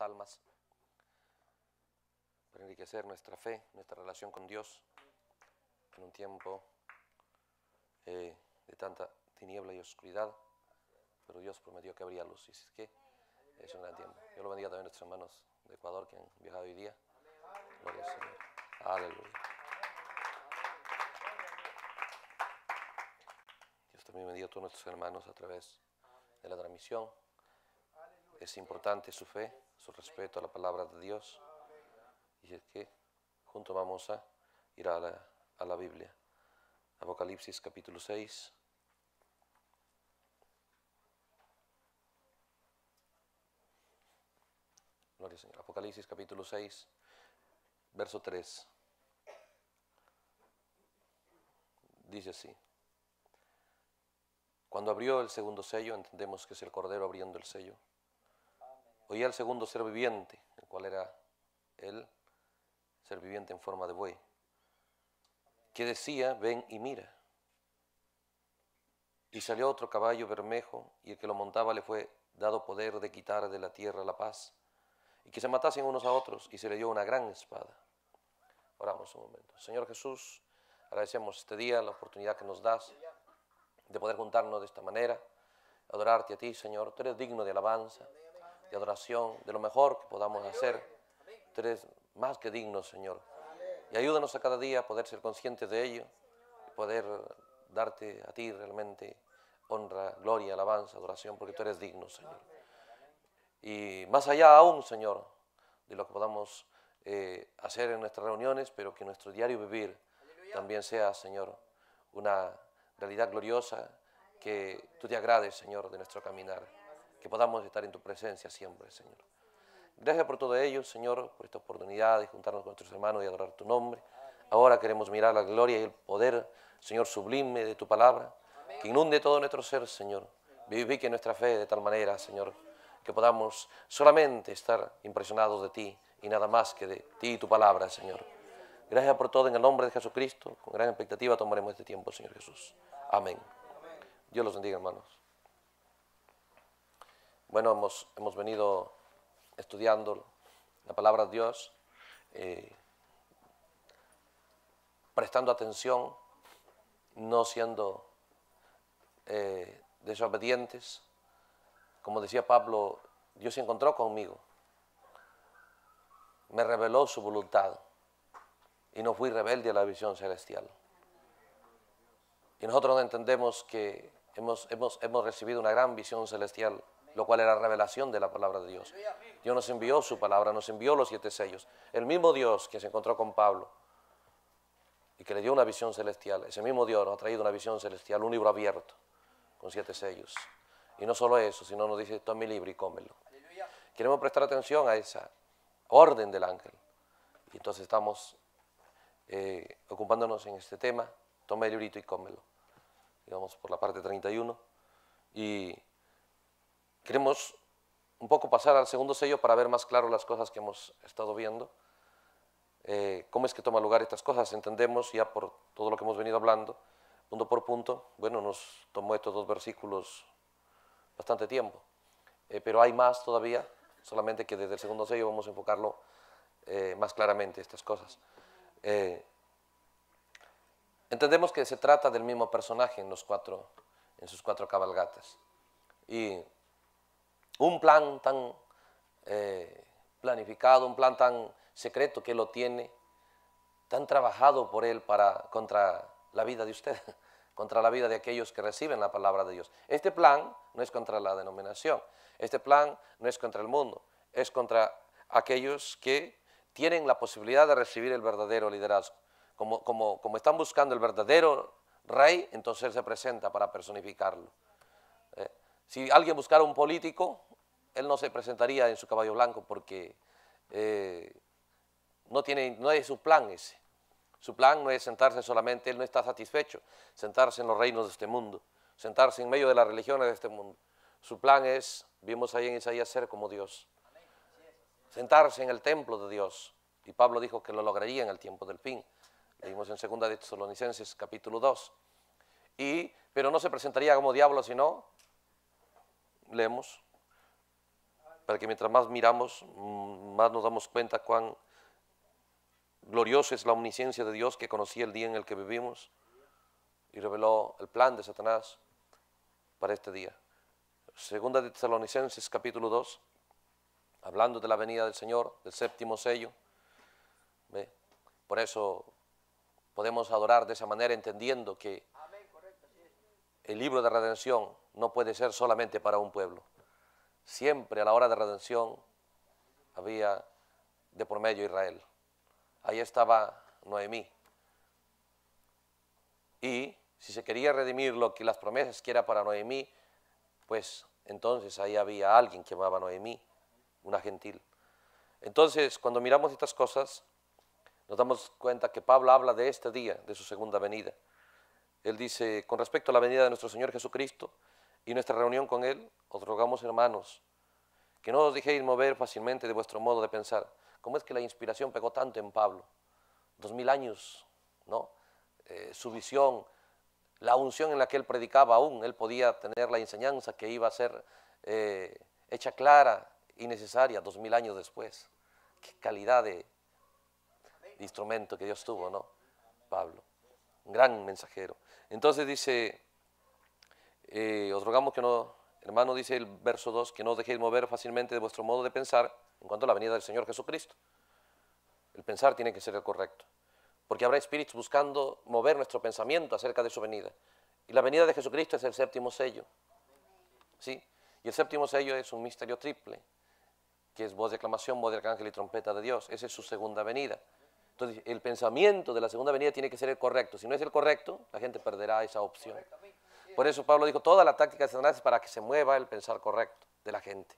almas, para enriquecer nuestra fe, nuestra relación con Dios en un tiempo eh, de tanta tiniebla y oscuridad, pero Dios prometió que habría luz y es que es un gran tiempo. Yo lo bendiga también a nuestros hermanos de Ecuador que han viajado hoy día. Gloria al Señor. Dios también bendiga a todos nuestros hermanos a través de la transmisión. Es importante su fe, su respeto a la palabra de Dios. Y es que juntos vamos a ir a la, a la Biblia. Apocalipsis capítulo 6. Gloria al Señor. Apocalipsis capítulo 6, verso 3. Dice así. Cuando abrió el segundo sello, entendemos que es el Cordero abriendo el sello. Oía el segundo ser viviente, el cual era el ser viviente en forma de buey, que decía, ven y mira. Y salió otro caballo bermejo, y el que lo montaba le fue dado poder de quitar de la tierra la paz, y que se matasen unos a otros, y se le dio una gran espada. Oramos un momento. Señor Jesús, agradecemos este día, la oportunidad que nos das de poder juntarnos de esta manera, adorarte a ti, Señor. Tú eres digno de alabanza, de adoración, de lo mejor que podamos hacer. Tú eres más que digno, Señor. Y ayúdanos a cada día a poder ser conscientes de ello, poder darte a ti realmente honra, gloria, alabanza, adoración, porque tú eres digno, Señor. Y más allá aún, Señor, de lo que podamos eh, hacer en nuestras reuniones, pero que nuestro diario vivir también sea, Señor, una realidad gloriosa, que tú te agrades, Señor, de nuestro caminar, que podamos estar en tu presencia siempre, Señor. Gracias por todo ello, Señor, por esta oportunidad de juntarnos con nuestros hermanos y adorar tu nombre. Ahora queremos mirar la gloria y el poder, Señor, sublime de tu palabra, que inunde todo nuestro ser, Señor. Vivifique nuestra fe de tal manera, Señor, que podamos solamente estar impresionados de ti y nada más que de ti y tu palabra, Señor. Gracias por todo en el nombre de Jesucristo. Con gran expectativa tomaremos este tiempo, Señor Jesús. Amén. Dios los bendiga, hermanos. Bueno, hemos, hemos venido estudiando la palabra de Dios, eh, prestando atención, no siendo eh, desobedientes. Como decía Pablo, Dios se encontró conmigo, me reveló su voluntad y no fui rebelde a la visión celestial. Y nosotros entendemos que hemos, hemos, hemos recibido una gran visión celestial, lo cual era revelación de la palabra de Dios. Dios nos envió su palabra, nos envió los siete sellos. El mismo Dios que se encontró con Pablo y que le dio una visión celestial, ese mismo Dios nos ha traído una visión celestial, un libro abierto con siete sellos. Y no solo eso, sino nos dice, toma mi libro y cómelo. Queremos prestar atención a esa orden del ángel. Y entonces estamos eh, ocupándonos en este tema, toma el librito y cómelo. Digamos por la parte 31. Y queremos un poco pasar al segundo sello para ver más claro las cosas que hemos estado viendo. Eh, ¿Cómo es que toma lugar estas cosas? Entendemos ya por todo lo que hemos venido hablando, punto por punto. Bueno, nos tomó estos dos versículos bastante tiempo, eh, pero hay más todavía, solamente que desde el segundo sello vamos a enfocarlo más claramente, estas cosas. Eh, entendemos que se trata del mismo personaje en, los cuatro, en sus cuatro cabalgatas. Y un plan tan eh, planificado, un plan tan secreto que lo tiene, tan trabajado por él para, contra la vida de usted, contra la vida de aquellos que reciben la palabra de Dios. Este plan no es contra la denominación, este plan no es contra el mundo, es contra aquellos que tienen la posibilidad de recibir el verdadero liderazgo. Como, como, como están buscando el verdadero rey, entonces él se presenta para personificarlo. Eh, si alguien buscara un político, él no se presentaría en su caballo blanco porque eh, no, tiene, no es su plan ese. Su plan no es sentarse solamente, él no está satisfecho, sentarse en los reinos de este mundo, sentarse en medio de las religiones de este mundo. Su plan es, vimos ahí en Isaías, ser como Dios sentarse en el templo de Dios. Y Pablo dijo que lo lograría en el tiempo del fin. Leímos en 2 de Tesalonicenses capítulo 2. Y, pero no se presentaría como diablo, sino, leemos, para que mientras más miramos, mm, más nos damos cuenta cuán glorioso es la omnisciencia de Dios que conocía el día en el que vivimos y reveló el plan de Satanás para este día. Segunda de Tesalonicenses capítulo 2, hablando de la venida del Señor, del séptimo sello. ¿ve? Por eso podemos adorar de esa manera entendiendo que el libro de redención no puede ser solamente para un pueblo. Siempre a la hora de redención había de por medio Israel. Ahí estaba Noemí. Y si se quería redimir lo que las promesas que era para Noemí, pues entonces ahí había alguien que amaba a Noemí, una gentil. Entonces, cuando miramos estas cosas, nos damos cuenta que Pablo habla de este día, de su segunda venida. Él dice, con respecto a la venida de nuestro Señor Jesucristo y nuestra reunión con Él, os rogamos, hermanos, que no os dejéis mover fácilmente de vuestro modo de pensar. ¿Cómo es que la inspiración pegó tanto en Pablo? Dos mil años, ¿no? Eh, su visión, la unción en la que él predicaba aún, él podía tener la enseñanza que iba a ser eh, hecha clara y necesaria dos mil años después. Qué calidad de, instrumento que Dios tuvo, ¿no? Pablo, un gran mensajero. Entonces dice, eh, os rogamos que no, hermano, dice el verso 2, que no os dejéis mover fácilmente de vuestro modo de pensar en cuanto a la venida del Señor Jesucristo. El pensar tiene que ser el correcto, porque habrá espíritus buscando mover nuestro pensamiento acerca de su venida. Y la venida de Jesucristo es el séptimo sello. ¿Sí? Y el séptimo sello es un misterio triple, que es voz de aclamación, voz de arcángel y trompeta de Dios. Esa es su segunda venida. Entonces, el pensamiento de la segunda venida tiene que ser el correcto. Si no es el correcto, la gente perderá esa opción. Por eso Pablo dijo, toda la táctica de Satanás es para que se mueva el pensar correcto de la gente.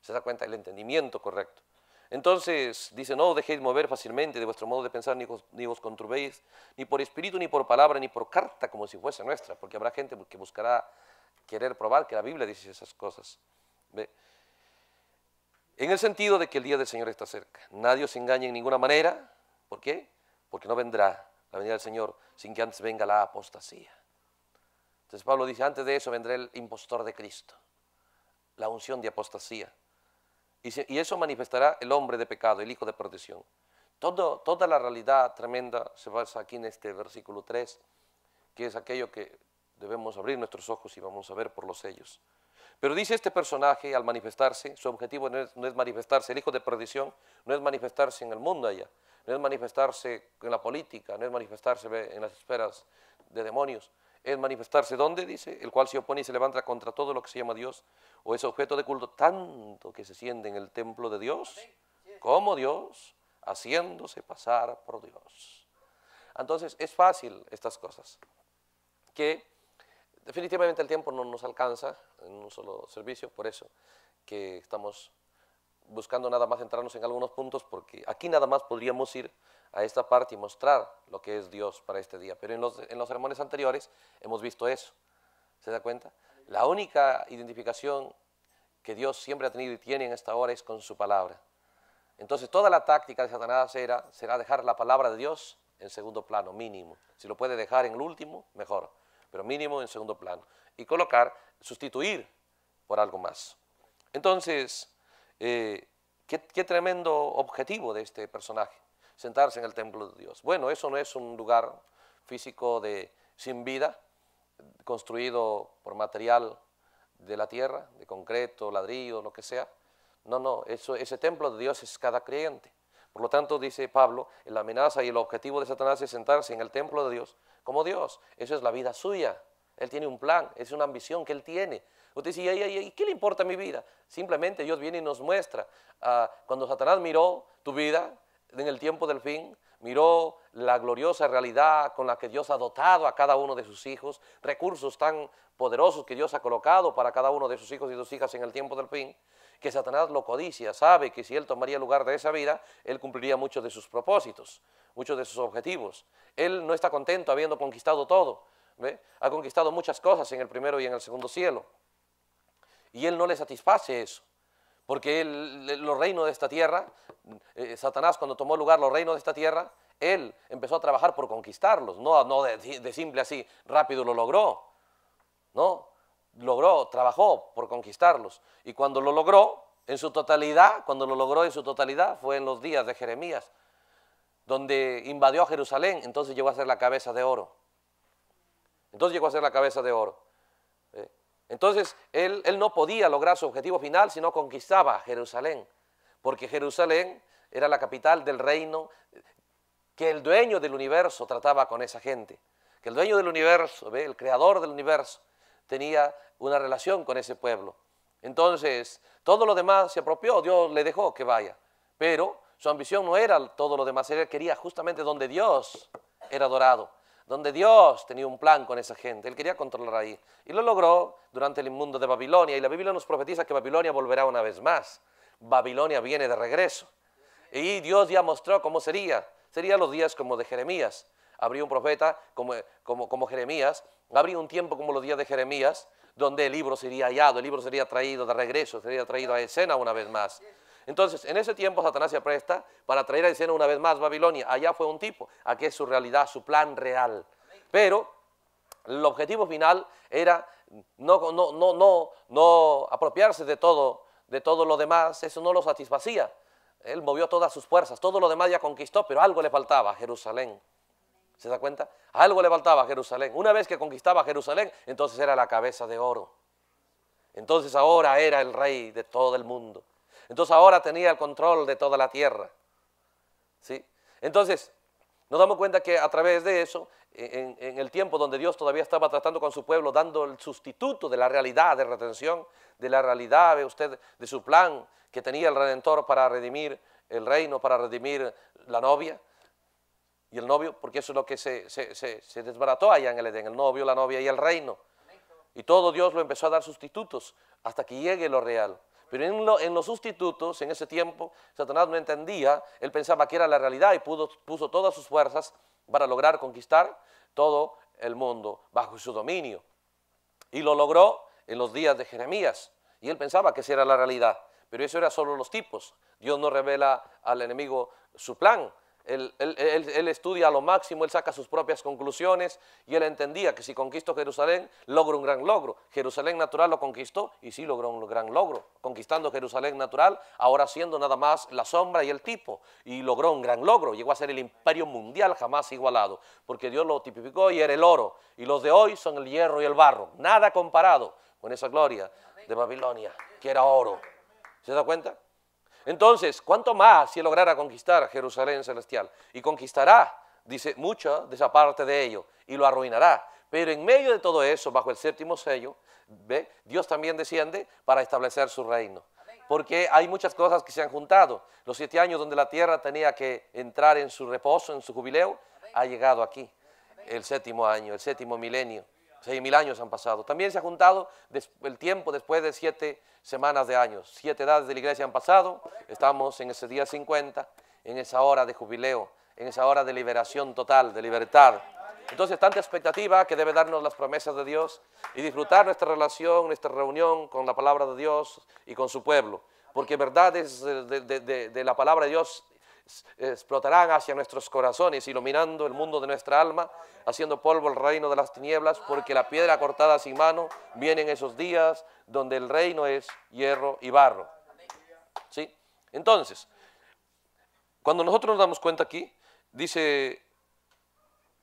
Se da cuenta el entendimiento correcto. Entonces dice, no dejéis mover fácilmente de vuestro modo de pensar, ni, os, conturbéis, ni por espíritu, ni por palabra, ni por carta, como si fuese nuestra, porque habrá gente que buscará querer probar que la Biblia dice esas cosas. En el sentido de que el día del Señor está cerca. Nadie os engañe en ninguna manera, ¿Por qué? Porque no vendrá la venida del Señor sin que antes venga la apostasía. Entonces Pablo dice, antes de eso vendrá el impostor de Cristo, la unción de apostasía. Y, eso manifestará el hombre de pecado, el hijo de perdición. Todo, toda la realidad tremenda se basa aquí en este versículo 3, que es aquello que debemos abrir nuestros ojos y vamos a ver por los sellos. Pero dice este personaje al manifestarse, su objetivo no es, no es manifestarse, el hijo de perdición, no es manifestarse en el mundo allá, no es manifestarse en la política, no es manifestarse en las esferas de demonios, es manifestarse donde, dice, el cual se opone y se levanta contra todo lo que se llama Dios, o es objeto de culto tanto que se siente en el templo de Dios, como Dios, haciéndose pasar por Dios. Entonces, es fácil estas cosas, que definitivamente el tiempo no nos alcanza en un solo servicio, por eso que estamos buscando nada más centrarnos en algunos puntos, porque aquí nada más podríamos ir a esta parte y mostrar lo que es Dios para este día. Pero en los, en los sermones anteriores hemos visto eso. ¿Se da cuenta? La única identificación que Dios siempre ha tenido y tiene en esta hora es con su palabra. Entonces toda la táctica de Satanás era, será dejar la palabra de Dios en segundo plano, mínimo. Si lo puede dejar en el último, mejor, pero mínimo en segundo plano. Y colocar, sustituir por algo más. Entonces, eh, ¿qué, tremendo objetivo de este personaje, sentarse en el templo de Dios. Bueno, eso no es un lugar físico de, sin vida, construido por material de la tierra, de concreto, ladrillo, lo que sea. No, no, eso, ese templo de Dios es cada creyente. Por lo tanto, dice Pablo, la amenaza y el objetivo de Satanás es sentarse en el templo de Dios como Dios. Eso es la vida suya. Él tiene un plan, es una ambición que él tiene. Usted dice, ¿y, qué le importa mi vida? Simplemente Dios viene y nos muestra. Ah, cuando Satanás miró tu vida en el tiempo del fin, miró la gloriosa realidad con la que Dios ha dotado a cada uno de sus hijos, recursos tan poderosos que Dios ha colocado para cada uno de sus hijos y sus hijas en el tiempo del fin, que Satanás lo codicia, sabe que si él tomaría lugar de esa vida, él cumpliría muchos de sus propósitos, muchos de sus objetivos. Él no está contento habiendo conquistado todo, ha conquistado muchas cosas en el primero y en el segundo cielo. Y él no le satisface eso. Porque los reinos de esta tierra, eh, Satanás cuando tomó lugar los reinos de esta tierra, él empezó a trabajar por conquistarlos, no, no de, simple así, rápido lo logró. No, logró, trabajó por conquistarlos. Y cuando lo logró, en su totalidad, cuando lo logró en su totalidad, fue en los días de Jeremías, donde invadió Jerusalén, entonces llegó a ser la cabeza de oro. Entonces llegó a ser la cabeza de oro. Entonces él, no podía lograr su objetivo final si no conquistaba Jerusalén, porque Jerusalén era la capital del reino que el dueño del universo trataba con esa gente, que el dueño del universo, ¿ve? el creador del universo, tenía una relación con ese pueblo. Entonces, todo lo demás se apropió, Dios le dejó que vaya, pero su ambición no era todo lo demás, él quería justamente donde Dios era adorado, donde Dios tenía un plan con esa gente, él quería controlar ahí. Y lo logró durante el mundo de Babilonia, y la Biblia nos profetiza que Babilonia volverá una vez más. Babilonia viene de regreso. Y Dios ya mostró cómo sería. Serían los días como de Jeremías. Habría un profeta como, como, como Jeremías, habría un tiempo como los días de Jeremías, donde el libro sería hallado, el libro sería traído de regreso, sería traído a escena una vez más. Entonces, en ese tiempo Satanás se presta para traer a escena una vez más Babilonia. Allá fue un tipo, aquí es su realidad, su plan real. Pero el objetivo final era no, apropiarse de todo, de todo lo demás, eso no lo satisfacía. Él movió todas sus fuerzas, todo lo demás ya conquistó, pero algo le faltaba Jerusalén. ¿Se da cuenta? Algo le faltaba a Jerusalén. Una vez que conquistaba Jerusalén, entonces era la cabeza de oro. Entonces ahora era el rey de todo el mundo. Entonces ahora tenía el control de toda la tierra. ¿Sí? Entonces, nos damos cuenta que a través de eso, en, el tiempo donde Dios todavía estaba tratando con su pueblo, dando el sustituto de la realidad de retención, de la realidad, de usted, de su plan que tenía el Redentor para redimir el reino, para redimir la novia y el novio, porque eso es lo que se, se desbarató allá en el Edén, el novio, la novia y el reino. Y todo Dios lo empezó a dar sustitutos hasta que llegue lo real. Pero en, los sustitutos, en ese tiempo, Satanás no entendía, él pensaba que era la realidad y puso todas sus fuerzas para lograr conquistar todo el mundo bajo su dominio. Y lo logró en los días de Jeremías. Y él pensaba que esa era la realidad. Pero eso era solo los tipos. Dios no revela al enemigo su plan, él, estudia a lo máximo, él saca sus propias conclusiones y él entendía que si conquistó Jerusalén, logra un gran logro. Jerusalén natural lo conquistó y sí logró un gran logro. Conquistando Jerusalén natural, ahora siendo nada más la sombra y el tipo. Y logró un gran logro. Llegó a ser el imperio mundial jamás igualado. Porque Dios lo tipificó y era el oro. Y los de hoy son el hierro y el barro. Nada comparado con esa gloria de Babilonia, que era oro. ¿Se da cuenta? Entonces, ¿cuánto más si lograra conquistar Jerusalén celestial? Y conquistará, dice, mucho de esa parte de ello, y lo arruinará. Pero en medio de todo eso, bajo el séptimo sello, ¿ve? Dios también desciende para establecer su reino. Porque hay muchas cosas que se han juntado. Los siete años donde la tierra tenía que entrar en su reposo, en su jubileo, ha llegado aquí. El séptimo año, el séptimo milenio. Seis mil años han pasado. También se ha juntado el tiempo después de siete semanas de años. Siete edades de la iglesia han pasado. Estamos en ese día 50, en esa hora de jubileo, en esa hora de liberación total, de libertad. Entonces, tanta expectativa que debe darnos las promesas de Dios y disfrutar nuestra relación, nuestra reunión con la palabra de Dios y con su pueblo. Porque verdades de, de la palabra de Dios explotarán hacia nuestros corazones, iluminando el mundo de nuestra alma, haciendo polvo el reino de las tinieblas, porque la piedra cortada sin mano viene en esos días donde el reino es hierro y barro. ¿Sí? Entonces, cuando nosotros nos damos cuenta aquí, dice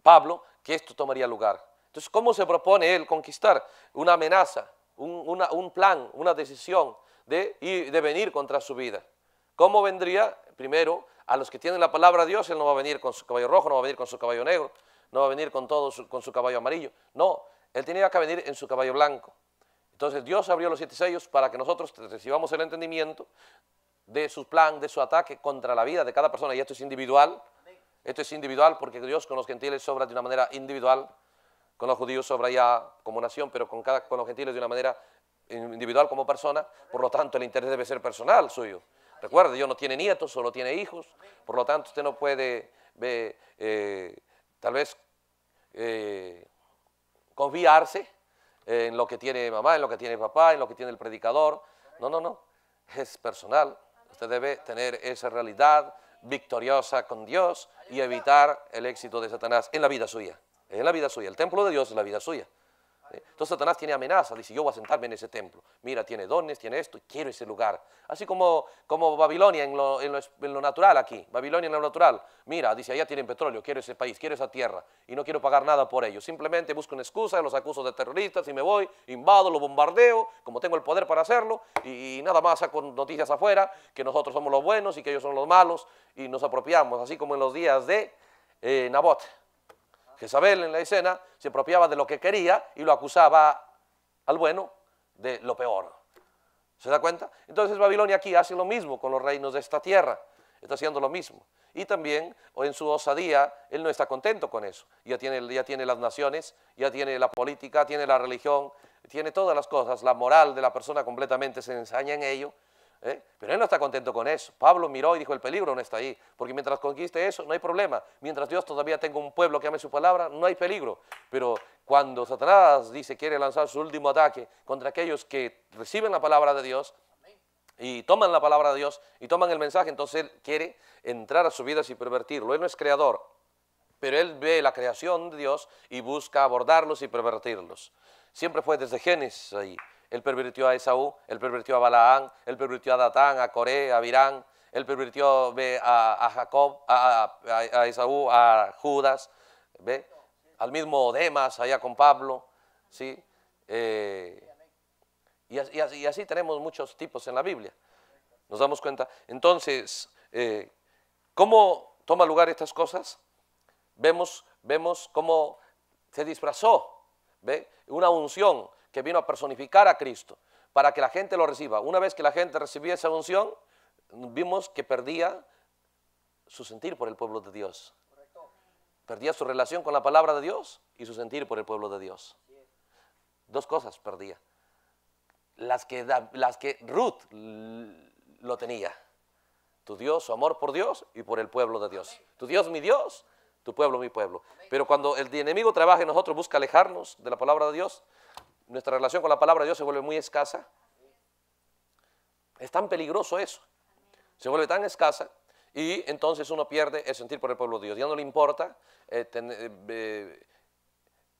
Pablo que esto tomaría lugar. Entonces, ¿cómo se propone él conquistar una amenaza, un, un plan, una decisión de, de venir contra su vida? ¿Cómo vendría? Primero, a los que tienen la palabra de Dios, Él no va a venir con su caballo rojo, no va a venir con su caballo negro, no va a venir con, todo con su caballo amarillo. No, Él tenía que venir en su caballo blanco. Entonces Dios abrió los siete sellos para que nosotros recibamos el entendimiento de su plan, de su ataque contra la vida de cada persona. Y esto es individual. Esto es individual porque Dios con los gentiles sobra de una manera individual. Con los judíos sobra ya como nación, pero con, cada, con los gentiles de una manera individual como persona. Por lo tanto, el interés debe ser personal suyo. Recuerde, Dios no tiene nietos, solo tiene hijos, por lo tanto usted no puede eh, tal vez eh, confiarse en lo que tiene mamá, en lo que tiene papá, en lo que tiene el predicador. No, no, no, es personal. Usted debe tener esa realidad victoriosa con Dios y evitar el éxito de Satanás en la vida suya. En la vida suya. El templo de Dios es la vida suya. Entonces Satanás tiene amenaza, dice, yo voy a sentarme en ese templo. Mira, tiene dones, tiene esto, quiero ese lugar. Así como, como Babilonia en lo, en, lo, natural aquí, Babilonia en lo natural. Mira, dice, allá tienen petróleo, quiero ese país, quiero esa tierra y no quiero pagar nada por ello. Simplemente busco una excusa, los acuso de terroristas y me voy, invado, lo bombardeo, como tengo el poder para hacerlo y, nada más saco noticias afuera que nosotros somos los buenos y que ellos son los malos y nos apropiamos, así como en los días de eh, Nabot. Jezabel en la escena se apropiaba de lo que quería y lo acusaba al bueno de lo peor. ¿Se da cuenta? Entonces Babilonia aquí hace lo mismo con los reinos de esta tierra. Está haciendo lo mismo. Y también en su osadía, él no está contento con eso. Ya tiene, ya tiene las naciones, ya tiene la política, tiene la religión, tiene todas las cosas. La moral de la persona completamente se ensaña en ello. ¿Eh? Pero él no está contento con eso. Pablo miró y dijo, el peligro no está ahí, porque mientras conquiste eso, no hay problema. Mientras Dios todavía tenga un pueblo que ame su palabra, no hay peligro. Pero cuando Satanás dice quiere lanzar su último ataque contra aquellos que reciben la palabra de Dios y toman la palabra de Dios y toman el mensaje, entonces él quiere entrar a su vida y pervertirlo. Él no es creador, pero él ve la creación de Dios y busca abordarlos y pervertirlos. Siempre fue desde Génesis ahí. Él pervirtió a Esaú, él pervirtió a Balaán, él pervirtió a Datán, a Coré, a Virán, él pervirtió a, a Jacob, a, a, Esaú, a Judas, ¿ve? al mismo Demas allá con Pablo, ¿sí? Eh, y, así, tenemos muchos tipos en la Biblia. Nos damos cuenta. Entonces, eh, ¿cómo toma lugar estas cosas? Vemos, vemos cómo se disfrazó, ¿ve? Una unción que vino a personificar a Cristo para que la gente lo reciba. Una vez que la gente recibía esa unción, vimos que perdía su sentir por el pueblo de Dios. Perdía su relación con la palabra de Dios y su sentir por el pueblo de Dios. Dos cosas perdía. Las que, las que Ruth lo tenía. Tu Dios, su amor por Dios y por el pueblo de Dios. Tu Dios, mi Dios, tu pueblo, mi pueblo. Pero cuando el enemigo trabaja en nosotros, busca alejarnos de la palabra de Dios, nuestra relación con la palabra de Dios se vuelve muy escasa. Es tan peligroso eso. Se vuelve tan escasa y entonces uno pierde el sentir por el pueblo de Dios. Ya no le importa eh, eh,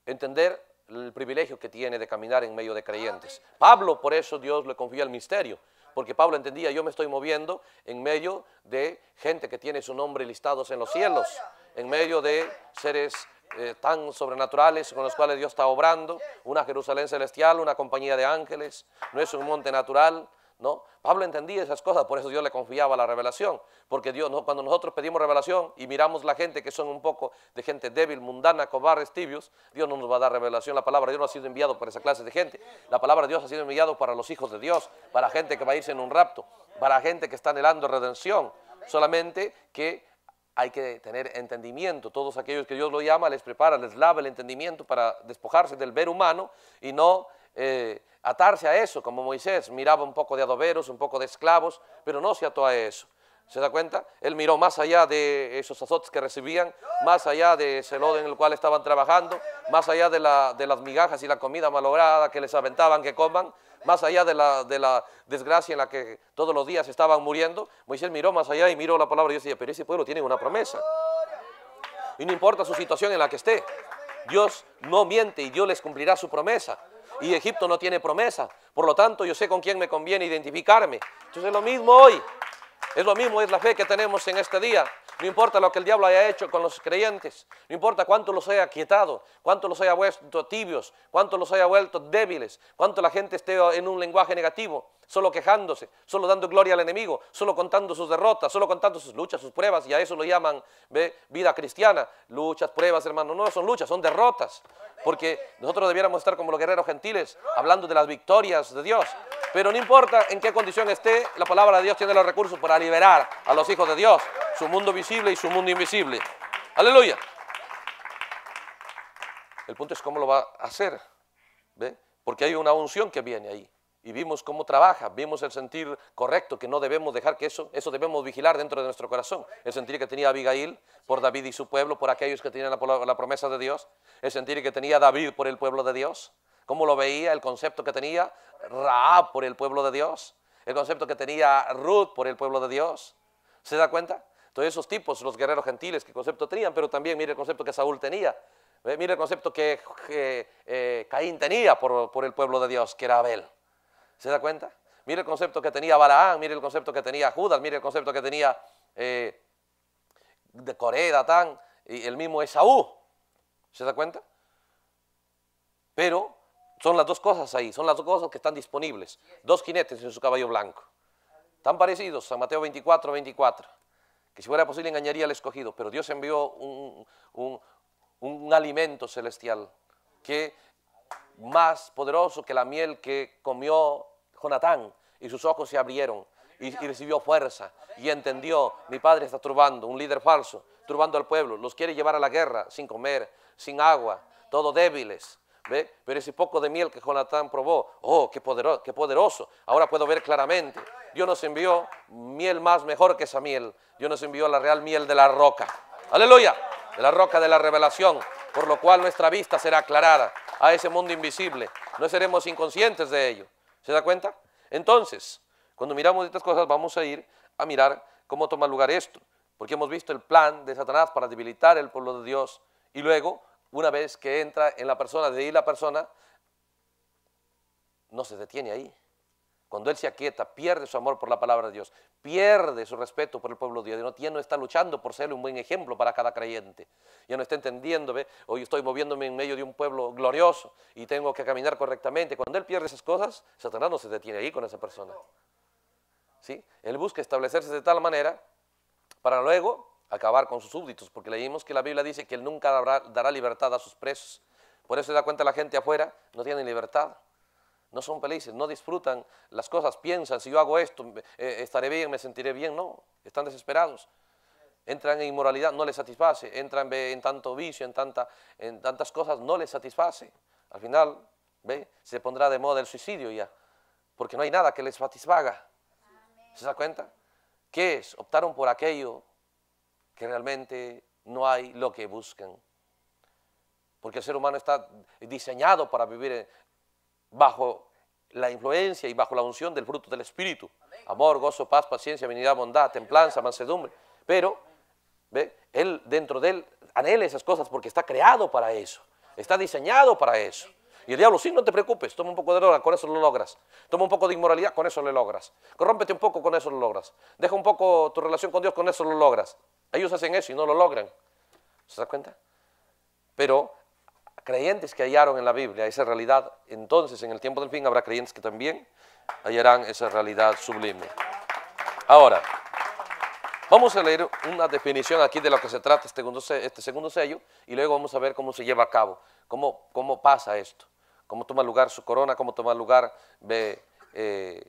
entender el privilegio que tiene de caminar en medio de creyentes. Pablo, por eso Dios le confía el misterio, porque Pablo entendía, yo me estoy moviendo en medio de gente que tiene su nombre listados en los cielos, en medio de seres eh, tan sobrenaturales con los cuales Dios está obrando, una Jerusalén celestial, una compañía de ángeles, no es un monte natural, ¿no? Pablo entendía esas cosas, por eso Dios le confiaba la revelación, porque Dios, cuando nosotros pedimos revelación y miramos la gente que son un poco de gente débil, mundana, cobardes, tibios, Dios no nos va a dar revelación, la palabra de Dios no ha sido enviado para esa clase de gente, la palabra de Dios ha sido enviado para los hijos de Dios, para gente que va a irse en un rapto, para gente que está anhelando redención, solamente que hay que tener entendimiento. Todos aquellos que Dios lo llama, les prepara, les lava el entendimiento para despojarse del ver humano y no eh, atarse a eso, como Moisés miraba un poco de adoberos, un poco de esclavos, pero no se ató a eso. ¿Se da cuenta? Él miró más allá de esos azotes que recibían, más allá de ese lodo en el cual estaban trabajando, más allá de, de las migajas y la comida malograda que les aventaban que coman, más allá de la, de la, desgracia en la que todos los días estaban muriendo, Moisés miró más allá y miró la palabra y decía, pero ese pueblo tiene una promesa. Y no importa su situación en la que esté, Dios no miente y Dios les cumplirá su promesa. Y Egipto no tiene promesa. Por lo tanto, yo sé con quién me conviene identificarme. Entonces es lo mismo hoy. Es lo mismo, es la fe que tenemos en este día. No importa lo que el diablo haya hecho con los creyentes, no importa cuánto los haya quietado, cuánto los haya vuelto tibios, cuánto los haya vuelto débiles, cuánto la gente esté en un lenguaje negativo, solo quejándose, solo dando gloria al enemigo, solo contando sus derrotas, solo contando sus luchas, sus pruebas, y a eso lo llaman vida cristiana. Luchas, pruebas, hermano, no son luchas, son derrotas, porque nosotros debiéramos estar como los guerreros gentiles, hablando de las victorias de Dios. Pero no importa en qué condición esté, la palabra de Dios tiene los recursos para liberar a los hijos de Dios, su mundo visible y su mundo invisible. Aleluya. El punto es cómo lo va a hacer. ¿Ve? Porque hay una unción que viene ahí. Y vimos cómo trabaja, vimos el sentir correcto, que no debemos dejar que eso, eso debemos vigilar dentro de nuestro corazón. El sentir que tenía Abigail por David y su pueblo, por aquellos que tenían la, la promesa de Dios. El sentir que tenía David por el pueblo de Dios. Cómo lo veía, el concepto que tenía Raab por el pueblo de Dios, el concepto que tenía Ruth por el pueblo de Dios. ¿Se da cuenta? Todos esos tipos, los guerreros gentiles, qué concepto tenían, pero también mire el concepto que Saúl tenía. ¿Ve? Mire el concepto que eh, Caín tenía por, por el pueblo de Dios, que era Abel. ¿Se da cuenta? Mire el concepto que tenía Balaán, mire el concepto que tenía Judas, mire el concepto que tenía eh, de Coré, Datán y el mismo Esaú. ¿Se da cuenta? Pero son las dos cosas ahí, son las dos cosas que están disponibles. Dos jinetes en su caballo blanco. Tan parecidos a Mateo 24, 24. Que si fuera posible engañaría al escogido, pero Dios envió un, un alimento celestial que más poderoso que la miel que comió Jonatán y sus ojos se abrieron y, recibió fuerza y entendió, mi padre está turbando, un líder falso, turbando al pueblo, los quiere llevar a la guerra sin comer, sin agua, todos débiles. ¿Ve? Pero ese poco de miel que Jonatán probó, oh, qué poderoso, qué poderoso. Ahora puedo ver claramente. Dios nos envió miel más mejor que esa miel. Dios nos envió la real miel de la roca. Aleluya. De la roca de la revelación. Por lo cual nuestra vista será aclarada a ese mundo invisible. No seremos inconscientes de ello. ¿Se da cuenta? Entonces, cuando miramos estas cosas, vamos a ir a mirar cómo toma lugar esto, porque hemos visto el plan de Satanás para debilitar el pueblo de Dios y luego, una vez que entra en la persona, de ahí la persona no se detiene ahí. Cuando él se aquieta, pierde su amor por la palabra de Dios, pierde su respeto por el pueblo de Dios, ya no está luchando por ser un buen ejemplo para cada creyente. Ya no está entendiendo, ¿ve? hoy estoy moviéndome en medio de un pueblo glorioso y tengo que caminar correctamente. Cuando él pierde esas cosas, Satanás no se detiene ahí con esa persona. ¿Sí? Él busca establecerse de tal manera para luego acabar con sus súbditos, porque leímos que la Biblia dice que él nunca dará libertad a sus presos. Por eso se da cuenta la gente afuera, no tienen libertad no son felices, no disfrutan las cosas, piensan, si yo hago esto, eh, estaré bien, me sentiré bien, no, están desesperados. Entran en inmoralidad, no les satisface, entran en tanto vicio, en, en tantas cosas, no les satisface. Al final, ¿ve? se pondrá de moda el suicidio ya, porque no hay nada que les satisfaga. ¿Se da cuenta? ¿Qué es? Optaron por aquello que realmente no hay lo que buscan. Porque el ser humano está diseñado para vivir bajo la influencia y bajo la unción del fruto del Espíritu. Amor, gozo, paz, paciencia, benignidad, bondad, templanza, mansedumbre. Pero, ¿ve? Él, dentro de él, anhela esas cosas porque está creado para eso. Está diseñado para eso. Y el diablo, sí, no te preocupes, toma un poco de droga, con eso lo logras. Toma un poco de inmoralidad, con eso lo logras. Corrómpete un poco, con eso lo logras. Deja un poco tu relación con Dios, con eso lo logras. Ellos hacen eso y no lo logran. ¿Se da cuenta? Pero creyentes que hallaron en la Biblia esa realidad, entonces en el tiempo del fin habrá creyentes que también hallarán esa realidad sublime. Ahora, vamos a leer una definición aquí de lo que se trata este segundo, este segundo sello y luego vamos a ver cómo se lleva a cabo, cómo, cómo pasa esto, cómo toma lugar su corona, cómo toma lugar eh,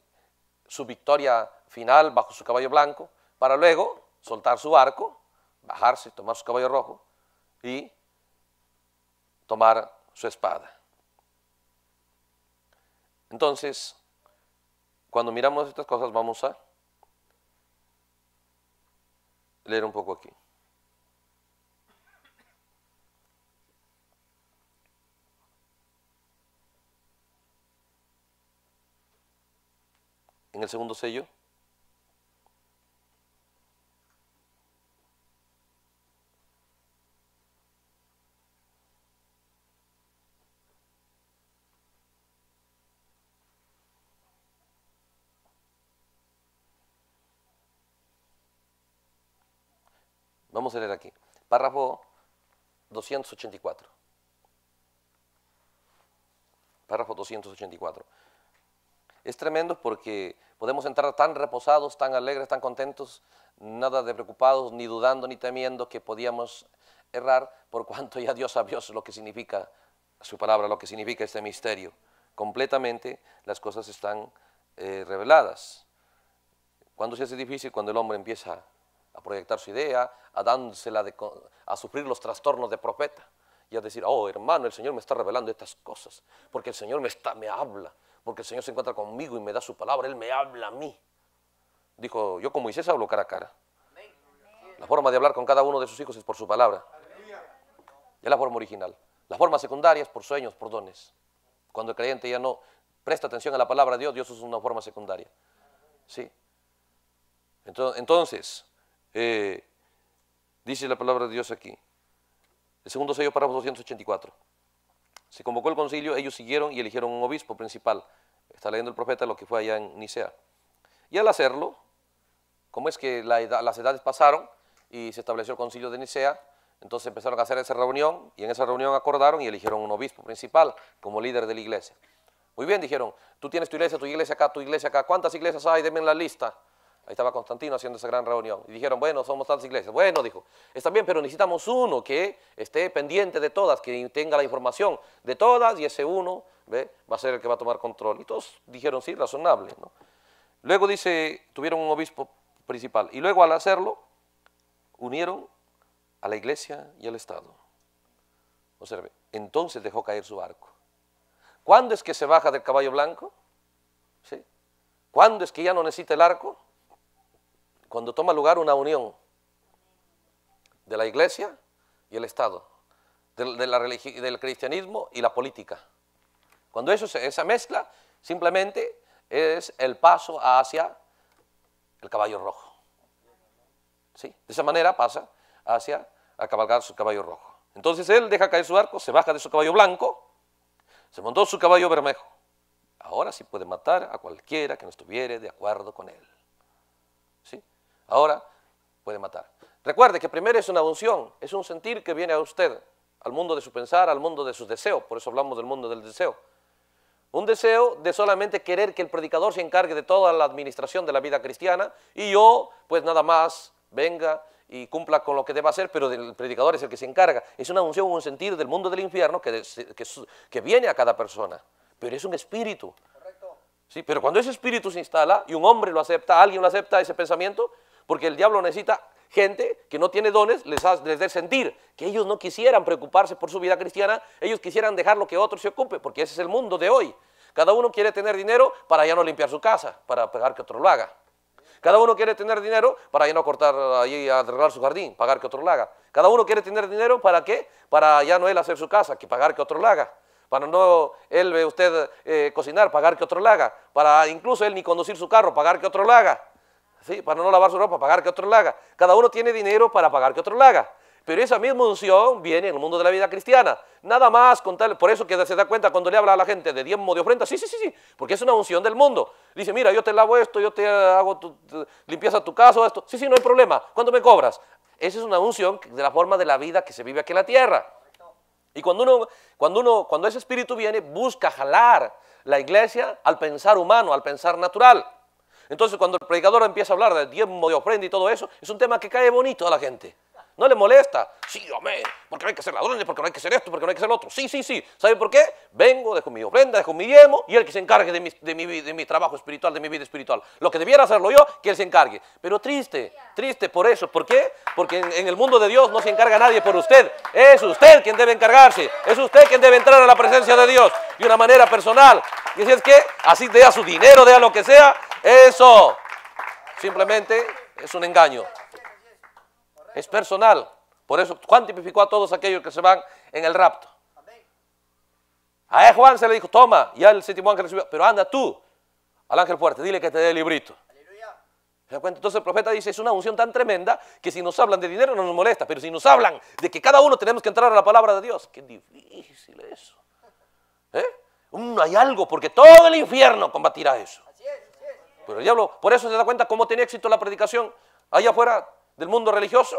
su victoria final bajo su caballo blanco, para luego soltar su arco, bajarse, tomar su caballo rojo y tomar su espada. Entonces, cuando miramos estas cosas vamos a leer un poco aquí. En el segundo sello. Vamos a leer aquí. Párrafo 284. Párrafo 284. Es tremendo porque podemos entrar tan reposados, tan alegres, tan contentos, nada de preocupados, ni dudando, ni temiendo que podíamos errar, por cuanto ya Dios sabe lo que significa su palabra, lo que significa este misterio. Completamente las cosas están eh, reveladas. Cuando se hace difícil? Cuando el hombre empieza a proyectar su idea, a dársela de, a sufrir los trastornos de profeta y a decir, oh hermano, el Señor me está revelando estas cosas, porque el Señor me, está, me habla, porque el Señor se encuentra conmigo y me da su palabra, Él me habla a mí. Dijo, yo como Moisés hablo cara a cara. La forma de hablar con cada uno de sus hijos es por su palabra. Es la forma original. La forma secundaria es por sueños, por dones. Cuando el creyente ya no presta atención a la palabra de Dios, Dios es una forma secundaria. ¿Sí? Entonces, eh, dice la palabra de Dios aquí. El segundo sello, párrafo 284. Se convocó el concilio, ellos siguieron y eligieron un obispo principal. Está leyendo el profeta lo que fue allá en Nicea. Y al hacerlo, como es que las edades pasaron y se estableció el concilio de Nicea, entonces empezaron a hacer esa reunión y en esa reunión acordaron y eligieron un obispo principal como líder de la iglesia. Muy bien, dijeron, tú tienes tu iglesia, tu iglesia acá, tu iglesia acá. ¿Cuántas iglesias hay? Denme la lista. Ahí estaba Constantino haciendo esa gran reunión. Y dijeron, bueno, somos tantas iglesias. Bueno, dijo, está bien, pero necesitamos uno que esté pendiente de todas, que tenga la información de todas, y ese uno ¿ve? va a ser el que va a tomar control. Y todos dijeron, sí, razonable. ¿no? Luego dice, tuvieron un obispo principal. Y luego al hacerlo, unieron a la iglesia y al Estado. Observe, entonces dejó caer su arco. ¿Cuándo es que se baja del caballo blanco? ¿Sí? ¿Cuándo es que ya no necesita el arco? Cuando toma lugar una unión de la iglesia y el Estado, de, la del cristianismo y la política. Cuando eso, esa mezcla simplemente es el paso hacia el caballo rojo. ¿Sí? De esa manera pasa hacia a cabalgar su caballo rojo. Entonces él deja caer su arco, se baja de su caballo blanco, se montó su caballo bermejo. Ahora sí puede matar a cualquiera que no estuviere de acuerdo con él. ¿Sí? Ahora puede matar. Recuerde que primero es una unción, es un sentir que viene a usted, al mundo de su pensar, al mundo de sus deseos, por eso hablamos del mundo del deseo. Un deseo de solamente querer que el predicador se encargue de toda la administración de la vida cristiana y yo pues nada más venga y cumpla con lo que deba hacer, pero el predicador es el que se encarga. Es una unción, un sentir del mundo del infierno que, que viene a cada persona, pero es un espíritu. Sí, pero cuando ese espíritu se instala y un hombre lo acepta, alguien lo acepta, ese pensamiento, porque el diablo necesita gente que no tiene dones, les, les dé sentir que ellos no quisieran preocuparse por su vida cristiana, ellos quisieran dejar lo que otro se ocupe, porque ese es el mundo de hoy. Cada uno quiere tener dinero para ya no limpiar su casa, para pagar que otro lo haga. Cada uno quiere tener dinero para ya no cortar ahí, arreglar su jardín, pagar que otro lo haga. Cada uno quiere tener dinero para qué? Para ya no él hacer su casa, que pagar que otro lo haga. Para no él ve usted eh, cocinar, pagar que otro lo haga. Para incluso él ni conducir su carro, pagar que otro lo haga. Para no lavar su ropa, pagar que otro lo haga. Cada uno tiene dinero para pagar que otro lo haga. Pero esa misma unción viene en el mundo de la vida cristiana. Nada más con tal, por eso que se da cuenta cuando le habla a la gente de diezmo de ofrenda, sí, sí, sí, sí, porque es una unción del mundo. Dice, mira, yo te lavo esto, yo te hago tu, limpieza tu casa, esto. Sí, sí, no hay problema. ¿Cuánto me cobras? Esa es una unción de la forma de la vida que se vive aquí en la tierra. Y cuando uno, cuando uno, cuando ese espíritu viene, busca jalar la iglesia al pensar humano, al pensar natural. Entonces cuando el predicador empieza a hablar de diezmo de ofrenda y todo eso, es un tema que cae bonito a la gente. No le molesta. Sí, amén. Porque no hay que ser ladrones, porque no hay que ser esto, porque no hay que ser otro. Sí, sí, sí. ¿Sabe por qué? Vengo, dejo mi ofrenda, dejo mi diezmo y él que se encargue de mi, de, mi, de mi trabajo espiritual, de mi vida espiritual. Lo que debiera hacerlo yo, que él se encargue. Pero triste, triste por eso. ¿Por qué? Porque en, el mundo de Dios no se encarga nadie por usted. Es usted quien debe encargarse. Es usted quien debe entrar a la presencia de Dios de una manera personal. Y si es que así dea su dinero, dea lo que sea, eso simplemente es un engaño. Es personal. Por eso Juan tipificó a todos aquellos que se van en el rapto. A Juan se le dijo, toma, ya el séptimo ángel recibió, pero anda tú al ángel fuerte, dile que te dé el librito. ¿Se cuenta? Entonces el profeta dice, es una unción tan tremenda que si nos hablan de dinero no nos molesta, pero si nos hablan de que cada uno tenemos que entrar a la palabra de Dios, qué difícil eso. ¿Eh? hay algo, porque todo el infierno combatirá eso. Pero el diablo, por eso se da cuenta cómo tiene éxito la predicación allá afuera del mundo religioso.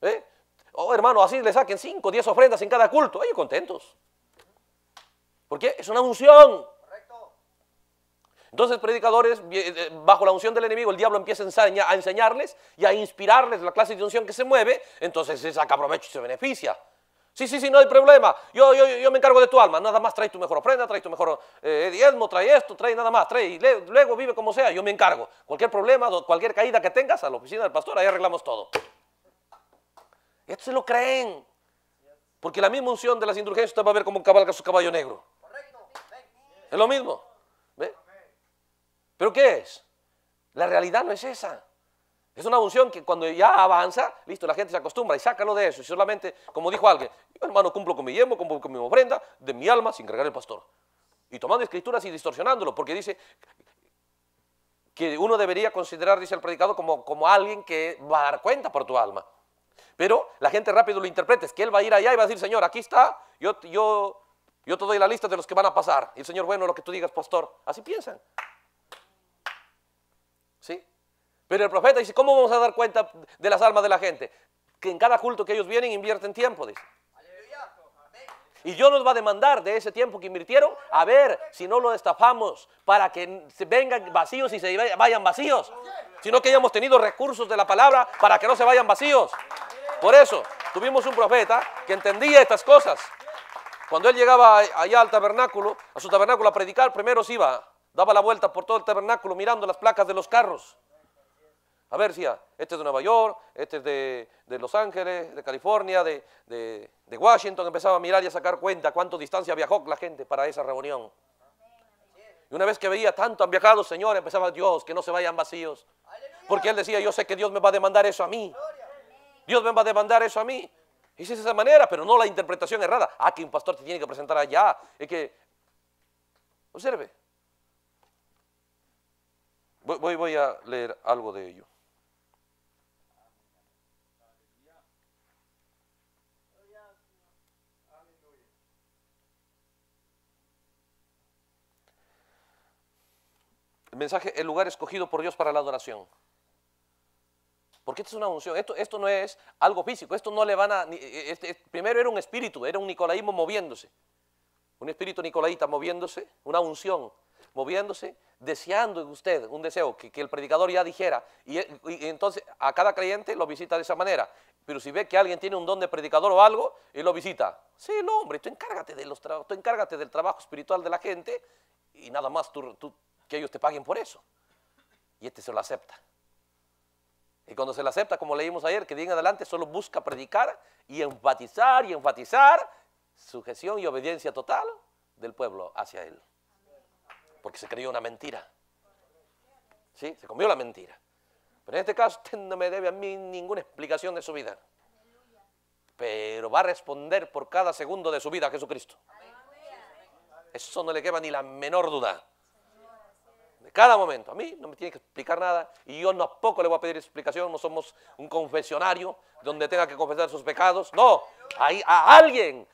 ¿eh? Oh, hermano, así le saquen 5, 10 ofrendas en cada culto. Ellos contentos. Porque es una unción. Entonces, predicadores, eh, bajo la unción del enemigo, el diablo empieza a enseñarles y a inspirarles la clase de unción que se mueve. Entonces se saca provecho y se beneficia. Sí, sí, sí, no hay problema. Yo, yo, yo me encargo de tu alma. Nada más trae tu mejor ofrenda, trae tu mejor eh, diezmo, trae esto, trae nada más, trae. Y luego vive como sea, yo me encargo. Cualquier problema, cualquier caída que tengas, a la oficina del pastor, ahí arreglamos todo. Esto se lo creen. Porque la misma unción de las indulgencias usted va a ver como cabalga su caballo negro. Es lo mismo. ¿Ve? ¿Pero qué es? La realidad no es esa. Es una unción que cuando ya avanza, listo, la gente se acostumbra y sácalo de eso. Y solamente, como dijo alguien, hermano cumplo con mi yemo, cumplo con mi ofrenda de mi alma sin cargar el pastor. Y tomando escrituras y distorsionándolo, porque dice que uno debería considerar, dice el predicado, como, como alguien que va a dar cuenta por tu alma. Pero la gente rápido lo interpreta, es que él va a ir allá y va a decir, Señor, aquí está, yo, yo, yo te doy la lista de los que van a pasar. Y el Señor, bueno, lo que tú digas, pastor. Así piensan. ¿Sí? Pero el profeta dice, ¿cómo vamos a dar cuenta de las almas de la gente? Que en cada culto que ellos vienen invierten tiempo, dice. Y Dios nos va a demandar de ese tiempo que invirtieron a ver si no lo destapamos para que se vengan vacíos y se vayan vacíos. Sino que hayamos tenido recursos de la palabra para que no se vayan vacíos. Por eso tuvimos un profeta que entendía estas cosas. Cuando él llegaba allá al tabernáculo, a su tabernáculo a predicar, primero se iba, daba la vuelta por todo el tabernáculo mirando las placas de los carros. A ver, si este es de Nueva York, este es de, Los Ángeles, de California, de, de, Washington. Empezaba a mirar y a sacar cuenta cuánto distancia viajó la gente para esa reunión. Y una vez que veía tanto han viajado, Señor, empezaba Dios, que no se vayan vacíos. Porque él decía, yo sé que Dios me va a demandar eso a mí. Dios me va a demandar eso a mí. Y si es de esa manera, pero no la interpretación errada. Ah, que un pastor te tiene que presentar allá. Es que, observe. Voy, voy a leer algo de ello. El mensaje, el lugar escogido por Dios para la adoración. Porque esto es una unción, esto, esto no es algo físico, esto no le van a... Este, primero era un espíritu, era un nicolaísmo moviéndose. Un espíritu nicolaíta moviéndose, una unción moviéndose, deseando en usted un deseo que, el predicador ya dijera. Y, entonces a cada creyente lo visita de esa manera. Pero si ve que alguien tiene un don de predicador o algo, él lo visita. Sí, no, hombre, tú encárgate, de los tú encárgate del trabajo espiritual de la gente y nada más tú que ellos te paguen por eso. Y este se lo acepta. Y cuando se lo acepta, como leímos ayer, que de adelante solo busca predicar y enfatizar y enfatizar sujeción y obediencia total del pueblo hacia él. Porque se creyó una mentira. ¿Sí? Se comió la mentira. Pero en este caso usted no me debe a mí ninguna explicación de su vida. Pero va a responder por cada segundo de su vida a Jesucristo. Eso no le queda ni la menor duda cada momento. A mí no me tiene que explicar nada y yo no poco le voy a pedir explicación. No somos un confesionario donde tenga que confesar sus pecados. No, hay a alguien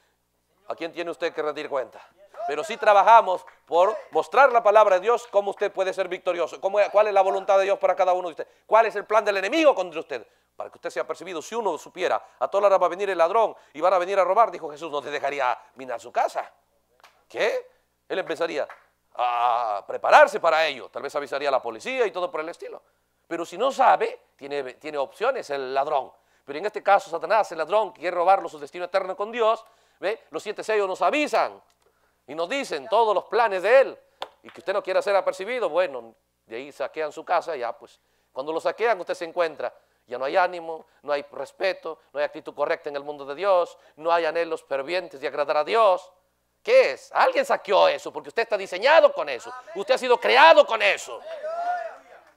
a quien tiene usted que rendir cuenta. Pero sí trabajamos por mostrar la palabra de Dios, cómo usted puede ser victorioso, cómo, cuál es la voluntad de Dios para cada uno de ustedes, cuál es el plan del enemigo contra usted, para que usted sea percibido. Si uno supiera, a toda hora va a venir el ladrón y van a venir a robar, dijo Jesús, no te dejaría minar su casa. ¿Qué? Él empezaría, a prepararse para ello. Tal vez avisaría a la policía y todo por el estilo. Pero si no sabe, tiene, tiene opciones el ladrón. Pero en este caso, Satanás, el ladrón, quiere robarlo su destino eterno con Dios. ¿ve? Los siete sellos nos avisan y nos dicen todos los planes de él. Y que usted no quiera ser apercibido, bueno, de ahí saquean su casa, ya pues. Cuando lo saquean, usted se encuentra. Ya no hay ánimo, no hay respeto, no hay actitud correcta en el mundo de Dios, no hay anhelos fervientes de agradar a Dios. ¿Qué es? Alguien saqueó eso porque usted está diseñado con eso. Usted ha sido creado con eso.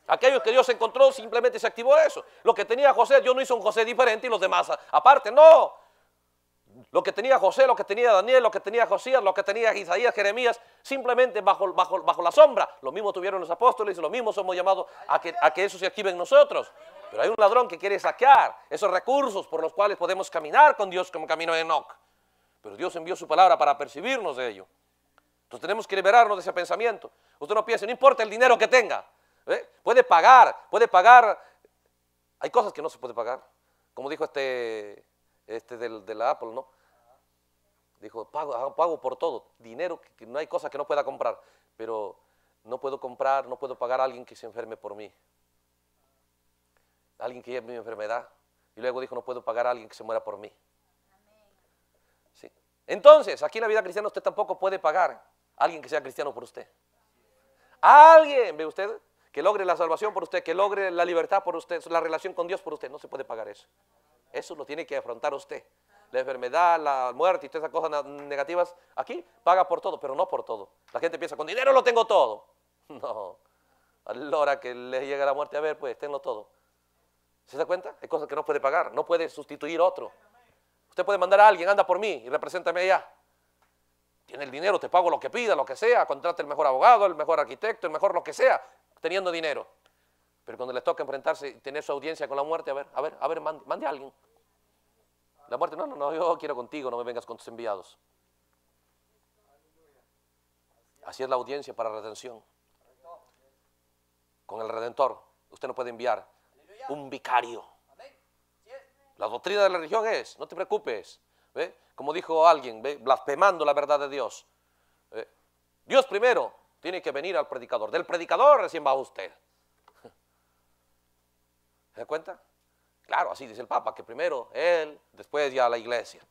Aquellos que Dios encontró simplemente se activó eso. Lo que tenía José, Dios no hizo un José diferente y los demás aparte. No. Lo que tenía José, lo que tenía Daniel, lo que tenía Josías, lo que tenía Isaías, Jeremías, simplemente bajo, bajo, bajo la sombra. Lo mismo tuvieron los apóstoles y lo mismo somos llamados a que, a que eso se active en nosotros. Pero hay un ladrón que quiere saquear esos recursos por los cuales podemos caminar con Dios como camino de Enoch. Pero Dios envió su palabra para percibirnos de ello. Entonces tenemos que liberarnos de ese pensamiento. Usted no piense, no importa el dinero que tenga. ¿eh? Puede pagar, puede pagar. Hay cosas que no se puede pagar. Como dijo este, este del, de la Apple, ¿no? Dijo, pago, pago por todo. Dinero, que no hay cosa que no pueda comprar. Pero no puedo comprar, no puedo pagar a alguien que se enferme por mí. Alguien que lleve mi enfermedad. Y luego dijo, no puedo pagar a alguien que se muera por mí. Entonces, aquí en la vida cristiana usted tampoco puede pagar a alguien que sea cristiano por usted. alguien, ve usted, que logre la salvación por usted, que logre la libertad por usted, la relación con Dios por usted. No se puede pagar eso. Eso lo tiene que afrontar usted. La enfermedad, la muerte y todas esas cosas negativas, aquí paga por todo, pero no por todo. La gente piensa, con dinero lo tengo todo. No. A la hora que le llega la muerte, a ver, pues, tengo todo. ¿Se da cuenta? Hay cosas que no puede pagar, no puede sustituir otro. Usted puede mandar a alguien, anda por mí y represéntame allá. Tiene el dinero, te pago lo que pida, lo que sea, contrate el mejor abogado, el mejor arquitecto, el mejor lo que sea, teniendo dinero. Pero cuando le toca enfrentarse y tener su audiencia con la muerte, a ver, a ver, a ver, mande, a alguien. La muerte, no, no, no, yo quiero contigo, no me vengas con tus enviados. Así es la audiencia para redención. Con el Redentor, usted no puede enviar un vicario. La doctrina de la religión es, no te preocupes, ¿ve? como dijo alguien, blasfemando la verdad de Dios. Dios primero tiene que venir al predicador. Del predicador recién va usted. ¿Se da cuenta? Claro, así dice el Papa, que primero él, después ya la iglesia.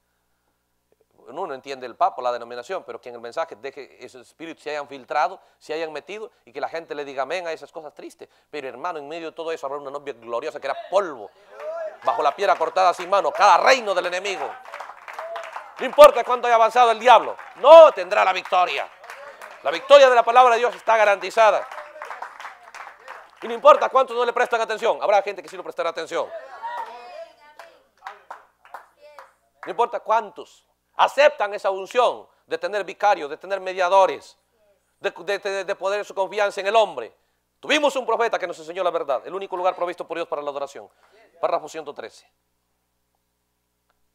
Uno no entiende el Papa, la denominación, pero que en el mensaje deje esos espíritus se hayan filtrado, se hayan metido y que la gente le diga amén a esas cosas tristes. Pero hermano, en medio de todo eso habrá una novia gloriosa que era polvo, bajo la piedra cortada sin mano, cada reino del enemigo. No importa cuánto haya avanzado el diablo, no tendrá la victoria. La victoria de la palabra de Dios está garantizada. Y no importa cuántos no le prestan atención, habrá gente que sí le prestará atención. No importa cuántos aceptan esa unción de tener vicarios, de tener mediadores, de, poder su confianza en el hombre. Tuvimos un profeta que nos enseñó la verdad, el único lugar provisto por Dios para la adoración. Párrafo 113.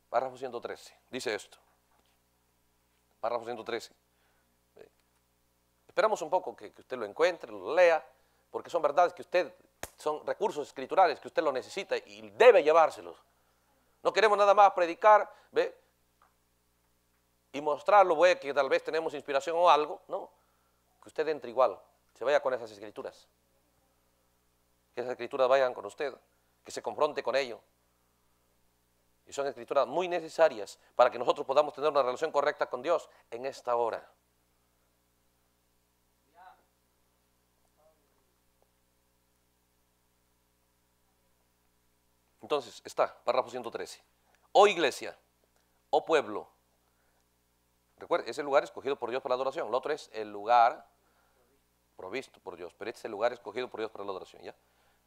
Párrafo 113. Dice esto. Párrafo 113. Esperamos un poco que, usted lo encuentre, lo lea, porque son verdades que usted, son recursos escriturales que usted lo necesita y debe llevárselos. No queremos nada más predicar, ¿ve? Y mostrarlo, ve que tal vez tenemos inspiración o algo, no. Que usted entre igual, se vaya con esas escrituras. Que esas escrituras vayan con usted, que se confronte con ello. Y son escrituras muy necesarias para que nosotros podamos tener una relación correcta con Dios en esta hora. Entonces, está, párrafo 113. O iglesia, o pueblo. Recuerde, ese lugar escogido por Dios para la adoración. El otro es el lugar provisto por Dios, pero este es el lugar escogido por Dios para la adoración, ¿ya?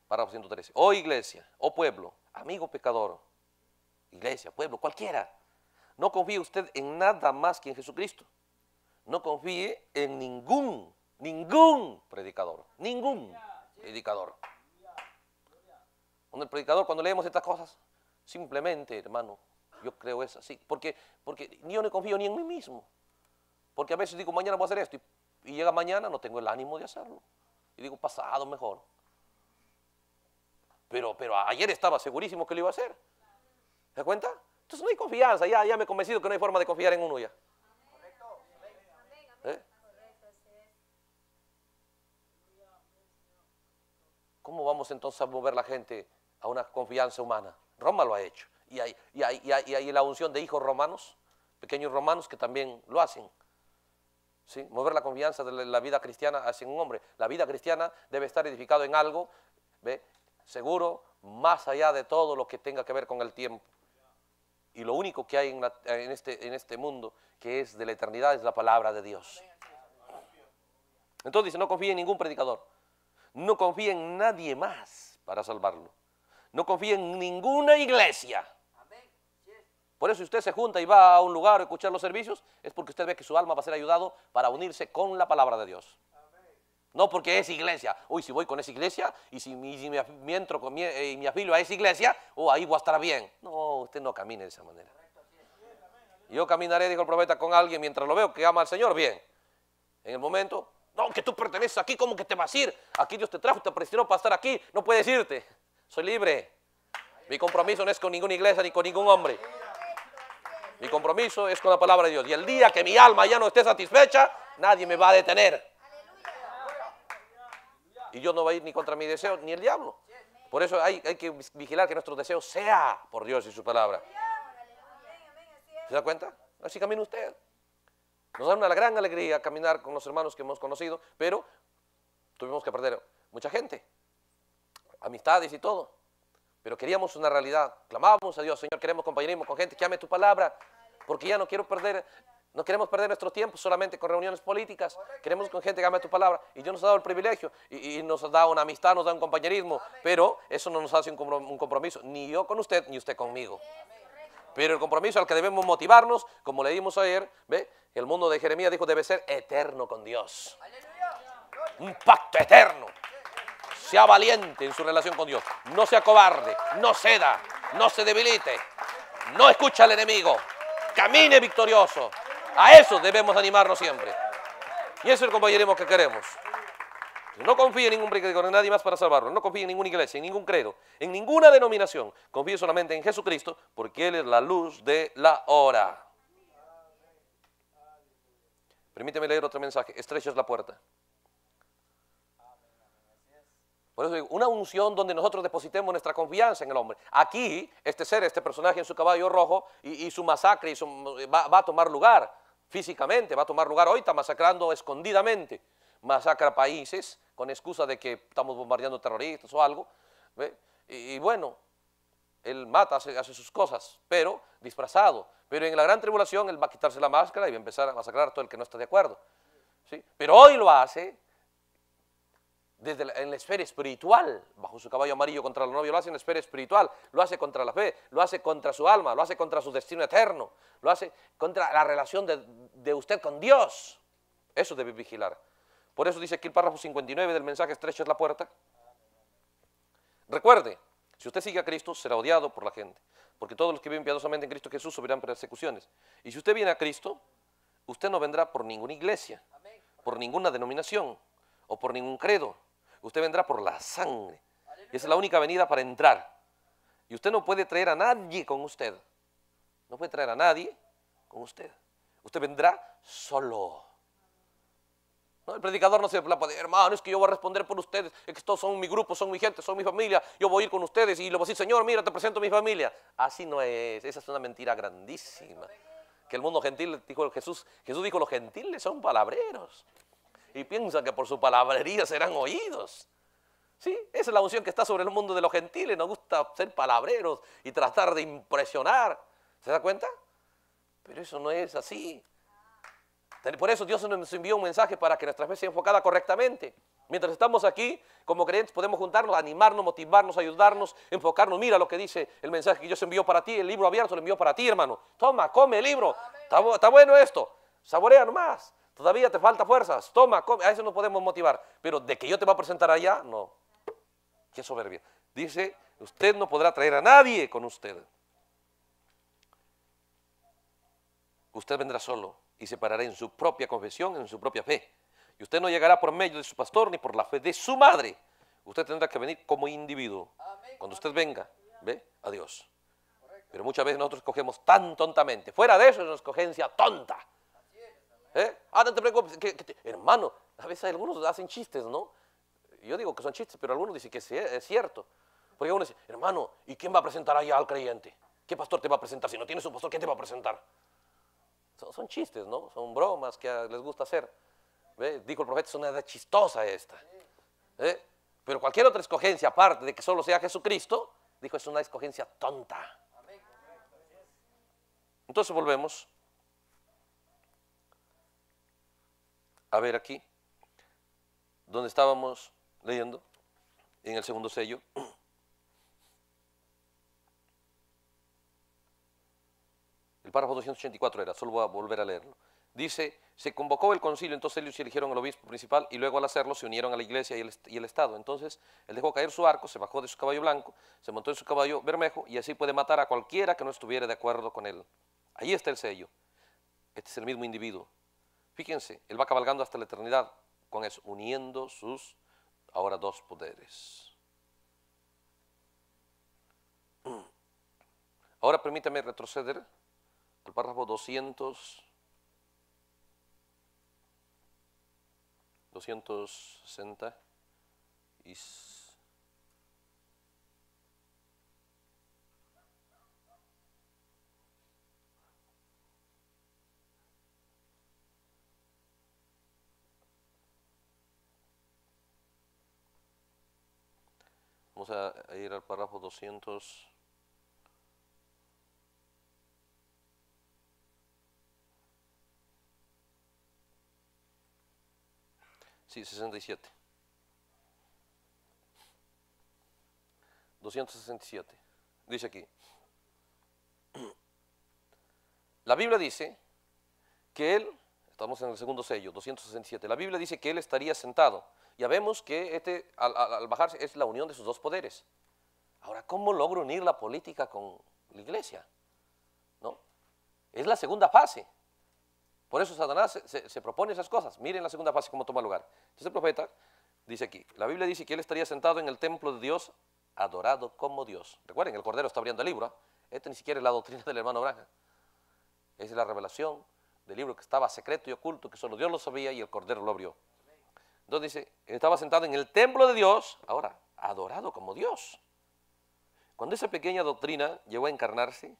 Párrafo 113. O iglesia, o pueblo, amigo pecador, iglesia, pueblo, cualquiera. No confíe usted en nada más que en Jesucristo. No confíe en ningún, ningún predicador, ningún predicador el predicador, cuando leemos estas cosas, simplemente, hermano, yo creo es así. Porque, porque yo no confío ni en mí mismo. Porque a veces digo, mañana voy a hacer esto. Y, llega mañana, no tengo el ánimo de hacerlo. Y digo, pasado mejor. Pero, pero ayer estaba segurísimo que lo iba a hacer. ¿Se da cuenta? Entonces no hay confianza. Ya, ya me he convencido que no hay forma de confiar en uno ya. ¿Eh? ¿Cómo vamos entonces a mover la gente a una confianza humana. Roma lo ha hecho. Y hay, y hay, la unción de hijos romanos, pequeños romanos que también lo hacen. ¿Sí? Mover la confianza de la vida cristiana hacia un hombre. La vida cristiana debe estar edificado en algo, ¿ve? Seguro, más allá de todo lo que tenga que ver con el tiempo. Y lo único que hay en, este, en este mundo que es de la eternidad es la palabra de Dios. Entonces dice, no confíe en ningún predicador. No confíe en nadie más para salvarlo. No confía en ninguna iglesia. Por eso si usted se junta y va a un lugar a escuchar los servicios, es porque usted ve que su alma va a ser ayudado para unirse con la palabra de Dios. No porque es iglesia. Uy, si voy con esa iglesia y si, me, entro con mi, eh, me afilio a esa iglesia, oh, ahí voy a estar bien. No, usted no camine de esa manera. Yo caminaré, dijo el profeta, con alguien mientras lo veo que ama al Señor, bien. En el momento, no, que tú perteneces aquí, ¿cómo que te vas a ir? Aquí Dios te trajo, te presionó para estar aquí, no puedes irte. Soy libre. Mi compromiso no es con ninguna iglesia ni con ningún hombre. Mi compromiso es con la palabra de Dios. Y el día que mi alma ya no esté satisfecha, nadie me va a detener. Y yo no voy a ir ni contra mi deseo ni el diablo. Por eso hay, hay que vigilar que nuestro deseo sea por Dios y su palabra. ¿Se da cuenta? Así camina usted. Nos da una gran alegría caminar con los hermanos que hemos conocido, pero tuvimos que perder mucha gente amistades y todo. Pero queríamos una realidad. Clamábamos a Dios, Señor, queremos compañerismo con gente que ame tu palabra, porque ya no quiero perder, no queremos perder nuestro tiempo solamente con reuniones políticas. Queremos con gente que ame tu palabra. Y Dios nos ha dado el privilegio y, nos ha dado una amistad, nos da un compañerismo, pero eso no nos hace un compromiso, ni yo con usted, ni usted conmigo. Pero el compromiso al que debemos motivarnos, como leímos ayer, ¿ve? El mundo de Jeremías dijo debe ser eterno con Dios. Un pacto eterno sea valiente en su relación con Dios. No sea cobarde, no ceda, no se debilite. No escucha al enemigo. Camine victorioso. A eso debemos animarnos siempre. Y eso es el compañerismo que queremos. No confíe en ningún en nadie más para salvarlo. No confíe en ninguna iglesia, en ningún credo, en ninguna denominación. Confíe solamente en Jesucristo porque Él es la luz de la hora. Permíteme leer otro mensaje. Estrecha es la puerta. Por eso digo, una unción donde nosotros depositemos nuestra confianza en el hombre. Aquí, este ser, este personaje en su caballo rojo y, su masacre va, a tomar lugar físicamente, va a tomar lugar hoy, está masacrando escondidamente. Masacra países con excusa de que estamos bombardeando terroristas o algo. Y, bueno, él mata, hace, hace, sus cosas, pero disfrazado. Pero en la gran tribulación él va a quitarse la máscara y va a empezar a masacrar a todo el que no está de acuerdo. ¿sí? Pero hoy lo hace desde en la esfera espiritual, bajo su caballo amarillo contra el novio, lo hace en la esfera espiritual, lo hace contra la fe, lo hace contra su alma, lo hace contra su destino eterno, lo hace contra la relación de, de usted con Dios. Eso debe vigilar. Por eso dice aquí el párrafo 59 del mensaje estrecho es la puerta. Recuerde, si usted sigue a Cristo, será odiado por la gente, porque todos los que viven piadosamente en Cristo Jesús sufrirán persecuciones. Y si usted viene a Cristo, usted no vendrá por ninguna iglesia, por ninguna denominación o por ningún credo. Usted vendrá por la sangre. Y esa es la única venida para entrar. Y usted no puede traer a nadie con usted. No puede traer a nadie con usted. Usted vendrá solo. El predicador no se puede, hermano, es que yo voy a responder por ustedes, es que estos son mi grupo, son mi gente, son mi familia, yo voy a ir con ustedes y le voy a decir, Señor, mira, te presento a mi familia. Así no es, esa es una mentira grandísima. Que el mundo gentil, dijo Jesús, Jesús dijo, los gentiles son palabreros. Y piensan que por su palabrería serán oídos. ¿Sí? Esa es la unción que está sobre el mundo de los gentiles. Nos gusta ser palabreros y tratar de impresionar. ¿Se da cuenta? Pero eso no es así. Por eso Dios nos envió un mensaje para que nuestra fe sea enfocada correctamente. Mientras estamos aquí, como creyentes, podemos juntarnos, animarnos, motivarnos, ayudarnos, enfocarnos. Mira lo que dice el mensaje que Dios envió para ti, el libro abierto lo envió para ti, hermano. Toma, come el libro. Está, bueno esto. Saborea nomás. Todavía te falta fuerzas. Toma, come. A eso nos podemos motivar. Pero de que yo te voy a presentar allá, no. Qué soberbia. Dice, usted no podrá traer a nadie con usted. Usted vendrá solo y se parará en su propia confesión, en su propia fe. Y usted no llegará por medio de su pastor ni por la fe de su madre. Usted tendrá que venir como individuo. Cuando usted venga, ve a Dios. Pero muchas veces nosotros escogemos tan tontamente. Fuera de eso es una escogencia tonta. ¿Eh? Ah, te preocupes. hermano, a veces algunos hacen chistes, ¿no? Yo digo que son chistes, pero algunos dicen que es cierto. Porque uno dice, hermano, ¿y quién va a presentar allá al creyente? ¿Qué pastor te va a presentar? Si no tienes un pastor, ¿quién te va a presentar? Son, chistes, ¿no? Son bromas que les gusta hacer. Dijo el profeta, es una edad chistosa esta. ¿Eh? Pero cualquier otra escogencia, aparte de que solo sea Jesucristo, dijo, es una escogencia tonta. Entonces volvemos a ver aquí, donde estábamos leyendo, en el segundo sello. El párrafo 284 era, solo voy a volver a leerlo. Dice, se convocó el concilio, entonces ellos eligieron al obispo principal y luego al hacerlo se unieron a la iglesia y el, Estado. Entonces él dejó caer su arco, se bajó de su caballo blanco, se montó en su caballo bermejo y así puede matar a cualquiera que no estuviera de acuerdo con él. Ahí está el sello. Este es el mismo individuo. Fíjense, él va cabalgando hasta la eternidad con eso, uniendo sus ahora dos poderes. Ahora permítame retroceder el párrafo 200, 260 y Vamos a ir al párrafo 200. Sí, 67. 267. Dice aquí. La Biblia dice que Él, estamos en el segundo sello, 267, la Biblia dice que Él estaría sentado. Ya vemos que este, al, bajarse es la unión de sus dos poderes. Ahora, ¿cómo logro unir la política con la iglesia? Es la segunda fase. Por eso Satanás se, propone esas cosas. Miren la segunda fase cómo toma lugar. Entonces el profeta dice aquí, la Biblia dice que él estaría sentado en el templo de Dios, adorado como Dios. Recuerden, el Cordero está abriendo el libro. ¿ah? Esto ni siquiera es la doctrina del hermano Branham. Es la revelación del libro que estaba secreto y oculto, que solo Dios lo sabía y el Cordero lo abrió. Entonces dice, estaba sentado en el templo de Dios, ahora, adorado como Dios. Cuando esa pequeña doctrina llegó a encarnarse,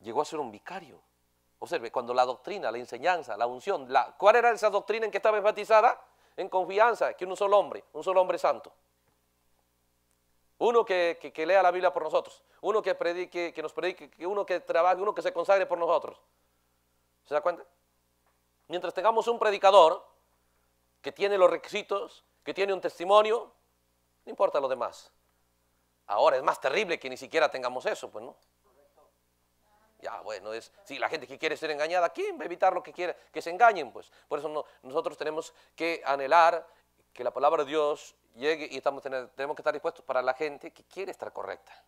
llegó a ser un vicario. Observe, cuando la doctrina, la enseñanza, la unción, la, ¿cuál era esa doctrina en que estaba enfatizada? En confianza, que un solo hombre, un solo hombre santo. Uno que, lea la Biblia por nosotros, uno que predique, que nos predique, uno que trabaje, uno que se consagre por nosotros. ¿Se da cuenta? Mientras tengamos un predicador que tiene los requisitos, que tiene un testimonio, no importa lo demás. Ahora es más terrible que ni siquiera tengamos eso, pues no. Ya, bueno, es, si la gente que quiere ser engañada, ¿quién va a evitar lo que quiere? Que se engañen, pues. Por eso nosotros tenemos que anhelar que la palabra de Dios llegue y tenemos que estar dispuestos para la gente que quiere estar correcta.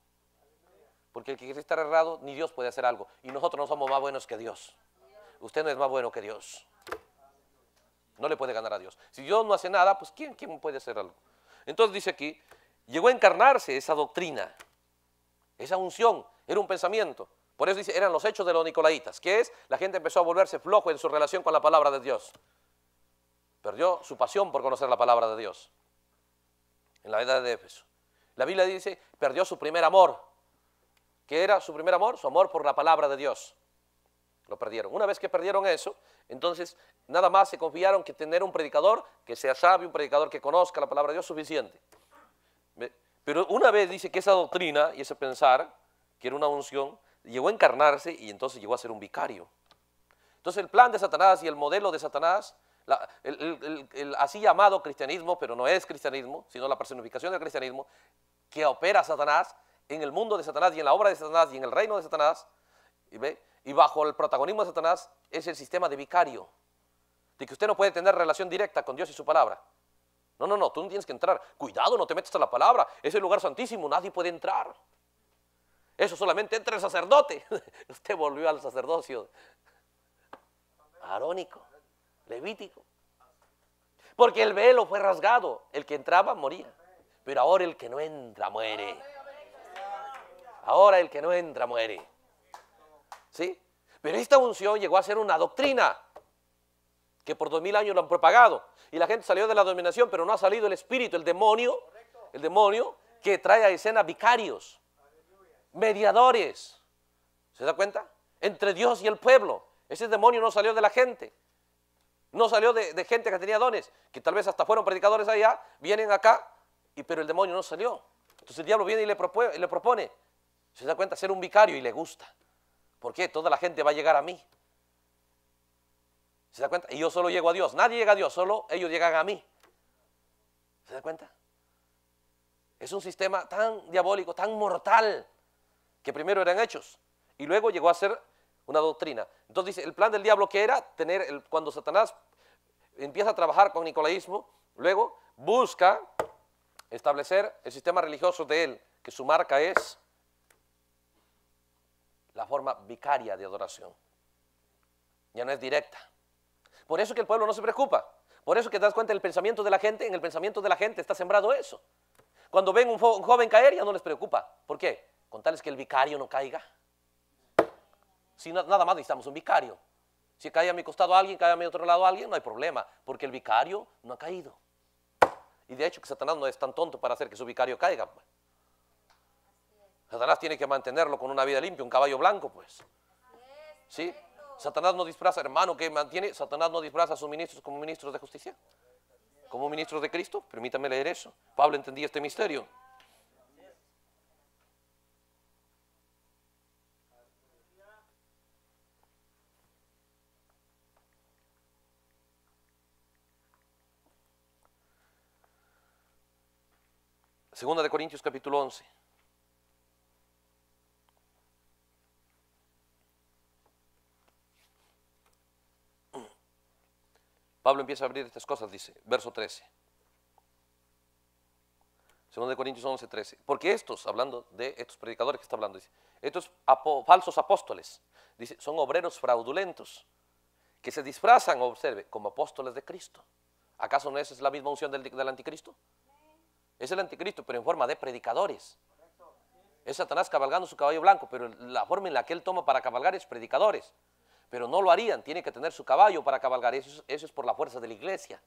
Porque el que quiere estar errado, ni Dios puede hacer algo. Y nosotros no somos más buenos que Dios. Usted no es más bueno que Dios. No le puede ganar a Dios. Si Dios no hace nada, pues ¿quién, quién puede hacer algo? Entonces dice aquí, llegó a encarnarse esa doctrina, esa unción, era un pensamiento. Por eso dice, eran los hechos de los nicolaitas, que es, la gente empezó a volverse flojo en su relación con la palabra de Dios. Perdió su pasión por conocer la palabra de Dios. En la edad de Éfeso. La Biblia dice, perdió su primer amor. ¿Qué era su primer amor? Su amor por la palabra de Dios. Lo perdieron. Una vez que perdieron eso, entonces nada más se confiaron que tener un predicador que sea sabio, un predicador que conozca la palabra de Dios suficiente. Pero una vez dice que esa doctrina y ese pensar, que era una unción, llegó a encarnarse y entonces llegó a ser un vicario. Entonces el plan de Satanás y el modelo de Satanás, el, así llamado cristianismo, pero no es cristianismo, sino la personificación del cristianismo, que opera Satanás en el mundo de Satanás y en la obra de Satanás y en el reino de Satanás, y, ve, y bajo el protagonismo de Satanás es el sistema de vicario, de que usted no puede tener relación directa con Dios y su palabra. No, no, no, tú no tienes que entrar. Cuidado, no te metas a la palabra. Es el lugar santísimo, nadie puede entrar. Eso solamente entra el sacerdote. Usted volvió al sacerdocio arónico, levítico. Porque el velo fue rasgado. El que entraba moría. Pero ahora el que no entra muere. Ahora el que no entra muere. ¿Sí? Pero esta unción llegó a ser una doctrina que por dos mil años lo han propagado. Y la gente salió de la dominación, pero no ha salido el espíritu, el demonio, el demonio que trae a escena vicarios mediadores. ¿Se da cuenta? Entre Dios y el pueblo. Ese demonio no salió de la gente. No salió de, gente que tenía dones, que tal vez hasta fueron predicadores allá, vienen acá, y, pero el demonio no salió. Entonces el diablo viene y le, le propone, se da cuenta, ser un vicario y le gusta. ¿Por qué? Toda la gente va a llegar a mí. ¿Se da cuenta? Y yo solo llego a Dios. Nadie llega a Dios, solo ellos llegan a mí. ¿Se da cuenta? Es un sistema tan diabólico, tan mortal, que primero eran hechos y luego llegó a ser una doctrina. Entonces dice, el plan del diablo que era tener, el, cuando Satanás empieza a trabajar con nicolaísmo, luego busca establecer el sistema religioso de él, que su marca es la forma vicaria de adoración. Ya no es directa. Por eso que el pueblo no se preocupa. Por eso que te das cuenta del pensamiento de la gente, en el pensamiento de la gente está sembrado eso. Cuando ven un, joven caer ya no les preocupa. ¿Por qué? con tales que el vicario no caiga. Si nada más necesitamos un vicario. Si cae a mi costado alguien, cae a mi otro lado alguien, no hay problema, porque el vicario no ha caído. Y de hecho que Satanás no es tan tonto para hacer que su vicario caiga. Satanás tiene que mantenerlo con una vida limpia, un caballo blanco, pues. ¿Sí? Satanás no disfraza, hermano, que mantiene, Satanás no disfraza a sus ministros como ministros de justicia. Como ministros de Cristo, permítame leer eso. Pablo entendía este misterio. Segunda de Corintios capítulo 11. Pablo empieza a abrir estas cosas, dice, verso 13. Segundo de Corintios 11, 13. Porque estos, hablando de estos predicadores que está hablando, dice, estos falsos apóstoles, dice, son obreros fraudulentos que se disfrazan, observe, como apóstoles de Cristo. ¿Acaso no es la misma unción del, del anticristo? Es el anticristo, pero en forma de predicadores. Es Satanás cabalgando su caballo blanco, pero la forma en la que él toma para cabalgar es predicadores. Pero no lo harían, tiene que tener su caballo para cabalgar. Eso, es por la fuerza de la iglesia.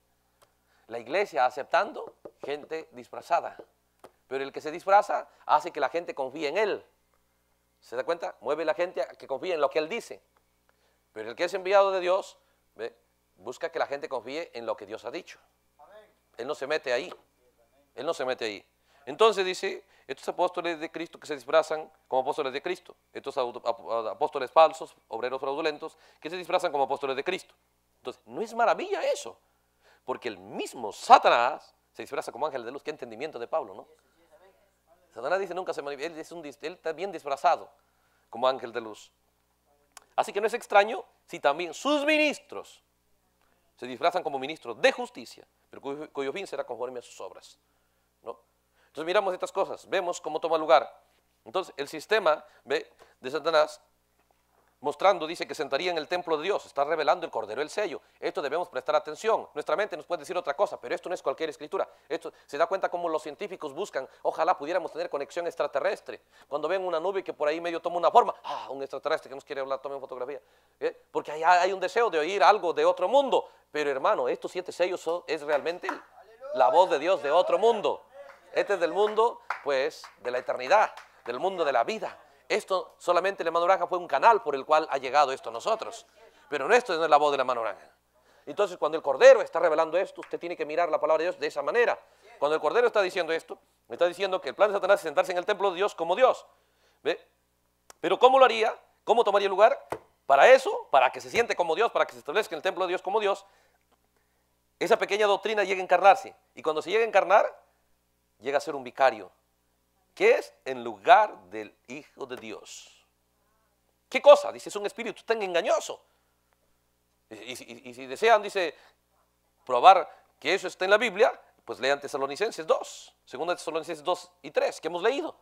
La iglesia aceptando gente disfrazada. Pero el que se disfraza hace que la gente confíe en él. ¿Se da cuenta? Mueve la gente a que confíe en lo que él dice. Pero el que es enviado de Dios, busca que la gente confíe en lo que Dios ha dicho. Él no se mete ahí. Él no se mete ahí. Entonces dice, estos apóstoles de Cristo que se disfrazan como apóstoles de Cristo, estos apóstoles falsos, obreros fraudulentos, que se disfrazan como apóstoles de Cristo. Entonces, no es maravilla eso, porque el mismo Satanás se disfraza como ángel de luz. Qué entendimiento de Pablo, ¿no? Satanás dice nunca se manifiesta, él, es un, él está bien disfrazado como ángel de luz. Así que no es extraño si también sus ministros se disfrazan como ministros de justicia, pero cuyo, fin será conforme a sus obras. Entonces miramos estas cosas, vemos cómo toma lugar. Entonces el sistema de Satanás mostrando, dice que sentaría en el templo de Dios, está revelando el cordero el sello. Esto debemos prestar atención. Nuestra mente nos puede decir otra cosa, pero esto no es cualquier escritura. Esto se da cuenta cómo los científicos buscan, ojalá pudiéramos tener conexión extraterrestre. Cuando ven una nube que por ahí medio toma una forma, ah, un extraterrestre que nos quiere hablar, tome fotografía. ¿eh? Porque hay, hay un deseo de oír algo de otro mundo. Pero hermano, estos siete sellos es realmente la voz de Dios de otro mundo. Este es del mundo, pues, de la eternidad, del mundo de la vida. Esto solamente la mano naranja fue un canal por el cual ha llegado esto a nosotros. Pero no esto es la voz de la mano naranja. Entonces, cuando el Cordero está revelando esto, usted tiene que mirar la palabra de Dios de esa manera. Cuando el Cordero está diciendo esto, está diciendo que el plan de Satanás es sentarse en el templo de Dios como Dios. ¿Ve? Pero ¿cómo lo haría? ¿Cómo tomaría lugar? Para eso, para que se siente como Dios, para que se establezca en el templo de Dios como Dios, esa pequeña doctrina llega a encarnarse. Y cuando se llega a encarnar, llega a ser un vicario, ¿Qué es en lugar del Hijo de Dios. ¿Qué cosa? Dice, es un espíritu tan engañoso. Y, si desean, dice, probar que eso está en la Biblia, pues lean Tesalonicenses 2, segunda Tesalonicenses 2 y 3, que hemos leído.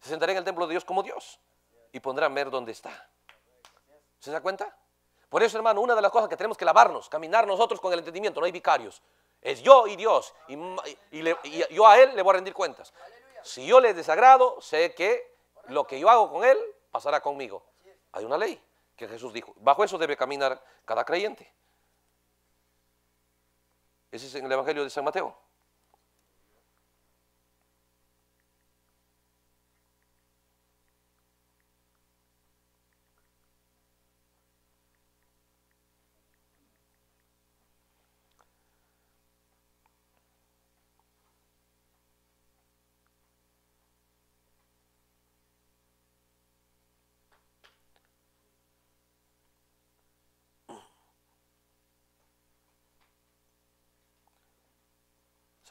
Se sentará en el templo de Dios como Dios y pondrán ver dónde está. ¿Se da cuenta? Por eso, hermano, una de las cosas que tenemos que lavarnos, caminar nosotros con el entendimiento, no hay vicarios. Es yo y Dios. Y, y yo a Él le voy a rendir cuentas. Si yo le desagrado, sé que lo que yo hago con él pasará conmigo. Hay una ley que Jesús dijo. Bajo eso debe caminar cada creyente. Ese es en el Evangelio de San Mateo.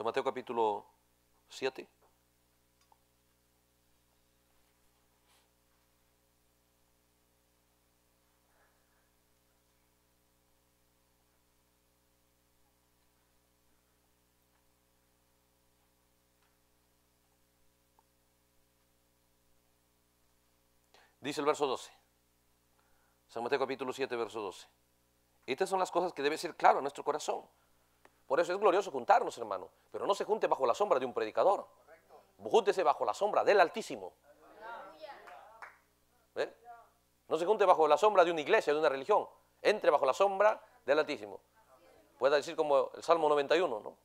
Mateo capítulo 7. Dice el verso 12. San Mateo capítulo 7, verso 12. Estas son las cosas que debe ser claro en nuestro corazón. Por eso es glorioso juntarnos, hermano. Pero no se junte bajo la sombra de un predicador. Júntese bajo la sombra del Altísimo. No se junte bajo la sombra de una iglesia, de una religión. Entre bajo la sombra del Altísimo. Puede decir como el Salmo 91, ¿no?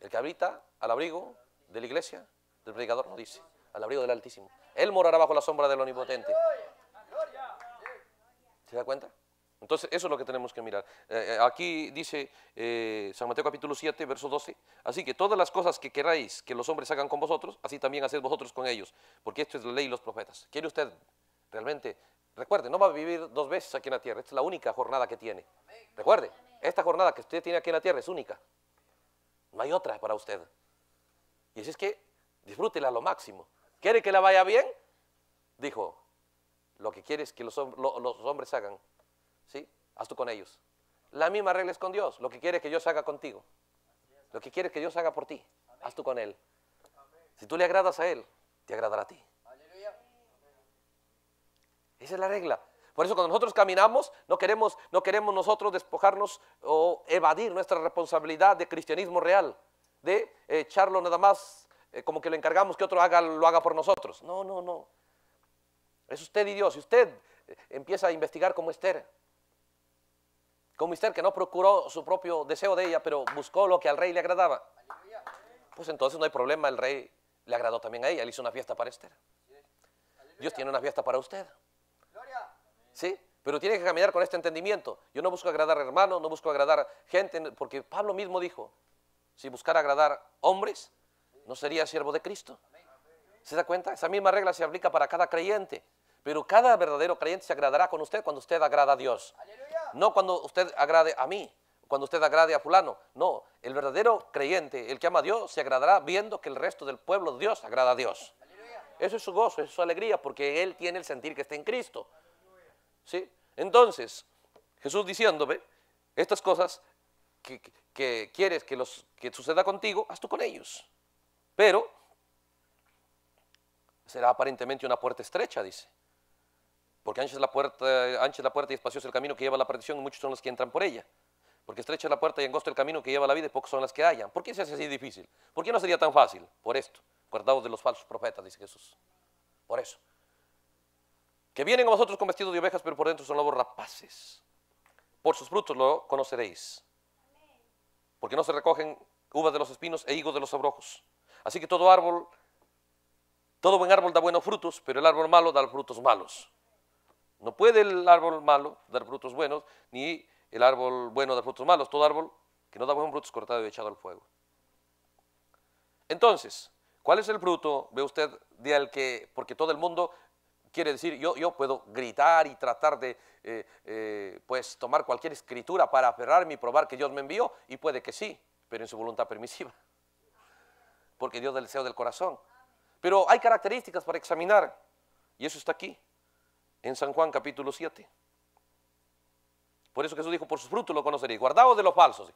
El que habita al abrigo de la iglesia, del predicador, no dice, al abrigo del Altísimo. Él morará bajo la sombra del Omnipotente. ¿Se da cuenta? Entonces, eso es lo que tenemos que mirar. Eh, eh, aquí dice eh, San Mateo capítulo 7, verso 12. Así que todas las cosas que queráis que los hombres hagan con vosotros, así también haced vosotros con ellos, porque esto es la ley y los profetas. ¿Quiere usted realmente? Recuerde, no va a vivir dos veces aquí en la tierra. Esta es la única jornada que tiene. Recuerde, esta jornada que usted tiene aquí en la tierra es única. No hay otra para usted. Y así es que disfrútela a lo máximo. ¿Quiere que la vaya bien? Dijo, lo que quiere es que los hombres hagan ¿sí? Haz tú con ellos. La misma regla es con Dios, lo que quiere que Dios haga contigo. Lo que quiere que Dios haga por ti, haz tú con Él. Si tú le agradas a Él, te agradará a ti. Esa es la regla. Por eso cuando nosotros caminamos, no queremos, no queremos nosotros despojarnos o evadir nuestra responsabilidad de cristianismo real, de echarlo nada más eh, como que lo encargamos que otro lo haga por nosotros. No, no, no. Es usted y Dios. Si usted eh, empieza a investigar como Esther, como Esther que no procuró su propio deseo de ella, pero buscó lo que al rey le agradaba, pues entonces no hay problema, el rey le agradó también a ella, le hizo una fiesta para Esther. Dios tiene una fiesta para usted. ¿Sí? Pero tiene que caminar con este entendimiento. Yo no busco agradar hermanos, no busco agradar gente, porque Pablo mismo dijo, si buscara agradar hombres, no sería siervo de Cristo. ¿Se da cuenta? Esa misma regla se aplica para cada creyente. Pero cada verdadero creyente se agradará con usted cuando usted agrada a Dios. No cuando usted agrade a mí, cuando usted agrade a fulano. No, el verdadero creyente, el que ama a Dios, se agradará viendo que el resto del pueblo de Dios agrada a Dios. Eso es su gozo, eso es su alegría, porque él tiene el sentir que está en Cristo. ¿Sí? Entonces, Jesús diciéndome, estas cosas que, quieres que, que suceda contigo, haz tú con ellos. Pero será aparentemente una puerta estrecha, dice. Porque ancha es la puerta, ancha la puerta y espacioso el camino que lleva a la perdición y muchos son los que entran por ella. Porque estrecha es la puerta y angosto el camino que lleva a la vida y pocos son las que hallan. ¿Por qué se hace así difícil? ¿Por qué no sería tan fácil? Por esto. Guardados de los falsos profetas, dice Jesús. Por eso. Que vienen a vosotros con vestidos de ovejas, pero por dentro son lobos rapaces. Por sus frutos lo conoceréis. Porque no se recogen uvas de los espinos e higos de los abrojos. Así que todo árbol, todo buen árbol da buenos frutos, pero el árbol malo da frutos malos. No puede el árbol malo dar frutos buenos, ni el árbol bueno dar frutos malos. Todo árbol que no da buenos frutos cortado y echado al fuego. Entonces, ¿cuál es el fruto, ve usted, de al que, porque todo el mundo quiere decir, yo, yo puedo gritar y tratar de, eh, eh, pues, tomar cualquier escritura para aferrarme y probar que Dios me envió, y puede que sí, pero en su voluntad permisiva porque Dios da el deseo del corazón. Pero hay características para examinar, y eso está aquí, en San Juan capítulo 7. Por eso Jesús dijo, por sus frutos lo conoceréis, guardaos de los falsos,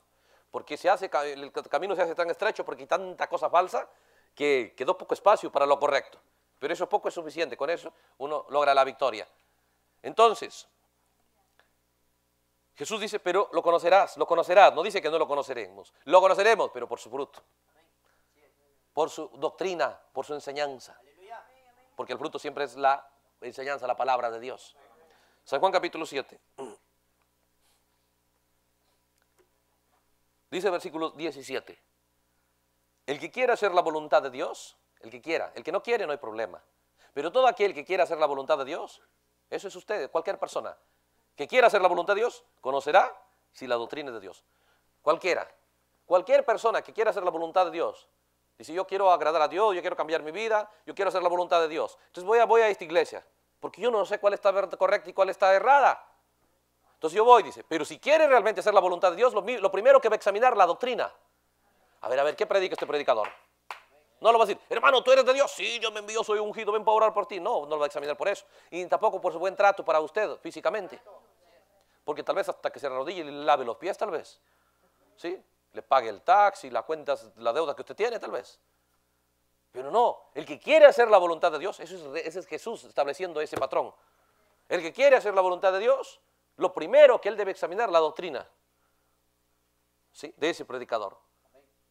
porque se hace, el camino se hace tan estrecho porque hay tanta cosa falsa que quedó poco espacio para lo correcto. Pero eso poco es suficiente, con eso uno logra la victoria. Entonces, Jesús dice, pero lo conocerás, lo conocerás, no dice que no lo conoceremos, lo conoceremos, pero por su fruto por su doctrina, por su enseñanza. Porque el fruto siempre es la enseñanza, la palabra de Dios. San Juan capítulo 7. Dice versículo 17. El que quiera hacer la voluntad de Dios, el que quiera, el que no quiere no hay problema. Pero todo aquel que quiera hacer la voluntad de Dios, eso es usted, cualquier persona que quiera hacer la voluntad de Dios, conocerá si la doctrina es de Dios. Cualquiera, cualquier persona que quiera hacer la voluntad de Dios, Dice, yo quiero agradar a Dios, yo quiero cambiar mi vida, yo quiero hacer la voluntad de Dios. Entonces voy a, voy a esta iglesia, porque yo no sé cuál está correcta y cuál está errada. Entonces yo voy, dice, pero si quiere realmente hacer la voluntad de Dios, lo, primero que va a examinar la doctrina. A ver, a ver, ¿qué predica este predicador? No lo va a decir, hermano, tú eres de Dios. Sí, yo me envío, soy ungido, ven para orar por ti. No, no lo va a examinar por eso. Y tampoco por su buen trato para usted físicamente. Porque tal vez hasta que se arrodille y le lave los pies, tal vez. ¿Sí? le pague el taxi, la cuenta, la deuda que usted tiene tal vez. Pero no, el que quiere hacer la voluntad de Dios, eso es, ese es Jesús estableciendo ese patrón. El que quiere hacer la voluntad de Dios, lo primero que él debe examinar la doctrina ¿sí? de ese predicador,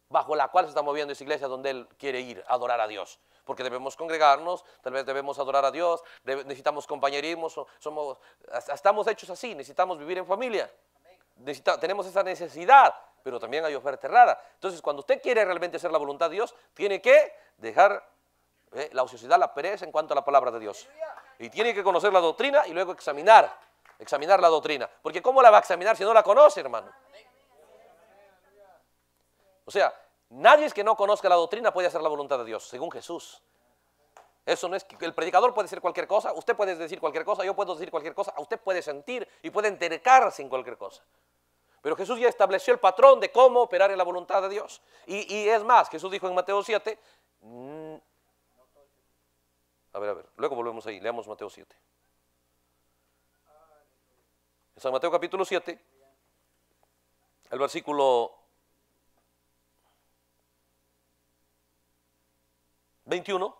bajo la cual se está moviendo esa iglesia donde él quiere ir a adorar a Dios. Porque debemos congregarnos, tal vez debemos adorar a Dios, necesitamos compañerismo, somos, estamos hechos así, necesitamos vivir en familia. tenemos esa necesidad pero también hay oferta errada. Entonces, cuando usted quiere realmente hacer la voluntad de Dios, tiene que dejar eh, la ociosidad, la pereza en cuanto a la palabra de Dios. Y tiene que conocer la doctrina y luego examinar, examinar la doctrina. Porque ¿cómo la va a examinar si no la conoce, hermano? O sea, nadie es que no conozca la doctrina puede hacer la voluntad de Dios, según Jesús. Eso no es que el predicador puede decir cualquier cosa, usted puede decir cualquier cosa, yo puedo decir cualquier cosa, usted puede sentir y puede entercarse en cualquier cosa. Pero Jesús ya estableció el patrón de cómo operar en la voluntad de Dios. Y, es más, Jesús dijo en Mateo 7, mm, a ver, a ver, luego volvemos ahí, leamos Mateo 7. En San Mateo capítulo 7, el versículo 21,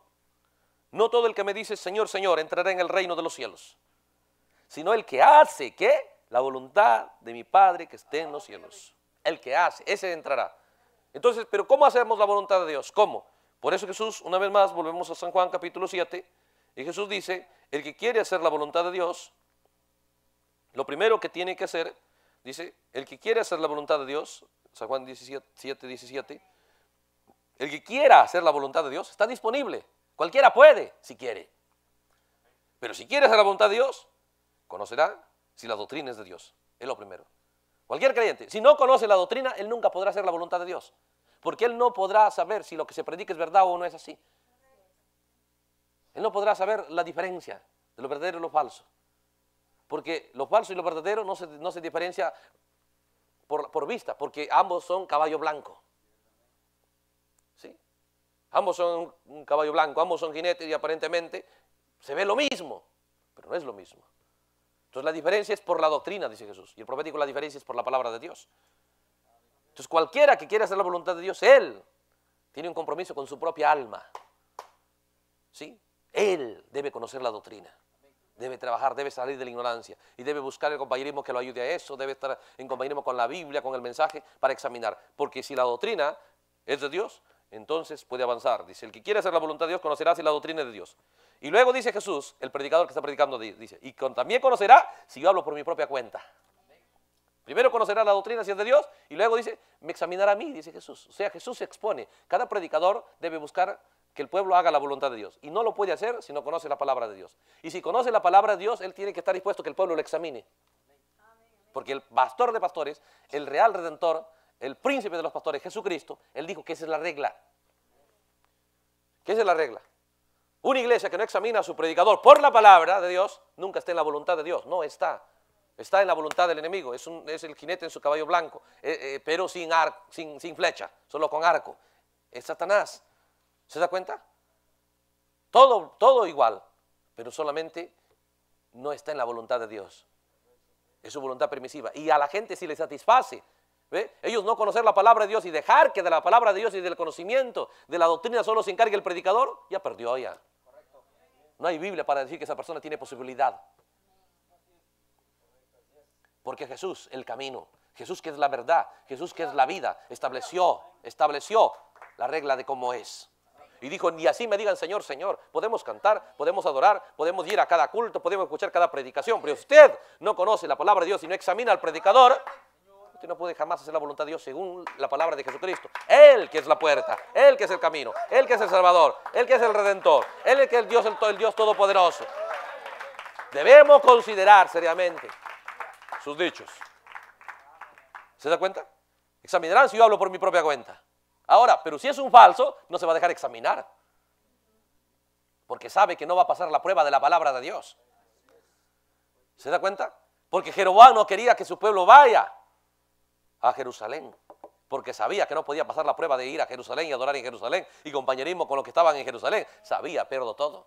no todo el que me dice Señor, Señor entrará en el reino de los cielos, sino el que hace que la voluntad de mi Padre que esté en los cielos. El que hace, ese entrará. Entonces, pero ¿cómo hacemos la voluntad de Dios? ¿Cómo? Por eso Jesús, una vez más, volvemos a San Juan capítulo 7, y Jesús dice, el que quiere hacer la voluntad de Dios, lo primero que tiene que hacer, dice, el que quiere hacer la voluntad de Dios, San Juan 17, 17, el que quiera hacer la voluntad de Dios está disponible. Cualquiera puede, si quiere. Pero si quiere hacer la voluntad de Dios, conocerá si la doctrina es de Dios. Es lo primero. Cualquier creyente, si no conoce la doctrina, él nunca podrá hacer la voluntad de Dios. Porque él no podrá saber si lo que se predica es verdad o no es así. Él no podrá saber la diferencia de lo verdadero y lo falso. Porque lo falso y lo verdadero no se, no se diferencia por, por vista, porque ambos son caballo blanco. ¿Sí? Ambos son un caballo blanco, ambos son jinetes y aparentemente se ve lo mismo, pero no es lo mismo. Entonces la diferencia es por la doctrina, dice Jesús. Y el profético la diferencia es por la palabra de Dios. Entonces cualquiera que quiera hacer la voluntad de Dios, él tiene un compromiso con su propia alma. ¿Sí? Él debe conocer la doctrina. Debe trabajar, debe salir de la ignorancia y debe buscar el compañerismo que lo ayude a eso, debe estar en compañerismo con la Biblia, con el mensaje, para examinar. Porque si la doctrina es de Dios, entonces puede avanzar. Dice, el que quiere hacer la voluntad de Dios conocerá si la doctrina es de Dios. Y luego dice Jesús, el predicador que está predicando, dice, y también conocerá si yo hablo por mi propia cuenta. Primero conocerá la doctrina si es de Dios y luego dice, me examinará a mí, dice Jesús. O sea, Jesús se expone. Cada predicador debe buscar que el pueblo haga la voluntad de Dios. Y no lo puede hacer si no conoce la palabra de Dios. Y si conoce la palabra de Dios, él tiene que estar dispuesto a que el pueblo lo examine. Porque el pastor de pastores, el real redentor, el príncipe de los pastores, Jesucristo, él dijo que esa es la regla. ¿Qué es la regla? Una iglesia que no examina a su predicador por la palabra de Dios, nunca está en la voluntad de Dios. No está. Está en la voluntad del enemigo. Es, el jinete en su caballo blanco, eh, eh, pero sin, sin, flecha, solo con arco. Es Satanás. ¿Se da cuenta? Todo, todo igual, pero solamente no está en la voluntad de Dios. Es su voluntad permisiva. Y a la gente sí le satisface. Ellos no conocer la palabra de Dios y dejar que de la palabra de Dios y del conocimiento de la doctrina solo se encargue el predicador, ya perdió ya. No hay Biblia para decir que esa persona tiene posibilidad. Porque Jesús, el camino, Jesús que es la verdad, Jesús que es la vida, estableció, estableció la regla de cómo es. Y dijo, ni así me digan Señor, Señor, podemos cantar, podemos adorar, podemos ir a cada culto, podemos escuchar cada predicación, pero usted no conoce la palabra de Dios y no examina al predicador, usted no puede jamás hacer la voluntad de Dios según la palabra de Jesucristo. Él que es la puerta, Él que es el camino, Él que es el Salvador, Él que es el Redentor, Él que es el Dios, el, el Dios Todopoderoso. Debemos considerar seriamente sus dichos. ¿Se da cuenta? Examinarán si yo hablo por mi propia cuenta. Ahora, pero si es un falso, no se va a dejar examinar. Porque sabe que no va a pasar la prueba de la palabra de Dios. ¿Se da cuenta? Porque Jeroboam no quería que su pueblo vaya a Jerusalén. Porque sabía que no podía pasar la prueba de ir a Jerusalén y adorar en Jerusalén y compañerismo con los que estaban en Jerusalén. Sabía, pero todo.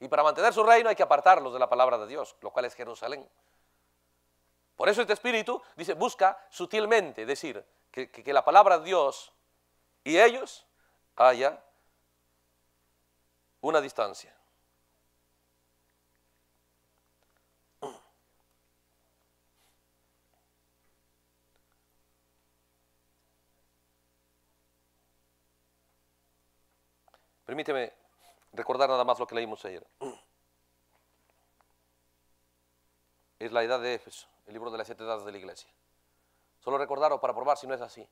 Y para mantener su reino hay que apartarlos de la palabra de Dios, lo cual es Jerusalén. Por eso este espíritu dice, busca sutilmente decir que, la palabra de Dios y ellos haya una distancia. Permíteme recordar nada más lo que leímos ayer. Es la edad de Éfeso el libro de las siete edades de la iglesia. Solo recordaros para probar si no es así,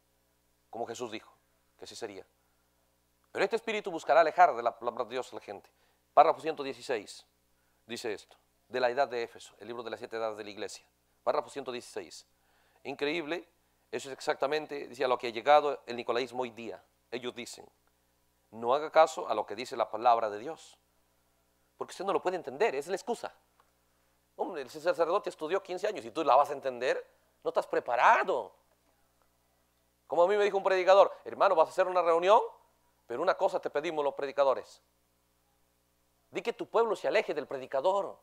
como Jesús dijo, que así sería. Pero este espíritu buscará alejar de la palabra de Dios a la gente. Párrafo 116 dice esto, de la edad de Éfeso, el libro de las siete edades de la iglesia. Párrafo 116. Increíble, eso es exactamente, dice, lo que ha llegado el nicolaísmo hoy día. Ellos dicen, no haga caso a lo que dice la palabra de Dios, porque usted no lo puede entender, es la excusa. Hombre, el sacerdote estudió 15 años y tú la vas a entender. No estás preparado. Como a mí me dijo un predicador, hermano, vas a hacer una reunión, pero una cosa te pedimos los predicadores. Di que tu pueblo se aleje del predicador.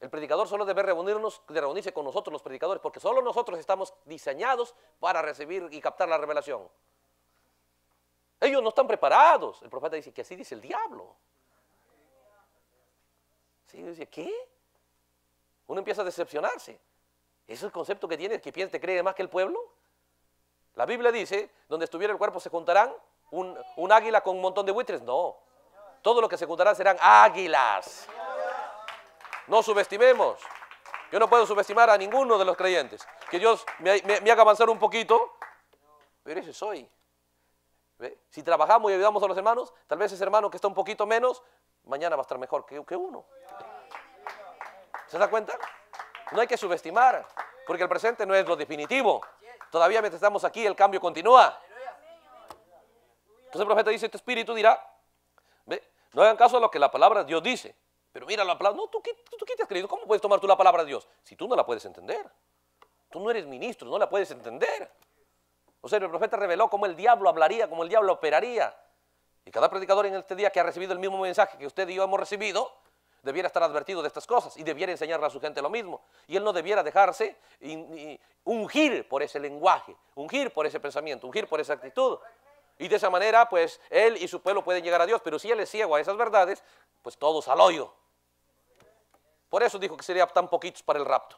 El predicador solo debe reunirnos, de reunirse con nosotros los predicadores, porque solo nosotros estamos diseñados para recibir y captar la revelación. Ellos no están preparados. El profeta dice que así dice el diablo. Sí, dice, ¿qué? Uno empieza a decepcionarse. ¿Ese es el concepto que tiene, que piensa, te cree más que el pueblo? La Biblia dice, donde estuviera el cuerpo se juntarán un, un águila con un montón de buitres. No, todo lo que se juntarán serán águilas. No subestimemos. Yo no puedo subestimar a ninguno de los creyentes. Que Dios me, haga avanzar un poquito, pero ese soy. Si trabajamos y ayudamos a los hermanos, tal vez ese hermano que está un poquito menos, mañana va a estar mejor que, que uno. ¿Se da cuenta? No hay que subestimar, porque el presente no es lo definitivo. Todavía mientras estamos aquí, el cambio continúa. Entonces el profeta dice, este espíritu dirá, ¿ve? no hagan caso a lo que la palabra de Dios dice. Pero mira la palabra, no, ¿tú qué, ¿tú qué te has creído? ¿Cómo puedes tomar tú la palabra de Dios? Si tú no la puedes entender. Tú no eres ministro, no la puedes entender. O sea, el profeta reveló cómo el diablo hablaría, cómo el diablo operaría. Y cada predicador en este día que ha recibido el mismo mensaje que usted y yo hemos recibido, debiera estar advertido de estas cosas y debiera enseñarle a su gente lo mismo. Y él no debiera dejarse ungir por ese lenguaje, ungir por ese pensamiento, ungir por esa actitud. Y de esa manera, pues él y su pueblo pueden llegar a Dios. Pero si él es ciego a esas verdades, pues todos al hoyo. Por eso dijo que sería tan poquitos para el rapto.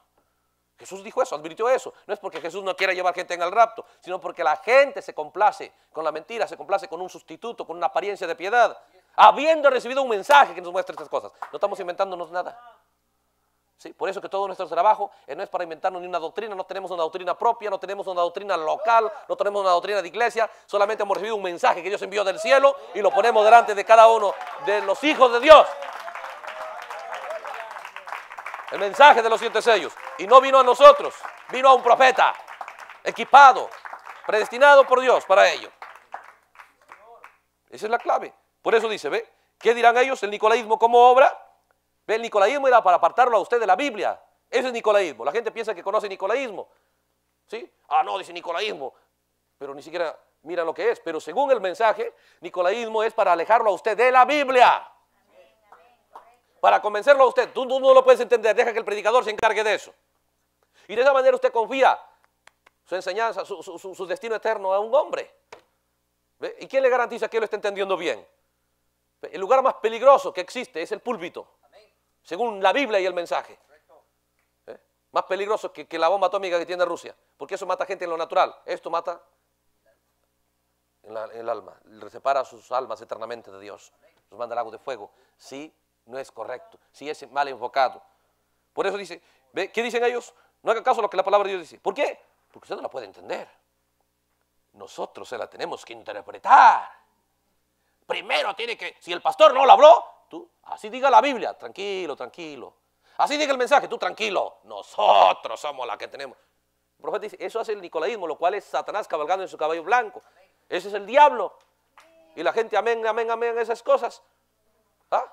Jesús dijo eso, advirtió eso. No es porque Jesús no quiera llevar gente en el rapto, sino porque la gente se complace con la mentira, se complace con un sustituto, con una apariencia de piedad, habiendo recibido un mensaje que nos muestra estas cosas. No estamos inventándonos nada. ¿Sí? Por eso que todo nuestro trabajo eh, no es para inventarnos ni una doctrina, no tenemos una doctrina propia, no tenemos una doctrina local, no tenemos una doctrina de iglesia, solamente hemos recibido un mensaje que Dios envió del cielo y lo ponemos delante de cada uno de los hijos de Dios. El mensaje de los siete sellos. Y no vino a nosotros, vino a un profeta, equipado, predestinado por Dios para ello. Esa es la clave. Por eso dice, ¿ve? ¿Qué dirán ellos? El nicolaísmo como obra. ¿Ve? El nicolaísmo era para apartarlo a usted de la Biblia. Ese es nicolaísmo. La gente piensa que conoce nicolaísmo. ¿Sí? Ah, no, dice nicolaísmo. Pero ni siquiera mira lo que es. Pero según el mensaje, nicolaísmo es para alejarlo a usted de la Biblia para convencerlo a usted. Tú, no lo puedes entender, deja que el predicador se encargue de eso. Y de esa manera usted confía su enseñanza, su, destino eterno a un hombre. ¿Y quién le garantiza que él lo está entendiendo bien? El lugar más peligroso que existe es el púlpito, según la Biblia y el mensaje. ¿Eh? Más peligroso que, la bomba atómica que tiene Rusia, porque eso mata gente en lo natural. Esto mata en, el alma, le separa sus almas eternamente de Dios, los manda al lago de fuego. Sí, no es correcto, si es mal enfocado. Por eso dice. ¿qué dicen ellos? No haga caso a lo que la palabra de Dios dice. ¿Por qué? Porque usted no la puede entender. Nosotros se la tenemos que interpretar. Primero tiene que, si el pastor no lo habló, tú, así diga la Biblia, tranquilo, tranquilo. Así diga el mensaje, tú tranquilo. Nosotros somos la que tenemos. El profeta dice, eso hace el nicolaísmo, lo cual es Satanás cabalgando en su caballo blanco. Ese es el diablo. Y la gente, amén, amén, amén, esas cosas. ¿Ah?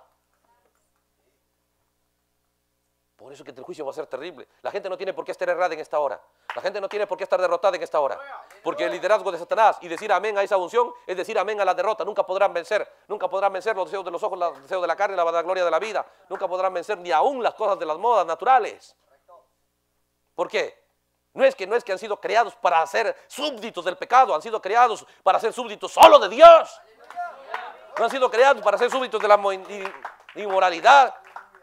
Por eso que el juicio va a ser terrible. La gente no tiene por qué estar errada en esta hora. La gente no tiene por qué estar derrotada en esta hora. Porque el liderazgo de Satanás y decir amén a esa unción es decir amén a la derrota. Nunca podrán vencer. Nunca podrán vencer los deseos de los ojos, los deseos de la carne, la gloria de la vida. Nunca podrán vencer ni aún las cosas de las modas naturales. ¿Por qué? No es que no es que han sido creados para ser súbditos del pecado, han sido creados para ser súbditos solo de Dios. No han sido creados para ser súbditos de la inmoralidad,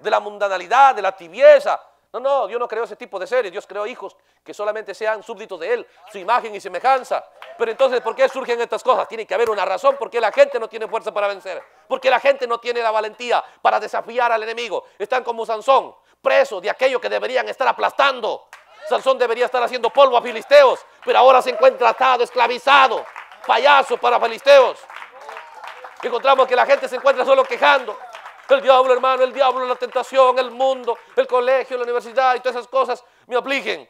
de la mundanalidad, de la tibieza. No, no, Dios no creó ese tipo de seres. Dios creó hijos que solamente sean súbditos de Él, su imagen y semejanza. Pero entonces, ¿por qué surgen estas cosas? Tiene que haber una razón porque la gente no tiene fuerza para vencer. Porque la gente no tiene la valentía para desafiar al enemigo. Están como Sansón, presos de aquello que deberían estar aplastando. Sansón debería estar haciendo polvo a filisteos, pero ahora se encuentra atado, esclavizado, payaso para filisteos. Encontramos que la gente se encuentra solo quejando. El diablo, hermano, el diablo, la tentación, el mundo, el colegio, la universidad y todas esas cosas me apliquen.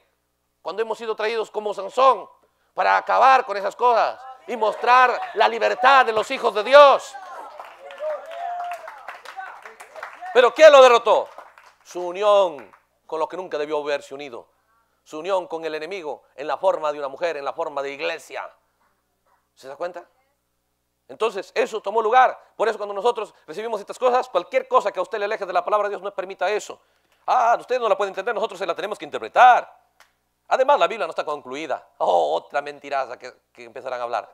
Cuando hemos sido traídos como Sansón para acabar con esas cosas y mostrar la libertad de los hijos de Dios. Pero ¿quién lo derrotó? Su unión con lo que nunca debió haberse unido. Su unión con el enemigo en la forma de una mujer, en la forma de iglesia. ¿Se da cuenta? Entonces, eso tomó lugar. Por eso cuando nosotros recibimos estas cosas, cualquier cosa que a usted le aleje de la palabra de Dios no permita eso. Ah, usted no la puede entender, nosotros se la tenemos que interpretar. Además, la Biblia no está concluida. Oh, otra mentiraza que, empezarán a hablar.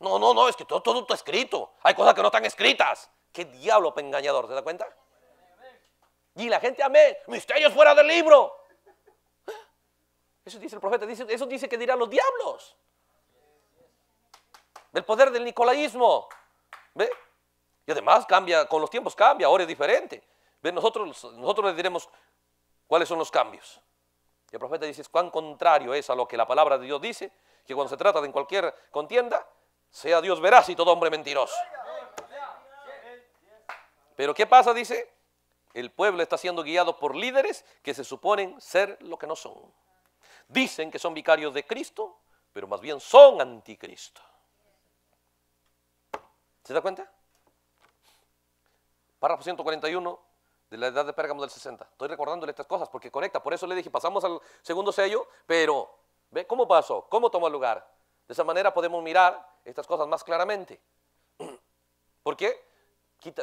No, no, no, es que todo, está escrito. Hay cosas que no están escritas. ¿Qué diablo engañador? ¿Se da cuenta? Y la gente, amén, misterios fuera del libro. Eso dice el profeta, eso dice que dirán los diablos. El poder del nicolaísmo. ¿Ve? Y además cambia, con los tiempos cambia, ahora es diferente. ¿Ve? Nosotros, nosotros les diremos cuáles son los cambios. Y el profeta dice, cuán contrario es a lo que la palabra de Dios dice, que cuando se trata de cualquier contienda, sea Dios veraz y todo hombre mentiroso. Pero ¿qué pasa? Dice, el pueblo está siendo guiado por líderes que se suponen ser lo que no son. Dicen que son vicarios de Cristo, pero más bien son anticristo. ¿Se da cuenta? Párrafo 141 de la edad de Pérgamo del 60. Estoy recordándole estas cosas porque conecta. Por eso le dije, pasamos al segundo sello, pero ¿ve cómo pasó? ¿Cómo tomó lugar? De esa manera podemos mirar estas cosas más claramente. ¿Por qué?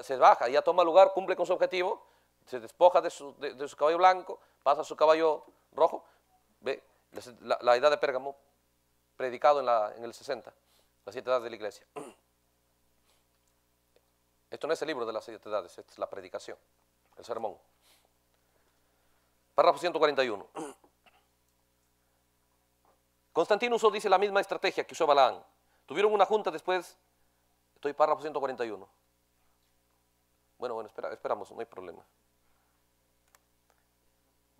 Se baja, ya toma lugar, cumple con su objetivo, se despoja de su, caballo blanco, pasa a su caballo rojo. ¿Ve? La, edad de Pérgamo, predicado en, en el 60, las siete edades de la iglesia. Esto no es el libro de las siete edades, es la predicación, el sermón. Párrafo 141. Constantino usó, dice, la misma estrategia que usó Balaán. Tuvieron una junta después, estoy párrafo 141. Bueno, bueno, esperamos, no hay problema.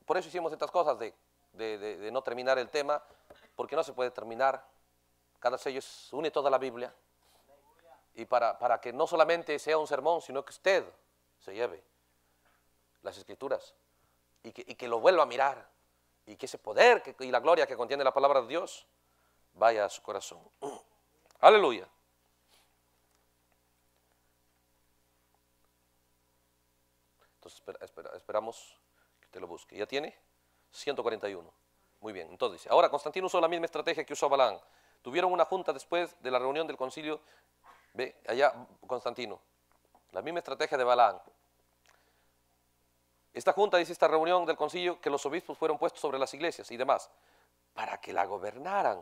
Por eso hicimos estas cosas de, de no terminar el tema, porque no se puede terminar. Cada sello une toda la Biblia y para, para, que no solamente sea un sermón, sino que usted se lleve las escrituras y que, y que lo vuelva a mirar y que ese poder y la gloria que contiene la palabra de Dios vaya a su corazón. Aleluya. Entonces esperamos que te lo busque. ¿Ya tiene? 141. Muy bien. Entonces dice, ahora Constantino usó la misma estrategia que usó Balán. Tuvieron una junta después de la reunión del concilio Ve, allá Constantino, la misma estrategia de Balaán. Esta junta dice esta reunión del concilio que los obispos fueron puestos sobre las iglesias y demás para que la gobernaran.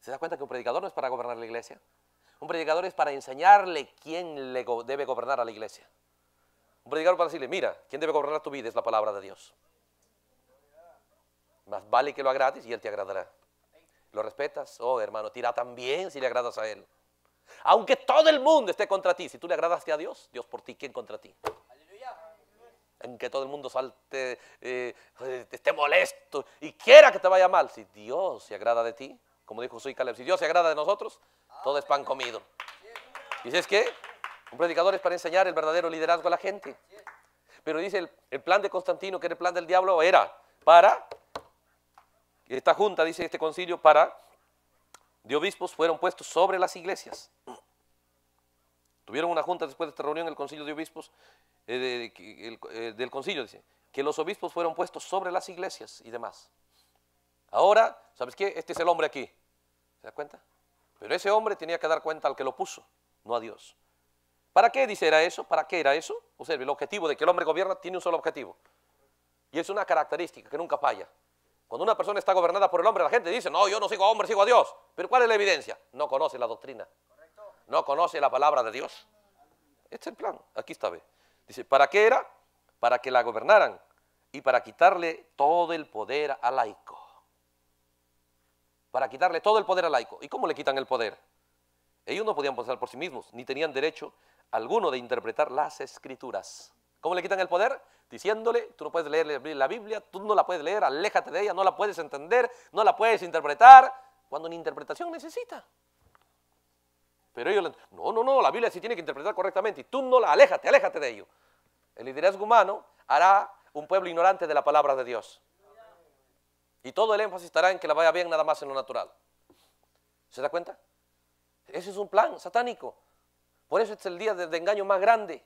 ¿Se da cuenta que un predicador no es para gobernar la iglesia? Un predicador es para enseñarle quién le debe gobernar a la iglesia. Un predicador para decirle, mira, quién debe gobernar tu vida es la palabra de Dios. Más vale que lo agrades y Él te agradará. ¿Lo respetas? Oh, hermano, tira también si le agradas a Él. Aunque todo el mundo esté contra ti, si tú le agradaste a Dios, Dios por ti, ¿quién contra ti? Aunque todo el mundo salte, eh, esté molesto y quiera que te vaya mal, si Dios se agrada de ti, como dijo Josué Caleb, si Dios se agrada de nosotros, todo es pan comido. ¿Y es que Un predicador es para enseñar el verdadero liderazgo a la gente. Pero dice el, el plan de Constantino, que era el plan del diablo, era para, esta junta, dice este concilio, para de obispos fueron puestos sobre las iglesias. Tuvieron una junta después de esta reunión, el concilio de obispos, eh, eh, del concilio, dice, que los obispos fueron puestos sobre las iglesias y demás. Ahora, ¿sabes qué? Este es el hombre aquí. ¿Se da cuenta? Pero ese hombre tenía que dar cuenta al que lo puso, no a Dios. ¿Para qué dice era eso? ¿Para qué era eso? Observe, el objetivo de que el hombre gobierna tiene un solo objetivo. Y es una característica que nunca falla. Cuando una persona está gobernada por el hombre, la gente dice, no, yo no sigo a hombre, sigo a Dios. Pero ¿cuál es la evidencia? No conoce la doctrina. No conoce la palabra de Dios. Este es el plan. Aquí está, ve. Dice, ¿para qué era? Para que la gobernaran y para quitarle todo el poder al laico. Para quitarle todo el poder al laico. ¿Y cómo le quitan el poder? Ellos no podían pensar por sí mismos, ni tenían derecho alguno de interpretar las escrituras. ¿Cómo le quitan el poder? Diciéndole, tú no puedes leer la Biblia, tú no la puedes leer, aléjate de ella, no la puedes entender, no la puedes interpretar, cuando ni interpretación necesita. Pero ellos, no, no, no, la Biblia sí tiene que interpretar correctamente y tú no la, aléjate, aléjate de ello. El liderazgo humano hará un pueblo ignorante de la palabra de Dios. Y todo el énfasis estará en que la vaya bien nada más en lo natural. ¿Se da cuenta? Ese es un plan satánico. Por eso es el día de engaño más grande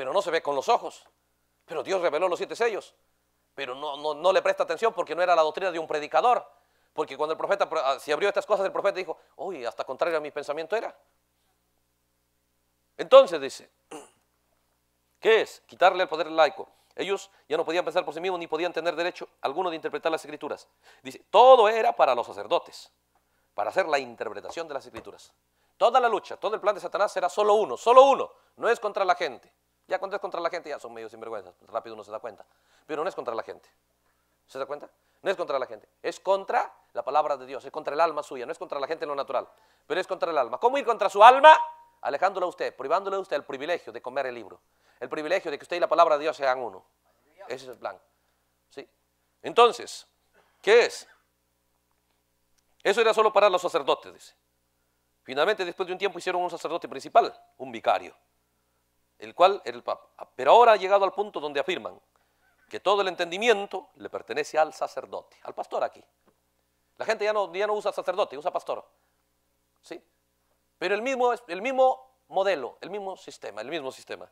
pero no se ve con los ojos. Pero Dios reveló los siete sellos, pero no, le presta atención porque no era la doctrina de un predicador. Porque cuando el profeta ah, se abrió estas cosas, el profeta dijo, uy, hasta contrario a mi pensamiento era. Entonces dice, ¿qué es? Quitarle el poder laico. Ellos ya no podían pensar por sí mismos ni podían tener derecho alguno de interpretar las escrituras. Dice, todo era para los sacerdotes, para hacer la interpretación de las escrituras. Toda la lucha, todo el plan de Satanás será solo uno, solo uno. No es contra la gente. Ya cuando es contra la gente ya son medio sinvergüenzas. Rápido uno se da cuenta. Pero no es contra la gente. ¿Se da cuenta? No es contra la gente. Es contra la palabra de Dios. Es contra el alma suya. No es contra la gente en lo natural. Pero es contra el alma. ¿Cómo ir contra su alma? Alejándolo a usted, privándole a usted el privilegio de comer el libro. El privilegio de que usted y la palabra de Dios sean uno. Ese es el plan. ¿Sí? Entonces, ¿qué es? Eso era solo para los sacerdotes, dice. Finalmente, después de un tiempo, hicieron un sacerdote principal, un vicario, el cual era el Papa. Pero ahora ha llegado al punto donde afirman que todo el entendimiento le pertenece al sacerdote, al pastor aquí. La gente ya no, ya no usa sacerdote, usa pastor. ¿Sí? Pero el mismo, el mismo modelo, el mismo sistema, el mismo sistema.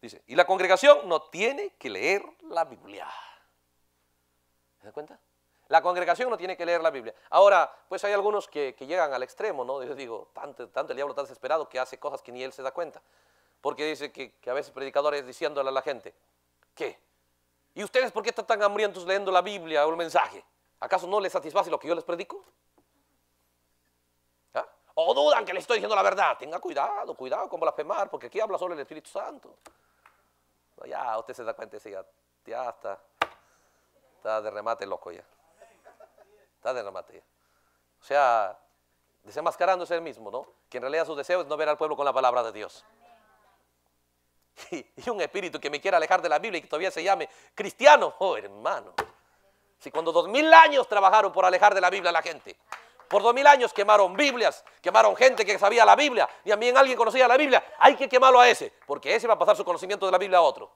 Dice, y la congregación no tiene que leer la Biblia. ¿Se da cuenta? La congregación no tiene que leer la Biblia. Ahora, pues hay algunos que, llegan al extremo, ¿no? Yo digo, tanto, el diablo está desesperado que hace cosas que ni él se da cuenta. Porque dice que, a veces predicadores diciéndole a la gente, ¿qué? ¿Y ustedes por qué están tan hambrientos leyendo la Biblia o el mensaje? ¿Acaso no les satisface lo que yo les predico? ¿Ah? ¿O dudan que les estoy diciendo la verdad? Tenga cuidado, cuidado con blasfemar, porque aquí habla solo el Espíritu Santo. ya, usted se da cuenta, ya, ya está, está de remate loco ya de la materia. O sea, desenmascarándose el mismo, ¿no? Que en realidad su deseo es no ver al pueblo con la palabra de Dios. Y, un espíritu que me quiera alejar de la Biblia y que todavía se llame cristiano, oh hermano. Si cuando dos mil años trabajaron por alejar de la Biblia a la gente, por dos mil años quemaron Biblias, quemaron gente que sabía la Biblia, y también alguien conocía la Biblia, hay que quemarlo a ese, porque ese va a pasar su conocimiento de la Biblia a otro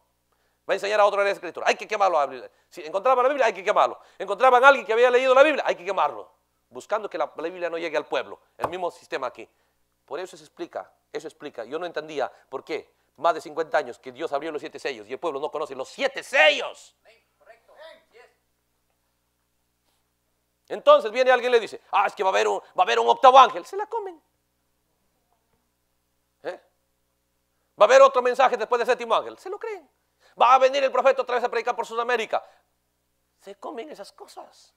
va a enseñar a otro la escritura. Hay que quemarlo a. Si encontraban la Biblia, hay que quemarlo. Encontraban a alguien que había leído la Biblia, hay que quemarlo. Buscando que la, Biblia no llegue al pueblo. El mismo sistema aquí. Por eso se explica, eso explica. Yo no entendía por qué más de 50 años que Dios abrió los siete sellos y el pueblo no conoce los siete sellos. Entonces viene alguien y le dice, ah, es que va a haber un, va a haber un octavo ángel. Se la comen. ¿Eh? Va a haber otro mensaje después del séptimo ángel. Se lo creen. Va a venir el profeta otra vez a predicar por Sudamérica. Se comen esas cosas.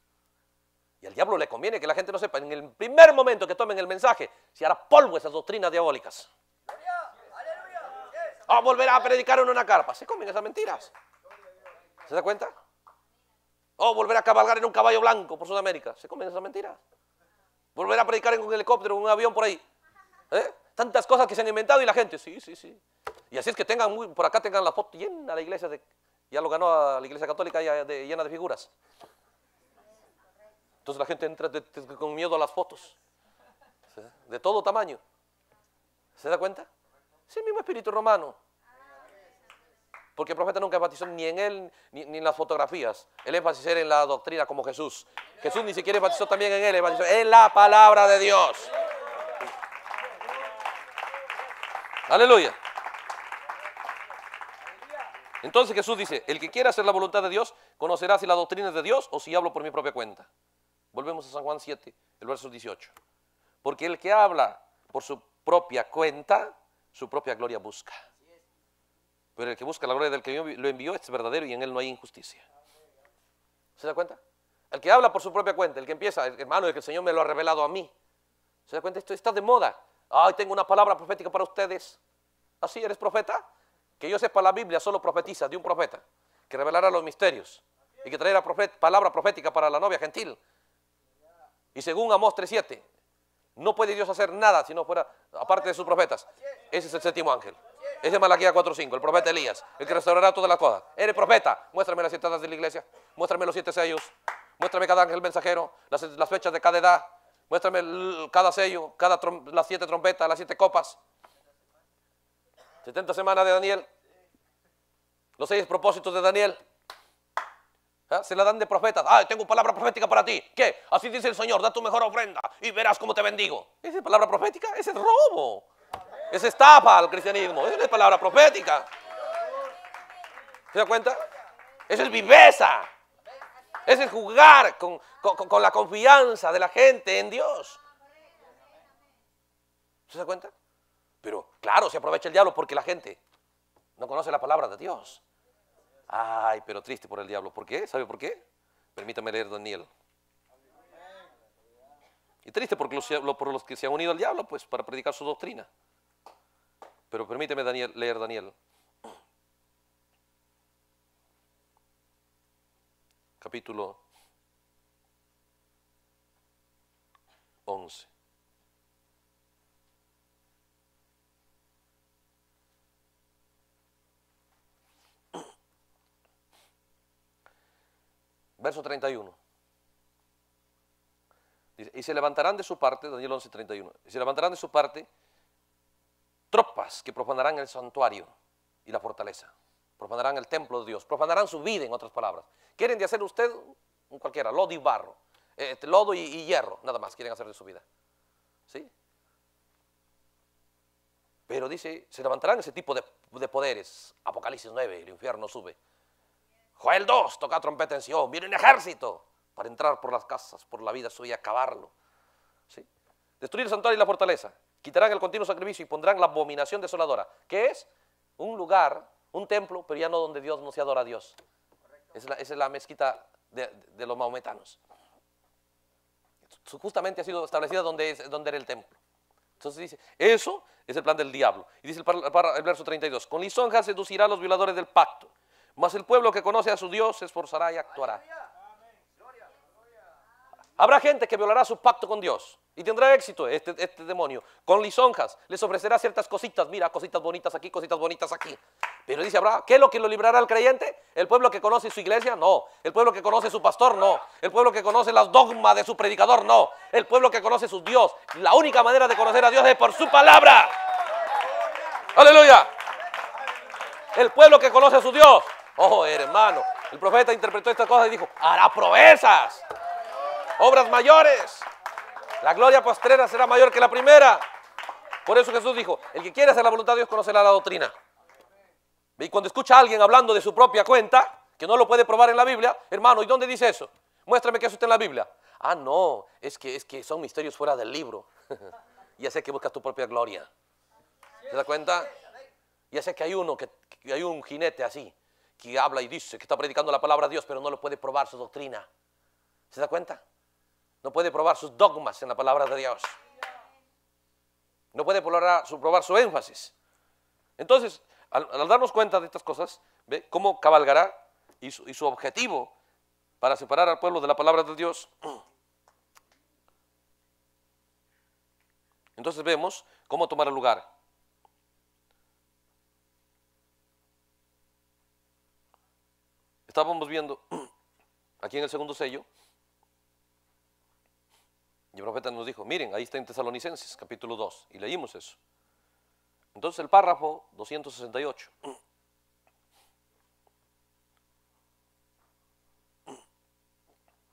Y al diablo le conviene que la gente no sepa. En el primer momento que tomen el mensaje, se hará polvo esas doctrinas diabólicas. Ah, volverá a predicar en una carpa. Se comen esas mentiras. ¿Se da cuenta? O oh, volverá a cabalgar en un caballo blanco por Sudamérica. Se comen esas mentiras. Volverá a predicar en un helicóptero, en un avión por ahí. ¿Eh? Tantas cosas que se han inventado y la gente, sí, sí, sí. Y así es que tengan, muy, por acá tengan la foto llena la iglesia, de, ya lo ganó a la iglesia católica ya llena de figuras. Entonces la gente entra con miedo a las fotos, de todo tamaño. ¿Se da cuenta? Es el mismo espíritu romano. Porque el profeta nunca enfatizó ni en él ni, en las fotografías. El énfasis era en la doctrina como Jesús. Jesús ni siquiera enfatizó también en él, enfatizó en la palabra de Dios. Aleluya. Entonces Jesús dice, el que quiera hacer la voluntad de Dios, conocerá si la doctrina es de Dios o si hablo por mi propia cuenta. Volvemos a San Juan 7, el verso 18. Porque el que habla por su propia cuenta, su propia gloria busca. Pero el que busca la gloria del que lo envió es verdadero y en él no hay injusticia. ¿Se da cuenta? El que habla por su propia cuenta, el que empieza, hermano, el que el Señor me lo ha revelado a mí. ¿Se da cuenta? Esto está de moda. Ay, tengo una palabra profética para ustedes. ¿Así eres profeta? Que yo sepa la Biblia solo profetiza de un profeta que revelará los misterios y que traerá palabra profética para la novia gentil. Y según Amós 3.7, no puede Dios hacer nada si no fuera, aparte de sus profetas. Ese es el séptimo ángel. Ese es Malaquía 4.5, el profeta Elías, el que restaurará todas las cosas. Eres profeta, muéstrame las siete de la iglesia, muéstrame los siete sellos, muéstrame cada ángel mensajero, las, fechas de cada edad, muéstrame cada sello, cada las siete trompetas, las siete copas. 70 semanas de Daniel. Los seis propósitos de Daniel. ¿Ah? Se la dan de profetas. Ah, tengo palabra profética para ti. ¿Qué? Así dice el Señor, da tu mejor ofrenda y verás cómo te bendigo. ¿Esa es palabra profética? Ese es robo. Es estafa al cristianismo. Esa es palabra profética. ¿Se da cuenta? Eso es viveza. Ese es jugar con, con la confianza de la gente en Dios. ¿Se da cuenta? Pero claro, se aprovecha el diablo porque la gente no conoce la palabra de Dios. Ay, pero triste por el diablo. ¿Por qué? ¿Sabe por qué? Permítame leer Daniel. Y triste porque por los que se han unido al diablo, pues, para predicar su doctrina. Pero permíteme leer Daniel. Capítulo 11. Verso 31. Dice, y se levantarán de su parte, Daniel 11, 31, y se levantarán de su parte tropas que profanarán el santuario y la fortaleza, profanarán el templo de Dios, profanarán su vida, en otras palabras. Quieren de hacer usted un cualquiera, lodo y barro, este, lodo y, hierro, nada más quieren hacer de su vida. ¿Sí? Pero dice, se levantarán ese tipo de, de poderes. Apocalipsis 9, el infierno sube. Joel 2, toca trompeta en Sion, viene un ejército para entrar por las casas, por la vida suya acabarlo. ¿Sí? Destruir el santuario y la fortaleza. Quitarán el continuo sacrificio y pondrán la abominación desoladora, que es un lugar, un templo, pero ya no donde Dios no se adora a Dios. Esa es la, mezquita de, los maometanos. Justamente ha sido establecida donde, es, donde era el templo. Entonces dice, eso es el plan del diablo. Y dice el, el verso 32, con lisonja seducirá a los violadores del pacto mas el pueblo que conoce a su Dios se esforzará y actuará. Habrá gente que violará su pacto con Dios y tendrá éxito este, este, demonio. Con lisonjas les ofrecerá ciertas cositas. Mira, cositas bonitas aquí, cositas bonitas aquí. Pero dice Abraham, ¿qué es lo que lo librará al creyente? ¿El pueblo que conoce su iglesia? No. ¿El pueblo que conoce su pastor? No. ¿El pueblo que conoce las dogmas de su predicador? No. ¿El pueblo que conoce su Dios? La única manera de conocer a Dios es por su palabra. Aleluya. El pueblo que conoce a su Dios. Oh, hermano, el profeta interpretó esta cosa y dijo, hará proezas, obras mayores. La gloria postrera será mayor que la primera. Por eso Jesús dijo, el que quiere hacer la voluntad de Dios conocerá la doctrina. Y cuando escucha a alguien hablando de su propia cuenta, que no lo puede probar en la Biblia, hermano, ¿y dónde dice eso? Muéstrame que eso está en la Biblia. Ah, no, es que, es que son misterios fuera del libro. ya sé que buscas tu propia gloria. ¿Se da cuenta? Ya sé que hay uno, que hay un jinete así, que habla y dice que está predicando la palabra de Dios, pero no lo puede probar su doctrina. ¿Se da cuenta? No puede probar sus dogmas en la palabra de Dios. No puede probar su, énfasis. Entonces, al, darnos cuenta de estas cosas, ¿ve cómo cabalgará y su, y su objetivo para separar al pueblo de la palabra de Dios. Entonces vemos cómo tomar el lugar. Estábamos viendo aquí en el segundo sello, y el profeta nos dijo, miren, ahí está en Tesalonicenses, capítulo 2, y leímos eso. Entonces el párrafo 268.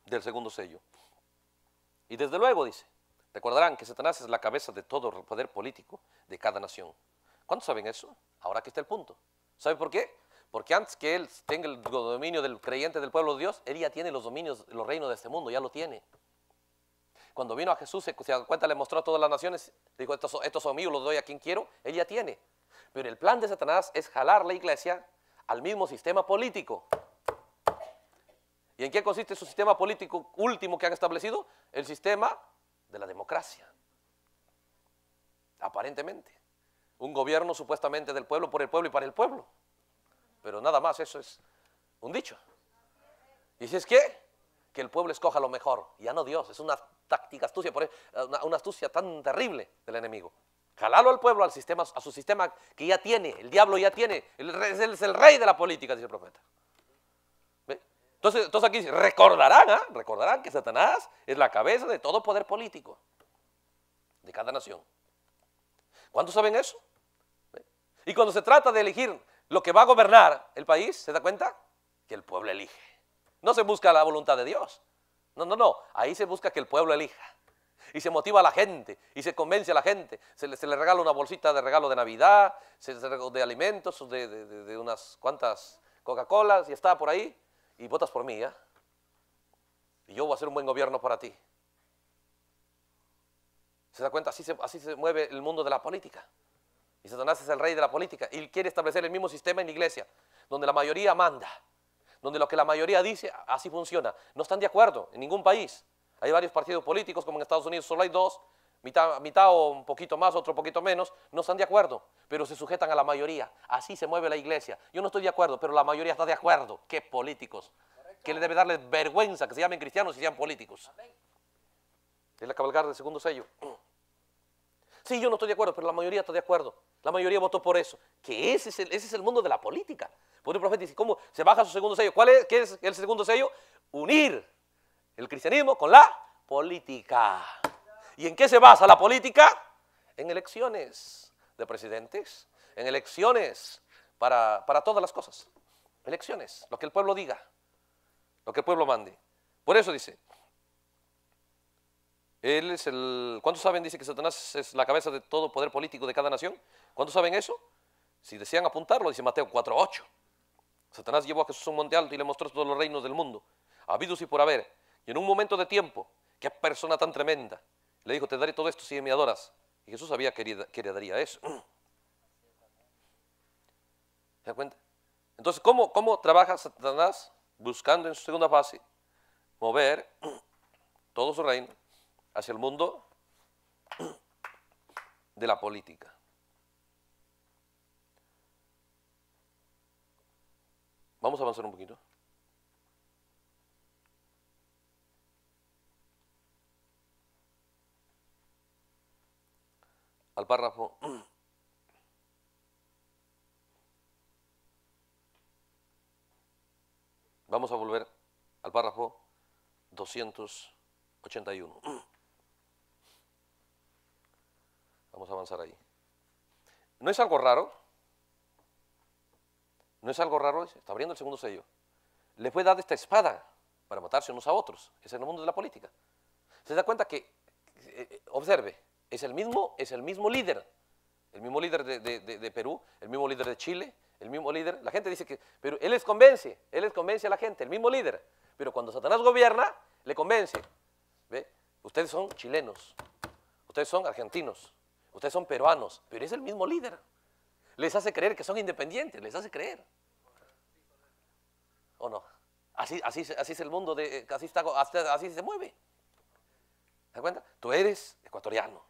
del segundo sello. Y desde luego dice, recordarán que Satanás es la cabeza de todo el poder político de cada nación. ¿Cuántos saben eso? Ahora aquí está el punto. ¿Sabe por qué? Porque antes que él tenga el dominio del creyente del pueblo de Dios, él ya tiene los dominios, los reinos de este mundo, ya lo tiene. Cuando vino a Jesús, se, da cuenta, le mostró a todas las naciones, dijo, estos, estos son míos, los doy a quien quiero, él ya tiene. Pero el plan de Satanás es jalar la iglesia al mismo sistema político. ¿Y en qué consiste su sistema político último que han establecido? El sistema de la democracia. Aparentemente. Un gobierno supuestamente del pueblo, por el pueblo y para el pueblo. Pero nada más, eso es un dicho. ¿Y es que? Que el pueblo escoja lo mejor, ya no Dios, es una táctica astucia, una, astucia tan terrible del enemigo. Jalalo al pueblo al sistema, a su sistema que ya tiene, el diablo ya tiene, él es el rey de la política, dice el profeta. Entonces, entonces aquí recordarán, ¿ah? recordarán que Satanás es la cabeza de todo poder político de cada nación. ¿Cuántos saben eso? Y cuando se trata de elegir lo que va a gobernar el país, ¿se da cuenta? Que el pueblo elige. No se busca la voluntad de Dios. No, no, no. Ahí se busca que el pueblo elija. Y se motiva a la gente, y se convence a la gente. Se le, regala una bolsita de regalo de Navidad, se, de alimentos, de, de, unas cuantas Coca-Colas, y está por ahí, y votas por mí, ¿ya? Y yo voy a hacer un buen gobierno para ti. ¿Se da cuenta? Así así se mueve el mundo de la política. Y Satanás es el rey de la política. Y quiere establecer el mismo sistema en la iglesia, donde la mayoría manda, donde lo que la mayoría dice, así funciona. No están de acuerdo en ningún país. Hay varios partidos políticos, como en Estados Unidos solo hay dos, mitad, o un poquito más, otro poquito menos, no están de acuerdo, pero se sujetan a la mayoría. Así se mueve la iglesia. Yo no estoy de acuerdo, pero la mayoría está de acuerdo. ¿Qué políticos? Que le debe darles vergüenza que se llamen cristianos y sean políticos. Es la cabalgada del segundo sello. Sí, yo no estoy de acuerdo, pero la mayoría está de acuerdo. La mayoría votó por eso. Que ese es el, mundo de la política. Por el profeta dice, ¿cómo se baja su segundo sello? ¿Cuál es, ¿Qué es el segundo sello? Unir el cristianismo con la política. ¿Y en qué se basa la política? En elecciones de presidentes, en elecciones para todas las cosas. Elecciones, lo que el pueblo diga, lo que el pueblo mande. Por eso dice, él es el. ¿Cuántos saben? Dice que Satanás es la cabeza de todo poder político de cada nación. ¿Cuántos saben eso? Si desean apuntarlo, dice Mateo 4:8. Satanás llevó a Jesús a un monte alto y le mostró todos los reinos del mundo, habidos y por haber. Y en un momento de tiempo, qué persona tan tremenda, le dijo: Te daré todo esto si me adoras. Y Jesús sabía que le daría eso. ¿Se da cuenta? Entonces, ¿cómo, ¿cómo trabaja Satanás buscando en su segunda fase mover todo su reino hacia el mundo de la política. Vamos a avanzar un poquito. Al párrafo. Vamos a volver al párrafo 281. Vamos a avanzar ahí. ¿No es algo raro? ¿No es algo raro? Está abriendo el segundo sello. Le fue dada esta espada para matarse unos a otros. Es el mundo de la política. Se da cuenta que, eh, eh, observe, es el mismo, es el mismo líder. El mismo líder de, Perú, el mismo líder de Chile, el mismo líder. La gente dice que, pero él les convence, él les convence a la gente, el mismo líder. Pero cuando Satanás gobierna, le convence. ¿Ve? Ustedes son chilenos, ustedes son argentinos, Ustedes son peruanos, pero es el mismo líder. Les hace creer que son independientes, les hace creer. ¿O no? Así, es el mundo, de, así, se mueve. ¿Te das cuenta? Tú eres ecuatoriano,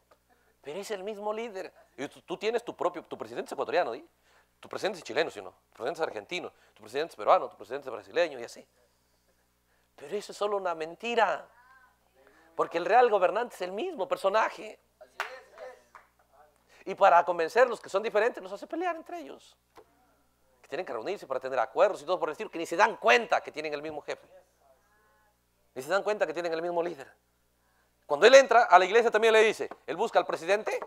pero es el mismo líder. Tú, tienes tu propio, tu presidente es ecuatoriano, ¿sí? Tu presidente es chileno, ¿sí no? Tu presidente es argentino, tu presidente es peruano, tu presidente es brasileño y así. Pero eso es solo una mentira. Porque el real gobernante es el mismo personaje. Y para convencerlos que son diferentes, nos hace pelear entre ellos. Que tienen que reunirse para tener acuerdos y todo por decir que ni se dan cuenta que tienen el mismo jefe. Ni se dan cuenta que tienen el mismo líder. Cuando él entra a la iglesia también le dice, él busca al presidente,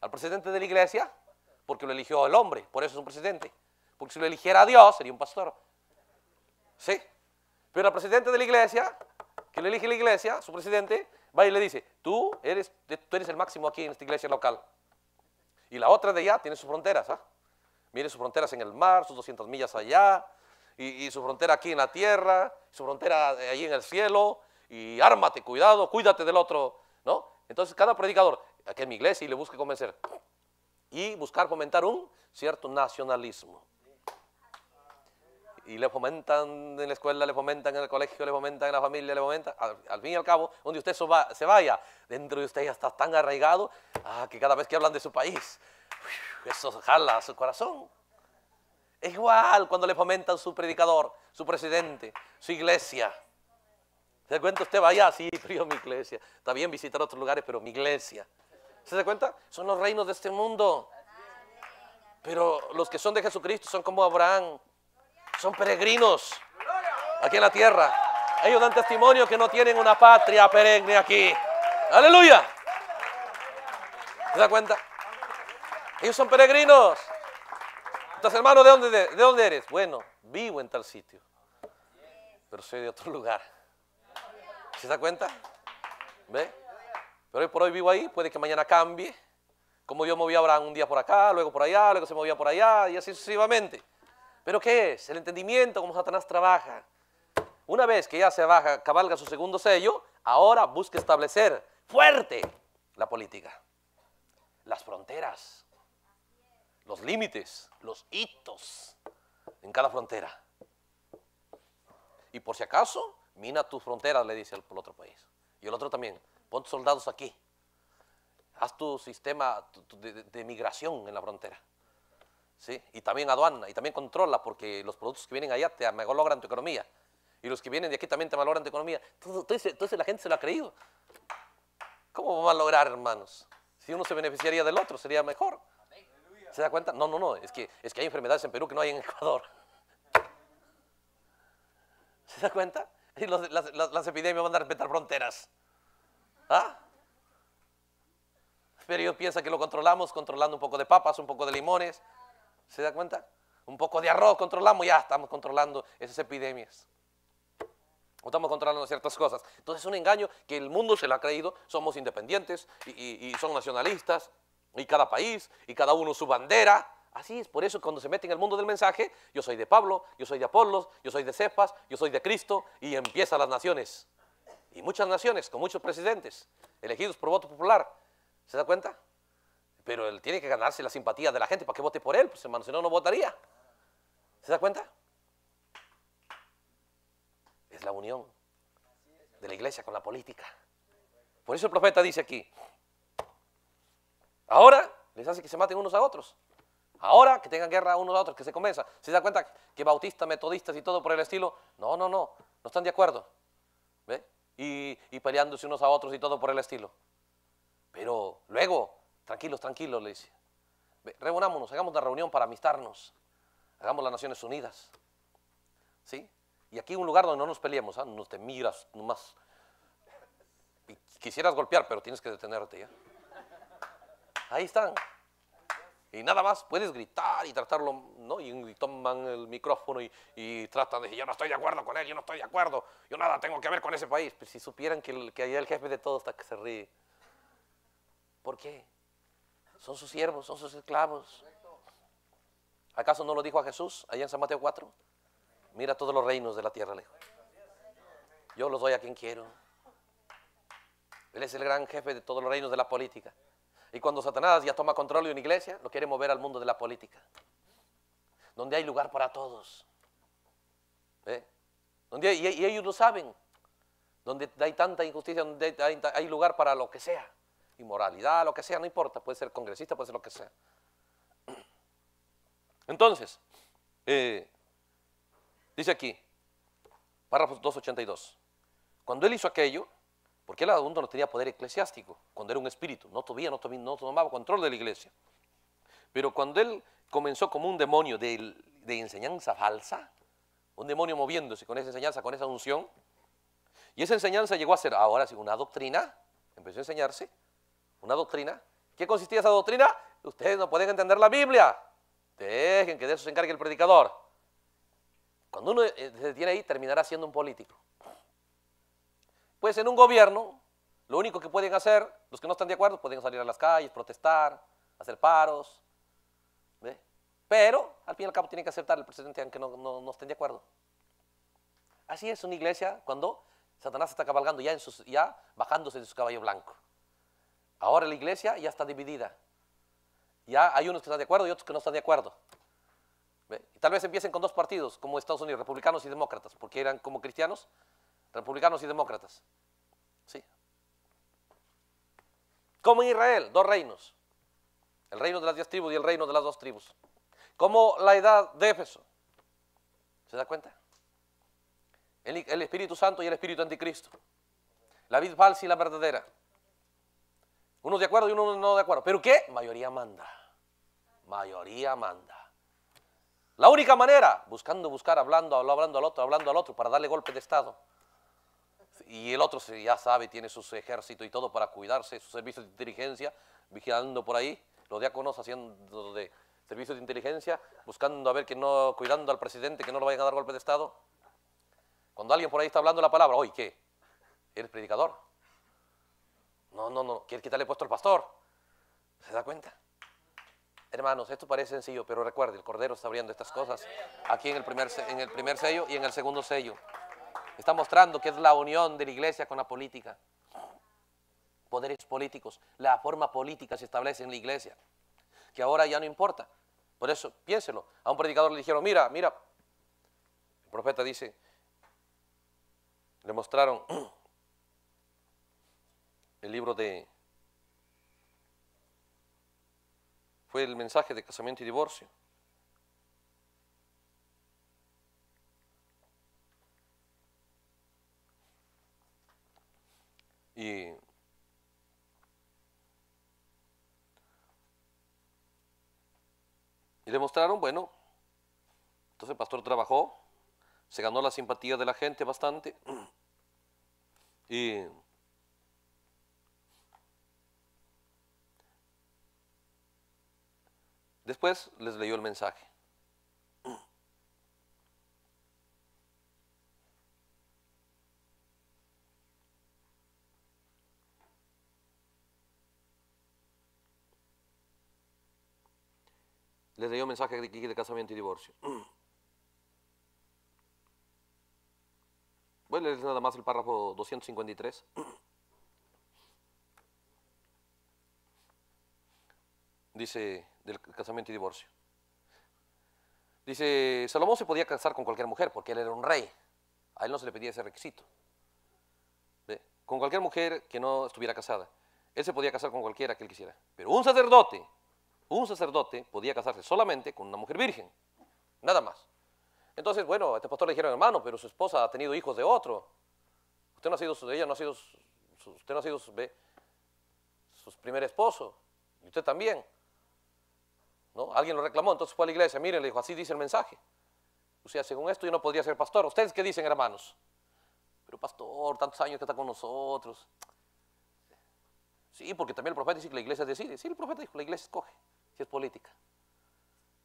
al presidente de la iglesia, porque lo eligió el hombre, por eso es un presidente. Porque si lo eligiera a Dios, sería un pastor. ¿Sí? Pero al presidente de la iglesia, que lo elige la iglesia, su presidente, va y le dice, tú eres, tú eres el máximo aquí en esta iglesia local. Y la otra de allá tiene sus fronteras. ¿ah? Mire sus fronteras en el mar, sus 200 millas allá, y, su frontera aquí en la tierra, su frontera allí en el cielo, y ármate, cuidado, cuídate del otro, ¿no? Entonces cada predicador, aquí en mi iglesia, y le busque convencer, y buscar fomentar un cierto nacionalismo. Y le fomentan en la escuela, le fomentan en el colegio, le fomentan en la familia, le fomentan, al, fin y al cabo, donde usted se vaya, dentro de usted ya está tan arraigado ah, que cada vez que hablan de su país, eso jala a su corazón. Es igual cuando le fomentan su predicador, su presidente, su iglesia. ¿Se da cuenta? Usted vaya, sí, pero mi iglesia. Está bien visitar otros lugares, pero mi iglesia. ¿Se da cuenta? Son los reinos de este mundo. Pero los que son de Jesucristo son como Abraham, son peregrinos aquí en la tierra. Ellos dan testimonio que no tienen una patria perenne aquí. Aleluya. ¿Se da cuenta? Ellos son peregrinos. Entonces, hermano, ¿de dónde, de, dónde eres? Bueno, vivo en tal sitio. Pero soy de otro lugar. ¿Se da cuenta? ¿Ve? Pero hoy por hoy vivo ahí, puede que mañana cambie. Como Dios movía a Abraham un día por acá, luego por allá, luego se movía por allá y así sucesivamente. ¿Pero qué es? El entendimiento, cómo Satanás trabaja. Una vez que ya se baja, cabalga su segundo sello, ahora busca establecer fuerte la política. Las fronteras, los límites, los hitos en cada frontera. Y por si acaso, mina tus fronteras, le dice al otro país. Y el otro también, pon soldados aquí. Haz tu sistema de, migración en la frontera. ¿Sí? Y también aduana, y también controla, porque los productos que vienen allá te logran tu economía. Y los que vienen de aquí también te malogran tu economía. Entonces, entonces la gente se lo ha creído. ¿Cómo va a lograr, hermanos? Si uno se beneficiaría del otro, sería mejor. ¿Se da cuenta? No, no, no. Es que, es que hay enfermedades en Perú que no hay en Ecuador. ¿Se da cuenta? Y las, las, epidemias van a respetar fronteras. ¿Ah? Pero ellos piensan que lo controlamos controlando un poco de papas, un poco de limones. ¿Se da cuenta? Un poco de arroz controlamos, ya estamos controlando esas epidemias. estamos controlando ciertas cosas. Entonces es un engaño que el mundo se lo ha creído. Somos independientes y son nacionalistas y cada país y cada uno su bandera. Así es, por eso cuando se mete en el mundo del mensaje, yo soy de Pablo, yo soy de Apolos, yo soy de Cepas, yo soy de Cristo, y empiezan las naciones. Y muchas naciones, con muchos presidentes, elegidos por voto popular. ¿Se da cuenta? Pero él tiene que ganarse la simpatía de la gente para que vote por él, pues hermano, si no, no votaría. ¿Se da cuenta? Es la unión de la iglesia con la política. Por eso el profeta dice aquí, ahora les hace que se maten unos a otros. Ahora que tengan guerra unos a otros, que se comienza. ¿Se da cuenta que bautistas, metodistas y todo por el estilo? No, no, no, no están de acuerdo. ¿Ve? Y, y peleándose unos a otros y todo por el estilo. Pero luego, tranquilos, tranquilos, le dice. Reunámonos, hagamos una reunión para amistarnos. Hagamos las Naciones Unidas. ¿Sí? Y aquí un lugar donde no nos peleemos, ¿ah? no te miras nomás. quisieras golpear, pero tienes que detenerte. Ahí están. Y nada más puedes gritar y tratarlo, ¿no? Y, toman el micrófono y, tratan de decir, yo no estoy de acuerdo con él, yo no estoy de acuerdo, yo nada tengo que ver con ese país. Pues si supieran que, que el jefe de todo está que se ríe. ¿Por qué? Son sus siervos, son sus esclavos. ¿Acaso no lo dijo a Jesús allá en San Mateo 4? Mira todos los reinos de la tierra lejos. Yo los doy a quien quiero. Él es el gran jefe de todos los reinos de la política. Y cuando Satanás ya toma control de una iglesia, lo quiere mover al mundo de la política. Donde hay lugar para todos. ¿Eh? Donde y, ellos lo saben. Donde hay tanta injusticia, donde hay, lugar para lo que sea. Inmoralidad, lo que sea, no importa. Puede ser congresista, puede ser lo que sea. Entonces, eh, dice aquí, párrafo 282. Cuando él hizo aquello, porque él aún no tenía poder eclesiástico, cuando era un espíritu, no todavía no, no tomaba control de la iglesia. Pero cuando él comenzó como un demonio de, enseñanza falsa, un demonio moviéndose con esa enseñanza, con esa unción, y esa enseñanza llegó a ser ahora sí una doctrina, empezó a enseñarse, una doctrina. ¿Qué consistía esa doctrina? Ustedes no pueden entender la Biblia. Dejen que de eso se encargue el predicador. Cuando uno eh, se detiene ahí, terminará siendo un político. Pues en un gobierno, lo único que pueden hacer, los que no están de acuerdo, pueden salir a las calles, protestar, hacer paros. Pero al fin y al cabo tienen que aceptar el presidente aunque no, estén de acuerdo. Así es una iglesia cuando Satanás está cabalgando ya, en sus, ya bajándose de su caballo blanco. Ahora la iglesia ya está dividida. Ya hay unos que están de acuerdo y otros que no están de acuerdo. Y tal vez empiecen con dos partidos, como Estados Unidos, republicanos y demócratas, porque eran como cristianos, republicanos y demócratas. ¿Sí? Como en Israel, dos reinos. El reino de las diez tribus y el reino de las dos tribus. Como la edad de Éfeso. ¿Se da cuenta? El, el Espíritu Santo y el Espíritu Anticristo. La vida falsa y la verdadera. Unos de acuerdo y unos no de acuerdo. ¿Pero qué? Mayoría manda. Mayoría manda. La única manera, buscando, buscar, hablando, hablando al otro, hablando al otro, para darle golpe de Estado y el otro ya sabe, tiene su ejército y todo para cuidarse, sus servicios de inteligencia, vigilando por ahí, los diáconos haciendo de servicios de inteligencia, buscando a ver que no, cuidando al presidente, que no lo vayan a dar golpe de Estado. Cuando alguien por ahí está hablando la palabra, oye, ¿qué? ¿Eres predicador? No, no, no, ¿quieres quitarle puesto al pastor? ¿Se da cuenta? Hermanos, esto parece sencillo, pero recuerde, el Cordero está abriendo estas cosas aquí en el primer, en el primer sello y en el segundo sello. Está mostrando que es la unión de la iglesia con la política. Poderes políticos. La forma política se establece en la iglesia. Que ahora ya no importa. Por eso, piénselo. A un predicador le dijeron, mira, mira. El profeta dice, le mostraron el libro de... Fue el mensaje de casamiento y divorcio. Y Y demostraron, bueno, entonces el pastor trabajó, se ganó la simpatía de la gente bastante. Y después les leyó el mensaje. Les leyó un mensaje de, casamiento y divorcio. Voy a leer nada más el párrafo 253. Dice del casamiento y divorcio. Dice, Salomón se podía casar con cualquier mujer porque él era un rey. A él no se le pedía ese requisito. Con cualquier mujer que no estuviera casada. Él se podía casar con cualquiera que él quisiera. Pero un sacerdote, un sacerdote podía casarse solamente con una mujer virgen. Nada más. Entonces, bueno, a este pastor le dijeron, hermano, pero su esposa ha tenido hijos de otro. Usted no ha sido, ella no ha sido, usted no ha sido su, su primer esposo. Y usted también. ¿No? Alguien lo reclamó, entonces fue a la iglesia, miren, le dijo, así dice el mensaje. O sea, según esto yo no podría ser pastor. ¿Ustedes qué dicen, hermanos? Pero pastor, tantos años que está con nosotros. Sí, porque también el profeta dice que la iglesia decide. Sí, el profeta dijo, la iglesia escoge, si es política.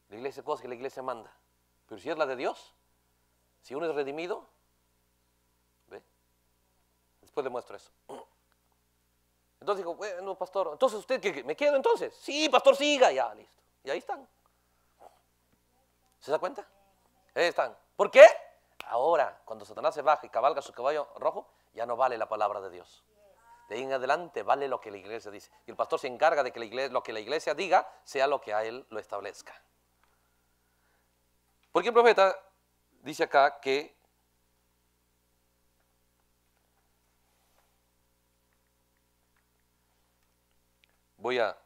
La iglesia escoge, la iglesia manda. Pero si es la de Dios, si uno es redimido, ¿ve? Después le muestro eso. Entonces dijo, bueno, pastor, entonces usted, ¿qué, ¿me quedo entonces? Sí, pastor, siga, ya, listo. Y ahí están. ¿Se da cuenta? Ahí están. ¿Por qué? Ahora, cuando Satanás se baja y cabalga su caballo rojo, ya no vale la palabra de Dios. De ahí en adelante vale lo que la iglesia dice. Y el pastor se encarga de que lo que la iglesia diga sea lo que a él lo establezca. Porque el profeta dice acá que voy a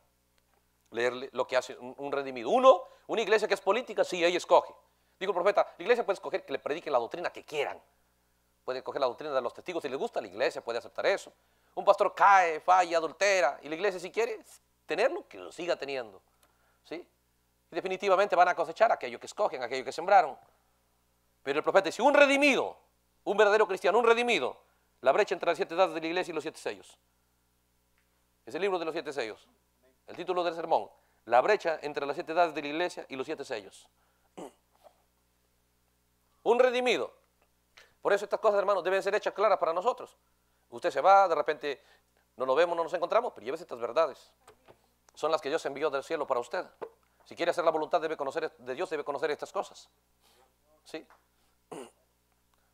leerle lo que hace un, redimido. Uno, una iglesia que es política, sí, ella escoge. Digo el profeta, la iglesia puede escoger que le prediquen la doctrina que quieran. Puede escoger la doctrina de los testigos si le gusta, la iglesia puede aceptar eso. Un pastor cae, falla, adultera, y la iglesia si quiere tenerlo, que lo siga teniendo. ¿Sí? Y definitivamente van a cosechar aquello que escogen, aquello que sembraron. Pero el profeta dice, un redimido, un verdadero cristiano, un redimido, la brecha entre las siete edades de la iglesia y los siete sellos. Es el libro de los siete sellos. El título del sermón, la brecha entre las siete edades de la iglesia y los siete sellos. Un redimido. Por eso estas cosas, hermanos, deben ser hechas claras para nosotros. Usted se va, de repente no lo vemos, no nos encontramos, pero lleves estas verdades. Son las que Dios envió del cielo para usted. Si quiere hacer la voluntad debe conocer, de Dios, debe conocer estas cosas. ¿Sí?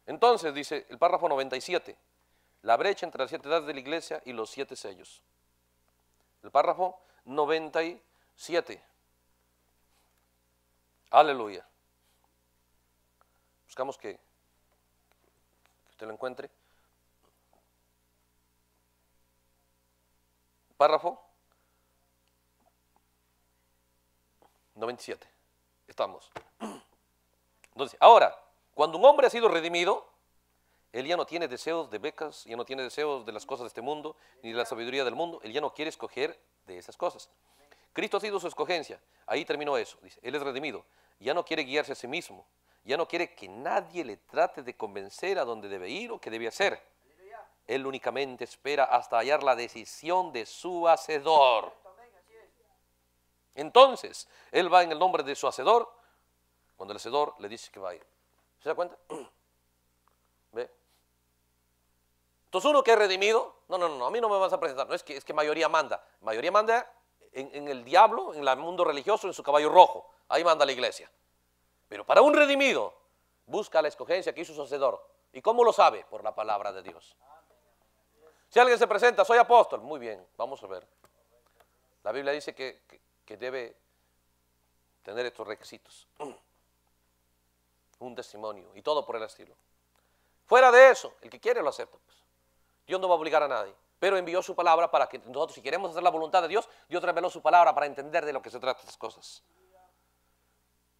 Entonces, dice el párrafo 97, la brecha entre las siete edades de la iglesia y los siete sellos. El párrafo 97. Aleluya. Buscamos que, usted lo encuentre. Párrafo 97. Estamos. Entonces, ahora, cuando un hombre ha sido redimido, él ya no tiene deseos de becas, ya no tiene deseos de las cosas de este mundo, ni de la sabiduría del mundo, él ya no quiere escoger de esas cosas. Cristo ha sido su escogencia, ahí terminó eso, dice, él es redimido, ya no quiere guiarse a sí mismo, ya no quiere que nadie le trate de convencer a dónde debe ir o qué debe hacer. Él únicamente espera hasta hallar la decisión de su hacedor. Entonces, él va en el nombre de su hacedor, cuando el hacedor le dice que va a ir. ¿Se da cuenta? ¿Ve? Entonces uno que es redimido, no, no, no, a mí no me vas a presentar, no es que, es que mayoría manda. Mayoría manda en, el diablo, en el mundo religioso, en su caballo rojo. Ahí manda la iglesia. Pero para un redimido, busca la escogencia que hizo su hacedor. ¿Y cómo lo sabe? Por la palabra de Dios. Si alguien se presenta, soy apóstol, muy bien, vamos a ver. La Biblia dice que, que debe tener estos requisitos. Un testimonio y todo por el estilo. Fuera de eso, el que quiere lo acepta. Pues. Dios no va a obligar a nadie. pero envió su palabra para que nosotros, si queremos hacer la voluntad de Dios, Dios reveló su palabra para entender de lo que se trata estas cosas.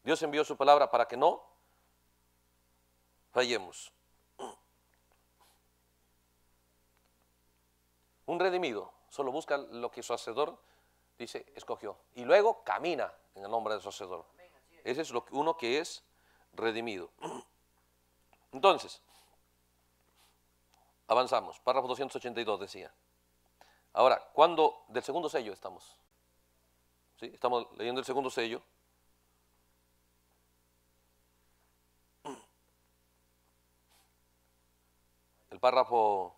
Dios envió su palabra para que no fallemos. Un redimido solo busca lo que su hacedor dice, escogió. Y luego camina en el nombre de su hacedor. Ese es lo uno que es redimido. Entonces, avanzamos. Párrafo 282 decía. Ahora, cuando del segundo sello estamos? ¿Sí? Estamos leyendo el segundo sello. El párrafo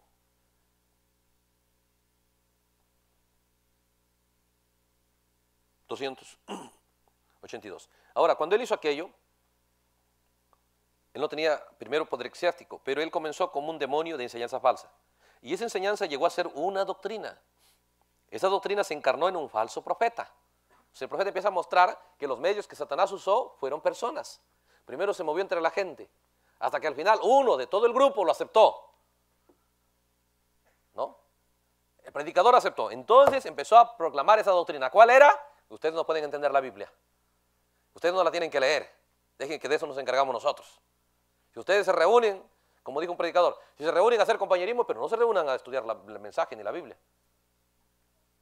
282. Ahora, cuando él hizo aquello, él no tenía primero poder eclesiástico, pero él comenzó como un demonio de enseñanza falsa. Y esa enseñanza llegó a ser una doctrina. Esa doctrina se encarnó en un falso profeta. El profeta empieza a mostrar que los medios que Satanás usó fueron personas. Primero se movió entre la gente, hasta que al final uno de todo el grupo lo aceptó. ¿No? El predicador aceptó. Entonces empezó a proclamar esa doctrina. ¿Cuál era? Ustedes no pueden entender la Biblia. Ustedes no la tienen que leer. Dejen que de eso nos encargamos nosotros. Si ustedes se reúnen, como dijo un predicador, si se reúnen a hacer compañerismo, pero no se reúnan a estudiar el mensaje ni la Biblia.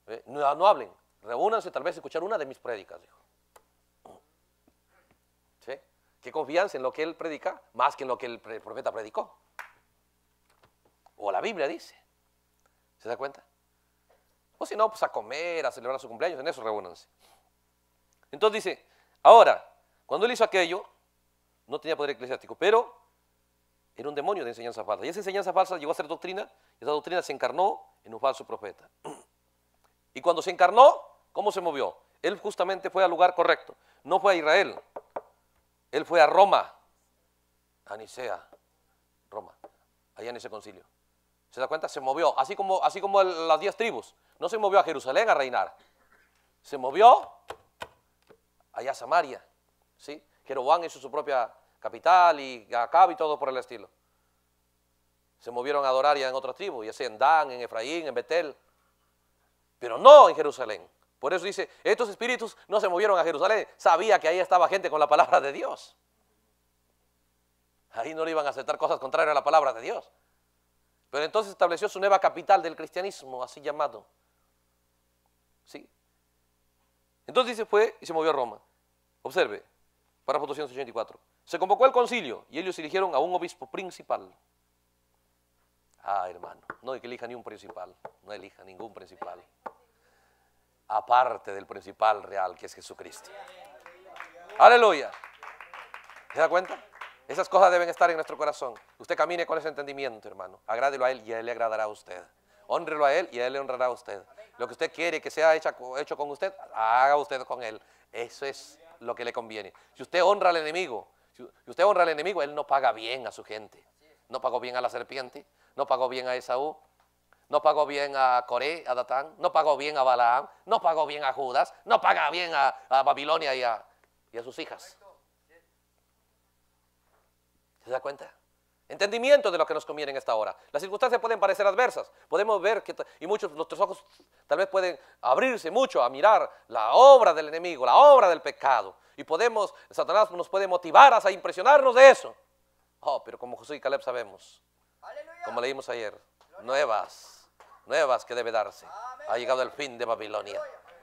¿Eh? No, hablen. Reúnanse tal vez a escuchar una de mis prédicas, dijo. ¿Sí? Que confianza en lo que él predica más que en lo que el profeta predicó. O la Biblia dice. ¿Se da cuenta? O si no, pues a comer, a celebrar su cumpleaños, en eso reúnanse. Entonces dice, ahora, cuando él hizo aquello, no tenía poder eclesiástico, pero era un demonio de enseñanza falsa. Y esa enseñanza falsa llegó a ser doctrina, y esa doctrina se encarnó en un falso profeta. Y cuando se encarnó, ¿cómo se movió? Él justamente fue al lugar correcto. No fue a Israel, él fue a Roma, a Nicea, Roma, allá en ese concilio. ¿Se da cuenta? Se movió, así como, así como las diez tribus. No se movió a Jerusalén a reinar. Se movió allá a Samaria. ¿sí? Jeroboam hizo su propia capital y Acab y todo por el estilo. Se movieron a adorar ya en otras tribus, ya sea en Dan, en Efraín, en Betel. Pero no en Jerusalén. Por eso dice, estos espíritus no se movieron a Jerusalén. Sabía que ahí estaba gente con la palabra de Dios. Ahí no le iban a aceptar cosas contrarias a la palabra de Dios. Pero entonces estableció su nueva capital del cristianismo, así llamado. ¿Sí? Entonces dice, fue y se movió a Roma. Observe, párrafo 284. Se convocó el concilio y ellos eligieron a un obispo principal. Ah, hermano, no hay que elija ni un principal, no elija ningún principal. Aparte del principal real que es Jesucristo. Aleluya. ¿Se da cuenta? Esas cosas deben estar en nuestro corazón. Usted camine con ese entendimiento, hermano. Agrádelo a Él y a Él le agradará a usted. Honrelo a Él y a Él le honrará a usted. Lo que usted quiere que sea hecho, con usted, haga usted con Él. Eso es lo que le conviene. Si usted honra al enemigo, si usted honra al enemigo, Él no paga bien a su gente. No pagó bien a la serpiente, no pagó bien a Esaú, no pagó bien a Coré, a Datán, no pagó bien a Balaam, no pagó bien a Judas, no paga bien a, Babilonia y a sus hijas. ¿Se da cuenta? Entendimiento de lo que nos conviene en esta hora. Las circunstancias pueden parecer adversas. Podemos ver que, y muchos nuestros ojos tal vez pueden abrirse mucho a mirar la obra del enemigo, la obra del pecado. Y podemos, Satanás nos puede motivar a impresionarnos de eso. Oh, pero como José y Caleb sabemos, como leímos ayer, nuevas, nuevas que debe darse. Ha llegado el fin de Babilonia.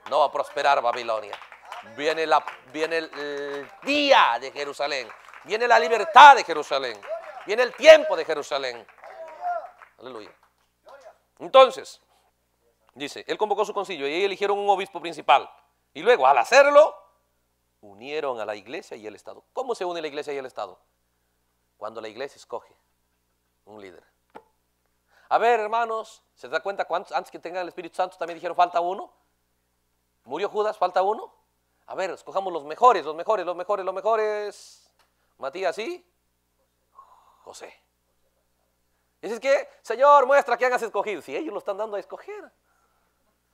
No va a prosperar Babilonia. Viene, la, viene el día de Jerusalén Viene la libertad de Jerusalén. Viene el tiempo de Jerusalén. Aleluya. Entonces, dice, él convocó su concilio y ahí eligieron un obispo principal. Y luego, al hacerlo, unieron a la iglesia y el Estado. ¿Cómo se une la iglesia y el Estado? Cuando la iglesia escoge un líder. A ver, hermanos, ¿se da cuenta cuántos antes que tengan el Espíritu Santo también dijeron falta uno? ¿Murió Judas? ¿Falta uno? A ver, escojamos los mejores, los mejores, los mejores, los mejores. Matías y José. Dices que, Señor, muestra que hagas escogido. Si ellos lo están dando a escoger.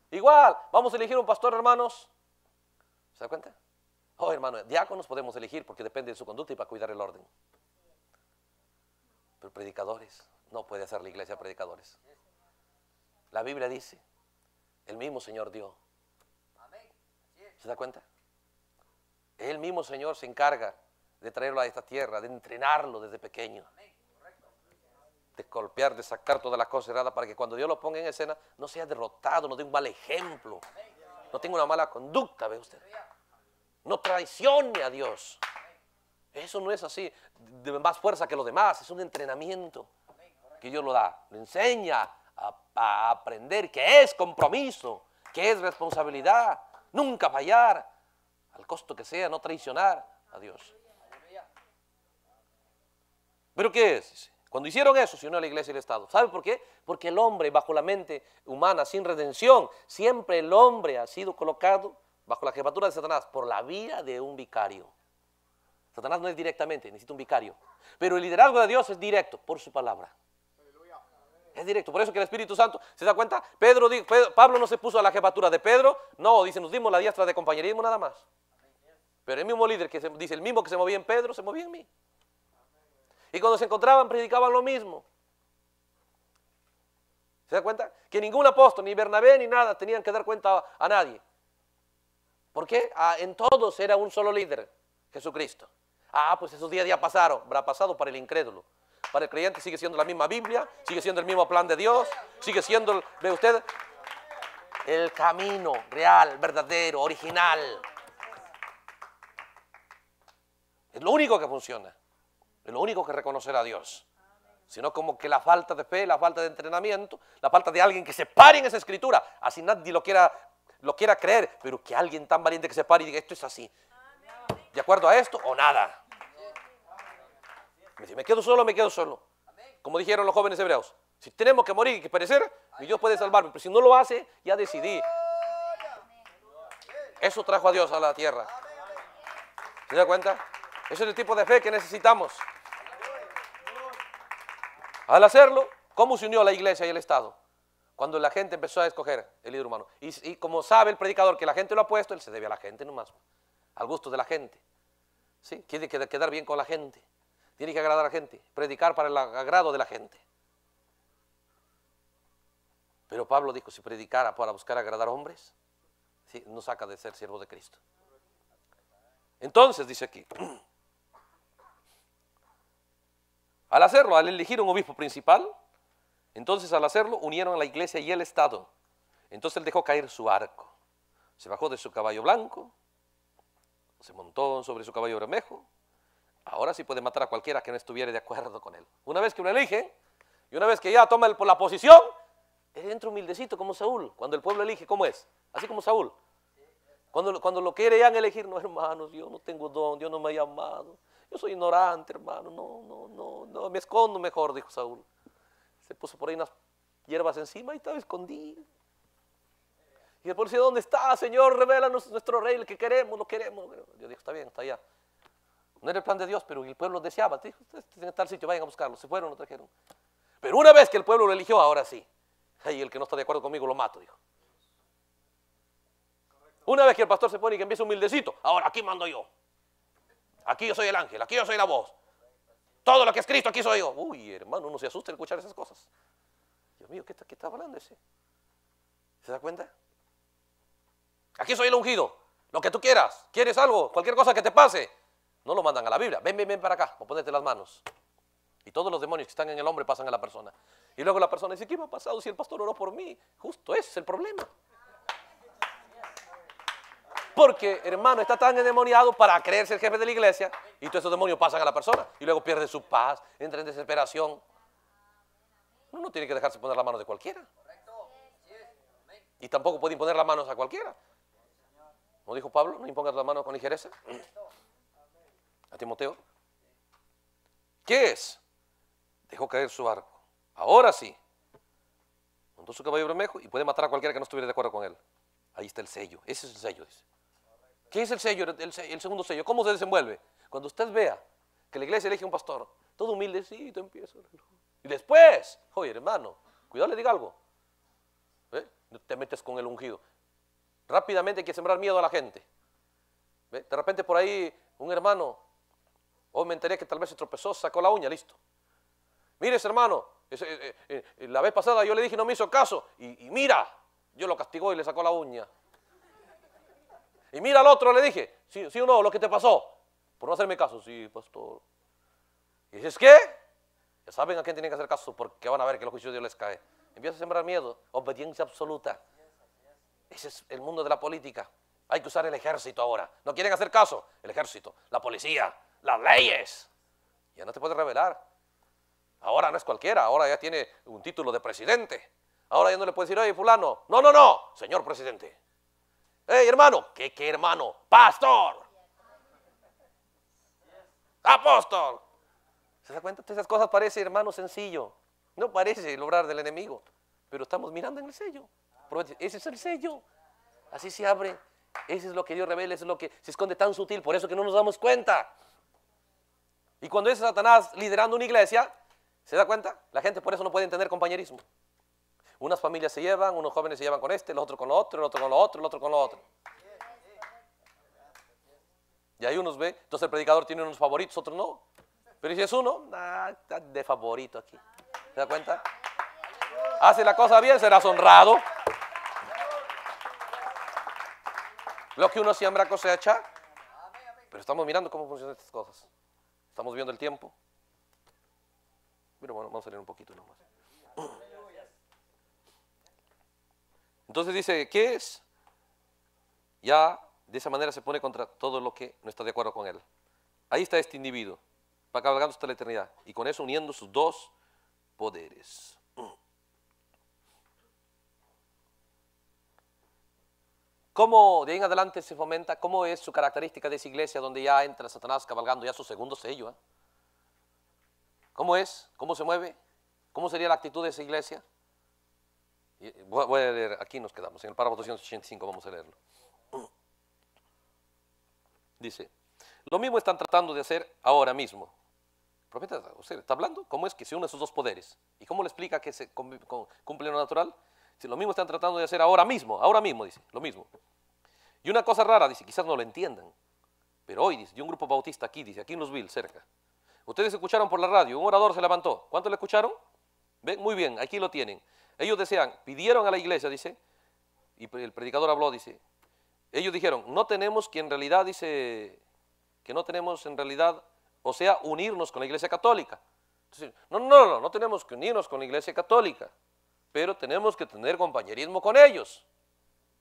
Igual, vamos a elegir un pastor, hermanos. ¿Se da cuenta? Oh, hermano, diáconos podemos elegir porque depende de su conducta y para cuidar el orden. Pero predicadores, no puede hacer la iglesia predicadores. La Biblia dice, el mismo Señor dio. ¿Se da cuenta? El mismo Señor se encarga de traerlo a esta tierra, de entrenarlo desde pequeño. De golpear, de sacar todas las cosas erradas para que cuando Dios lo ponga en escena no sea derrotado, no dé un mal ejemplo, no tenga una mala conducta, ve usted. No traicione a Dios. Eso no es así, de más fuerza que los demás, es un entrenamiento que Dios lo da. Le enseña a, a aprender que es compromiso, que es responsabilidad, nunca fallar, al costo que sea, no traicionar a Dios. ¿Pero qué es? Cuando hicieron eso, se unió a la iglesia y el Estado. ¿Sabe por qué? Porque el hombre, bajo la mente humana, sin redención, siempre el hombre ha sido colocado bajo la jefatura de Satanás por la vía de un vicario. Satanás no es directamente, necesita un vicario. Pero el liderazgo de Dios es directo, por su palabra. Es directo, por eso que el Espíritu Santo, ¿se da cuenta? Pedro, Pablo no se puso a la jefatura de Pedro, no, dice, nos dimos la diestra de compañerismo nada más. Pero el mismo líder que se, dice, el mismo que se movía en Pedro, se movía en mí. Y cuando se encontraban, predicaban lo mismo. ¿Se da cuenta? Que ningún apóstol, ni Bernabé, ni nada, tenían que dar cuenta a, nadie. ¿Por qué? Ah, en todos era un solo líder, Jesucristo. Ah, pues esos días ya pasaron, habrá pasado para el incrédulo. Para el creyente sigue siendo la misma Biblia, sigue siendo el mismo plan de Dios, sigue siendo, ve usted, el camino real, verdadero, original. Es lo único que funciona. Lo único que reconocer a Dios. Sino como que la falta de fe, la falta de entrenamiento, la falta de alguien que se pare en esa escritura. Así nadie lo quiera, lo quiera creer, pero que alguien tan valiente que se pare y diga, esto es así. ¿De acuerdo a esto o nada? Me me quedo solo, me quedo solo. Como dijeron los jóvenes hebreos. Si tenemos que morir y que perecer, mi Dios puede salvarme. Pero si no lo hace, ya decidí. Eso trajo a Dios a la tierra. ¿Se da cuenta? Ese es el tipo de fe que necesitamos. Al hacerlo, ¿cómo se unió la iglesia y el Estado? Cuando la gente empezó a escoger el líder humano. Y, como sabe el predicador que la gente lo ha puesto, él se debe a la gente nomás. Al gusto de la gente. ¿Sí? Tiene que quedar bien con la gente. Tiene que agradar a la gente, predicar para el agrado de la gente. Pero Pablo dijo, si predicara para buscar agradar a hombres, no saca de ser siervo de Cristo. Entonces, dice aquí, al hacerlo, al elegir un obispo principal, entonces al hacerlo unieron a la iglesia y el Estado. Entonces él dejó caer su arco, se bajó de su caballo blanco, se montó sobre su caballo bermejo, ahora sí puede matar a cualquiera que no estuviera de acuerdo con él. Una vez que lo elige, y una vez que ya toma la posición, él entra humildecito como Saúl. Cuando el pueblo elige, ¿cómo es? Así como Saúl. Cuando, cuando lo querían elegir, no hermanos, yo no tengo don, Dios no me ha llamado. Yo soy ignorante, hermano. No, no, no, no, me escondo mejor, dijo Saúl. Se puso por ahí unas hierbas encima y estaba escondido. Y el policía, ¿dónde está, Señor? Revelanos nuestro rey, el que queremos, lo queremos. Yo dijo, está bien, está allá. No era el plan de Dios, pero el pueblo deseaba. Dijo, ustedes en tal sitio, vayan a buscarlo. Se fueron, lo trajeron. Pero una vez que el pueblo lo eligió, ahora sí. Ahí el que no está de acuerdo conmigo lo mato, dijo. Una vez que el pastor se pone y que empieza humildecito, ahora aquí mando yo. Aquí yo soy el ángel, aquí yo soy la voz. Todo lo que es Cristo, aquí soy yo. Uy, hermano, uno se asusta escuchar esas cosas. Dios mío, ¿qué está, está hablando ese? ¿Se da cuenta? Aquí soy el ungido. Lo que tú quieras. ¿Quieres algo? Cualquier cosa que te pase. No lo mandan a la Biblia. Ven, ven, ven para acá. O las manos. Y todos los demonios que están en el hombre pasan a la persona. Y luego la persona dice, ¿qué me ha pasado si el pastor oró por mí? Justo ese es el problema. Porque, hermano, está tan endemoniado para creerse el jefe de la iglesia y todos esos demonios pasan a la persona y luego pierde su paz, entra en desesperación. Uno no tiene que dejarse poner las manos de cualquiera. Y tampoco puede imponer las manos a cualquiera. Como dijo Pablo, no impongas las manos con ligereza. A Timoteo. ¿Qué es? Dejó caer su arco. Ahora sí. Montó su caballo bermejo y puede matar a cualquiera que no estuviera de acuerdo con él. Ahí está el sello. Ese es el sello, dice. ¿Qué es el sello, el, segundo sello? ¿Cómo se desenvuelve? Cuando usted vea que la iglesia elige un pastor, todo humildecito empieza. Y después, oye hermano, cuidado le diga algo. No te metes con el ungido. Rápidamente hay que sembrar miedo a la gente. De repente por ahí un hermano, hoy me enteré que tal vez se tropezó, sacó la uña, listo. Mire, hermano, eh, eh, la vez pasada yo le dije y no me hizo caso. Y, mira, yo lo castigó y le sacó la uña. Y mira al otro, le dije, sí, sí o no, lo que te pasó. Por no hacerme caso, sí, pastor. Y dices, ¿qué? Ya saben a quién tienen que hacer caso porque van a ver que los juicios de Dios les cae. Empieza a sembrar miedo, obediencia absoluta. Ese es el mundo de la política. Hay que usar el ejército ahora. ¿No quieren hacer caso? El ejército, la policía, las leyes. Ya no te puedes revelar. Ahora no es cualquiera, ahora ya tiene un título de presidente. Ahora ya no le puedes decir, oye, fulano. No, no, no, señor presidente. Hey, hermano. ¿Qué, qué hermano? Pastor. Apóstol. ¿Se da cuenta? Esas cosas parecen, hermano, sencillo. No parece lograr del enemigo. Pero estamos mirando en el sello. Ese es el sello. Así se abre. Ese es lo que Dios revela, es lo que se esconde tan sutil, por eso que no nos damos cuenta. Y cuando es Satanás liderando una iglesia, ¿se da cuenta? La gente por eso no puede tener compañerismo. Unas familias se llevan, unos jóvenes se llevan con este, el otro con lo otro, el otro con lo otro, el otro con lo otro. Y ahí unos ve, entonces el predicador tiene unos favoritos, otros no. Pero si es uno, está de favorito aquí. ¿Se da cuenta? Hace la cosa bien, serás honrado. Lo que uno siembra cosecha. Pero estamos mirando cómo funcionan estas cosas. Estamos viendo el tiempo. Pero bueno, vamos a leer un poquito nomás. Entonces dice, ¿qué es? Ya de esa manera se pone contra todo lo que no está de acuerdo con él. Ahí está este individuo, va cabalgando hasta la eternidad y con eso uniendo sus dos poderes. ¿Cómo de ahí en adelante se fomenta? ¿Cómo es su característica de esa iglesia donde ya entra Satanás cabalgando ya su segundo sello? Eh? ¿Cómo es? ¿Cómo se mueve? ¿Cómo sería la actitud de esa iglesia? Voy a leer, aquí nos quedamos, en el párrafo 285 vamos a leerlo. Dice, lo mismo están tratando de hacer ahora mismo. profeta, usted está hablando, ¿cómo es que se unen esos dos poderes? ¿Y cómo le explica que se cumple lo natural? Si lo mismo están tratando de hacer ahora mismo, ahora mismo, dice, lo mismo. Y una cosa rara, dice, quizás no lo entiendan, pero hoy, dice, de un grupo bautista aquí, dice, aquí en Louisville, cerca. Ustedes escucharon por la radio, un orador se levantó. ¿Cuánto le escucharon? ¿Ven? Muy bien, aquí lo tienen. Ellos desean, pidieron a la iglesia, dice, y el predicador habló, dice, ellos dijeron, no tenemos que en realidad, dice, que no tenemos en realidad, o sea, unirnos con la iglesia católica. no, no, no, no tenemos que unirnos con la iglesia católica pero tenemos que tener compañerismo con ellos.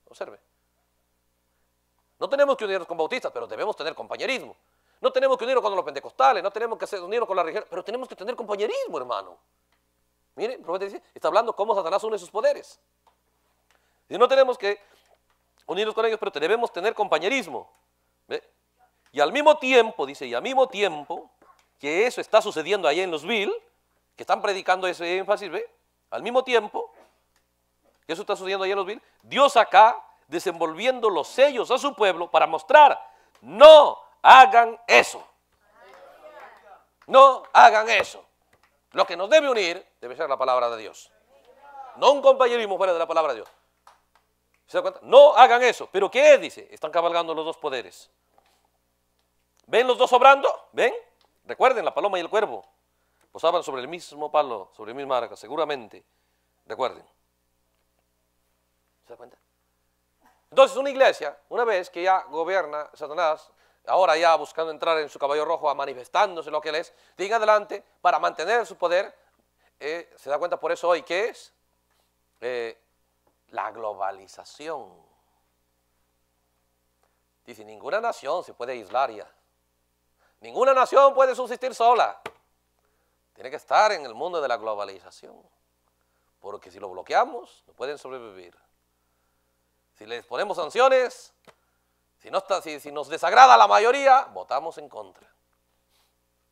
Observe. No tenemos que unirnos con bautistas, pero debemos tener compañerismo. No tenemos que unirnos con los pentecostales, no tenemos que unirnos con la religión, pero tenemos que tener compañerismo, hermano. Miren, el profeta dice, está hablando cómo Satanás une sus poderes. Y no tenemos que unirnos con ellos, pero debemos tener compañerismo. Y al mismo tiempo, dice, y al mismo tiempo que eso está sucediendo allá en los Vil, que están predicando ese énfasis, ¿ve? Al mismo tiempo, que eso está sucediendo allá en los Vil, Dios acá desenvolviendo los sellos a su pueblo para mostrar, no hagan eso. No hagan eso. Lo que nos debe unir debe ser la palabra de Dios. No un compañerismo fuera de la palabra de Dios. ¿Se da cuenta? No hagan eso. ¿Pero qué? Dice, están cabalgando los dos poderes. ¿Ven los dos obrando? ¿Ven? Recuerden la paloma y el cuervo posaban sobre el mismo palo, sobre el mismo arca, seguramente. Recuerden. ¿Se da cuenta? Entonces una iglesia, una vez que ya gobierna Satanás, ahora ya buscando entrar en su caballo rojo, a manifestándose lo que él es, diga adelante, para mantener su poder, eh, se da cuenta por eso hoy que es eh, la globalización. Dice, ninguna nación se puede aislar ya. Ninguna nación puede subsistir sola. Tiene que estar en el mundo de la globalización. Porque si lo bloqueamos, no pueden sobrevivir. Si les ponemos sanciones, si, no está, si, nos desagrada la mayoría, votamos en contra.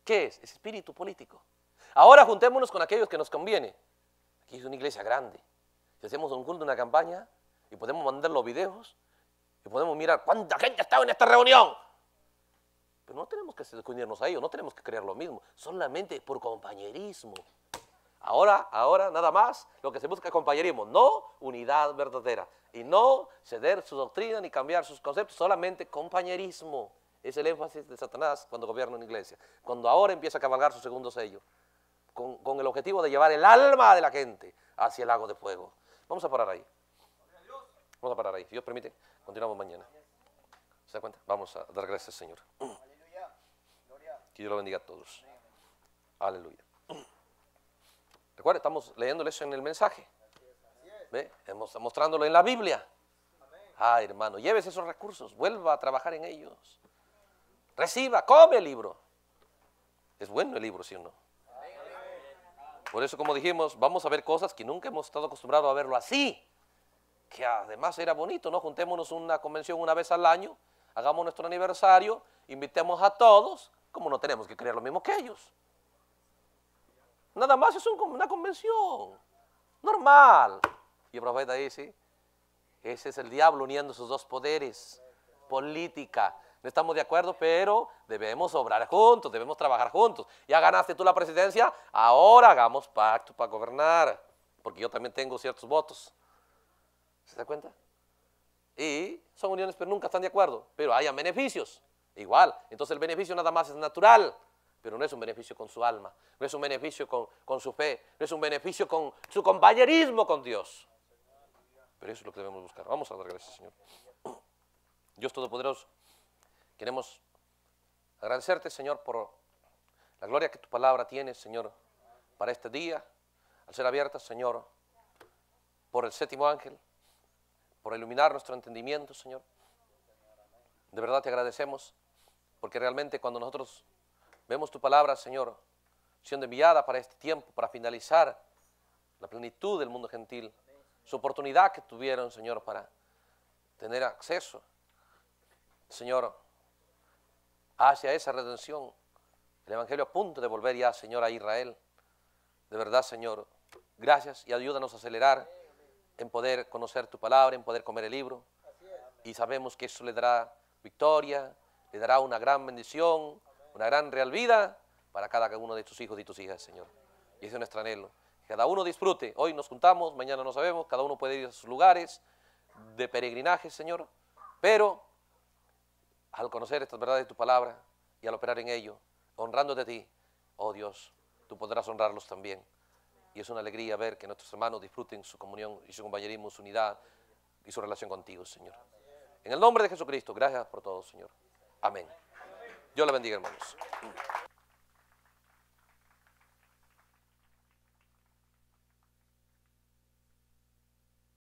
¿Qué es? Es espíritu político. Ahora juntémonos con aquellos que nos conviene. Aquí es una iglesia grande. Si hacemos un culto, una campaña, y podemos mandar los videos, y podemos mirar cuánta gente ha en esta reunión. Pero no tenemos que unirnos a ellos, no tenemos que creer lo mismo, solamente por compañerismo. Ahora, ahora nada más lo que se busca es compañerismo, no unidad verdadera. Y no ceder su doctrina ni cambiar sus conceptos, solamente compañerismo. Es el énfasis de Satanás cuando gobierna una iglesia. Cuando ahora empieza a cabalgar su segundo sello. Con, con el objetivo de llevar el alma de la gente hacia el lago de fuego. Vamos a parar ahí. Vamos a parar ahí. Si Dios permite, continuamos mañana. ¿Se da cuenta? Vamos a dar gracias, Señor. Que Dios lo bendiga a todos. Aleluya. Recuerda, estamos leyéndole eso en el mensaje. ¿Ve? Estamos mostrándolo en la Biblia. Ah, hermano, llévese esos recursos, vuelva a trabajar en ellos. Reciba, come el libro. Es bueno el libro, ¿sí o no? Por eso, como dijimos, vamos a ver cosas que nunca hemos estado acostumbrados a verlo así. Que además era bonito, ¿no? Juntémonos una convención una vez al año, hagamos nuestro aniversario, invitemos a todos, como no tenemos que creer lo mismo que ellos. Nada más es una convención, normal. Y el profeta dice, ese es el diablo uniendo sus dos poderes, política. No estamos de acuerdo, pero debemos obrar juntos, debemos trabajar juntos. Ya ganaste tú la presidencia, ahora hagamos pacto para gobernar, porque yo también tengo ciertos votos. ¿Se da cuenta? Y son uniones, pero nunca están de acuerdo, pero hayan beneficios. Igual, entonces el beneficio nada más es natural, pero no es un beneficio con su alma, no es un beneficio con, con su fe, no es un beneficio con su compañerismo con Dios. Pero eso es lo que debemos buscar. Vamos a dar gracias, Señor. Dios Todopoderoso, queremos agradecerte, Señor, por la gloria que tu palabra tiene, Señor, para este día, al ser abierta, Señor, por el séptimo ángel, por iluminar nuestro entendimiento, Señor. De verdad te agradecemos, porque realmente cuando nosotros vemos tu palabra, Señor, siendo enviada para este tiempo, para finalizar la plenitud del mundo gentil, su oportunidad que tuvieron, Señor, para tener acceso, Señor, hacia esa redención. El Evangelio a punto de volver ya, Señor, a Israel. De verdad, Señor, gracias y ayúdanos a acelerar en poder conocer tu palabra, en poder comer el libro. Y sabemos que eso le dará victoria, le dará una gran bendición, una gran real vida para cada uno de tus hijos y tus hijas, Señor. Y ese es nuestro anhelo. Cada uno disfrute. Hoy nos juntamos, mañana no sabemos, cada uno puede ir a sus lugares de peregrinaje, Señor. Pero al conocer estas verdades de tu palabra y al operar en ello, honrándote a ti, oh Dios, tú podrás honrarlos también. Y es una alegría ver que nuestros hermanos disfruten su comunión y su compañerismo, su unidad y su relación contigo, Señor. En el nombre de Jesucristo, gracias por todo, Señor. Amén. Dios le bendiga, hermanos.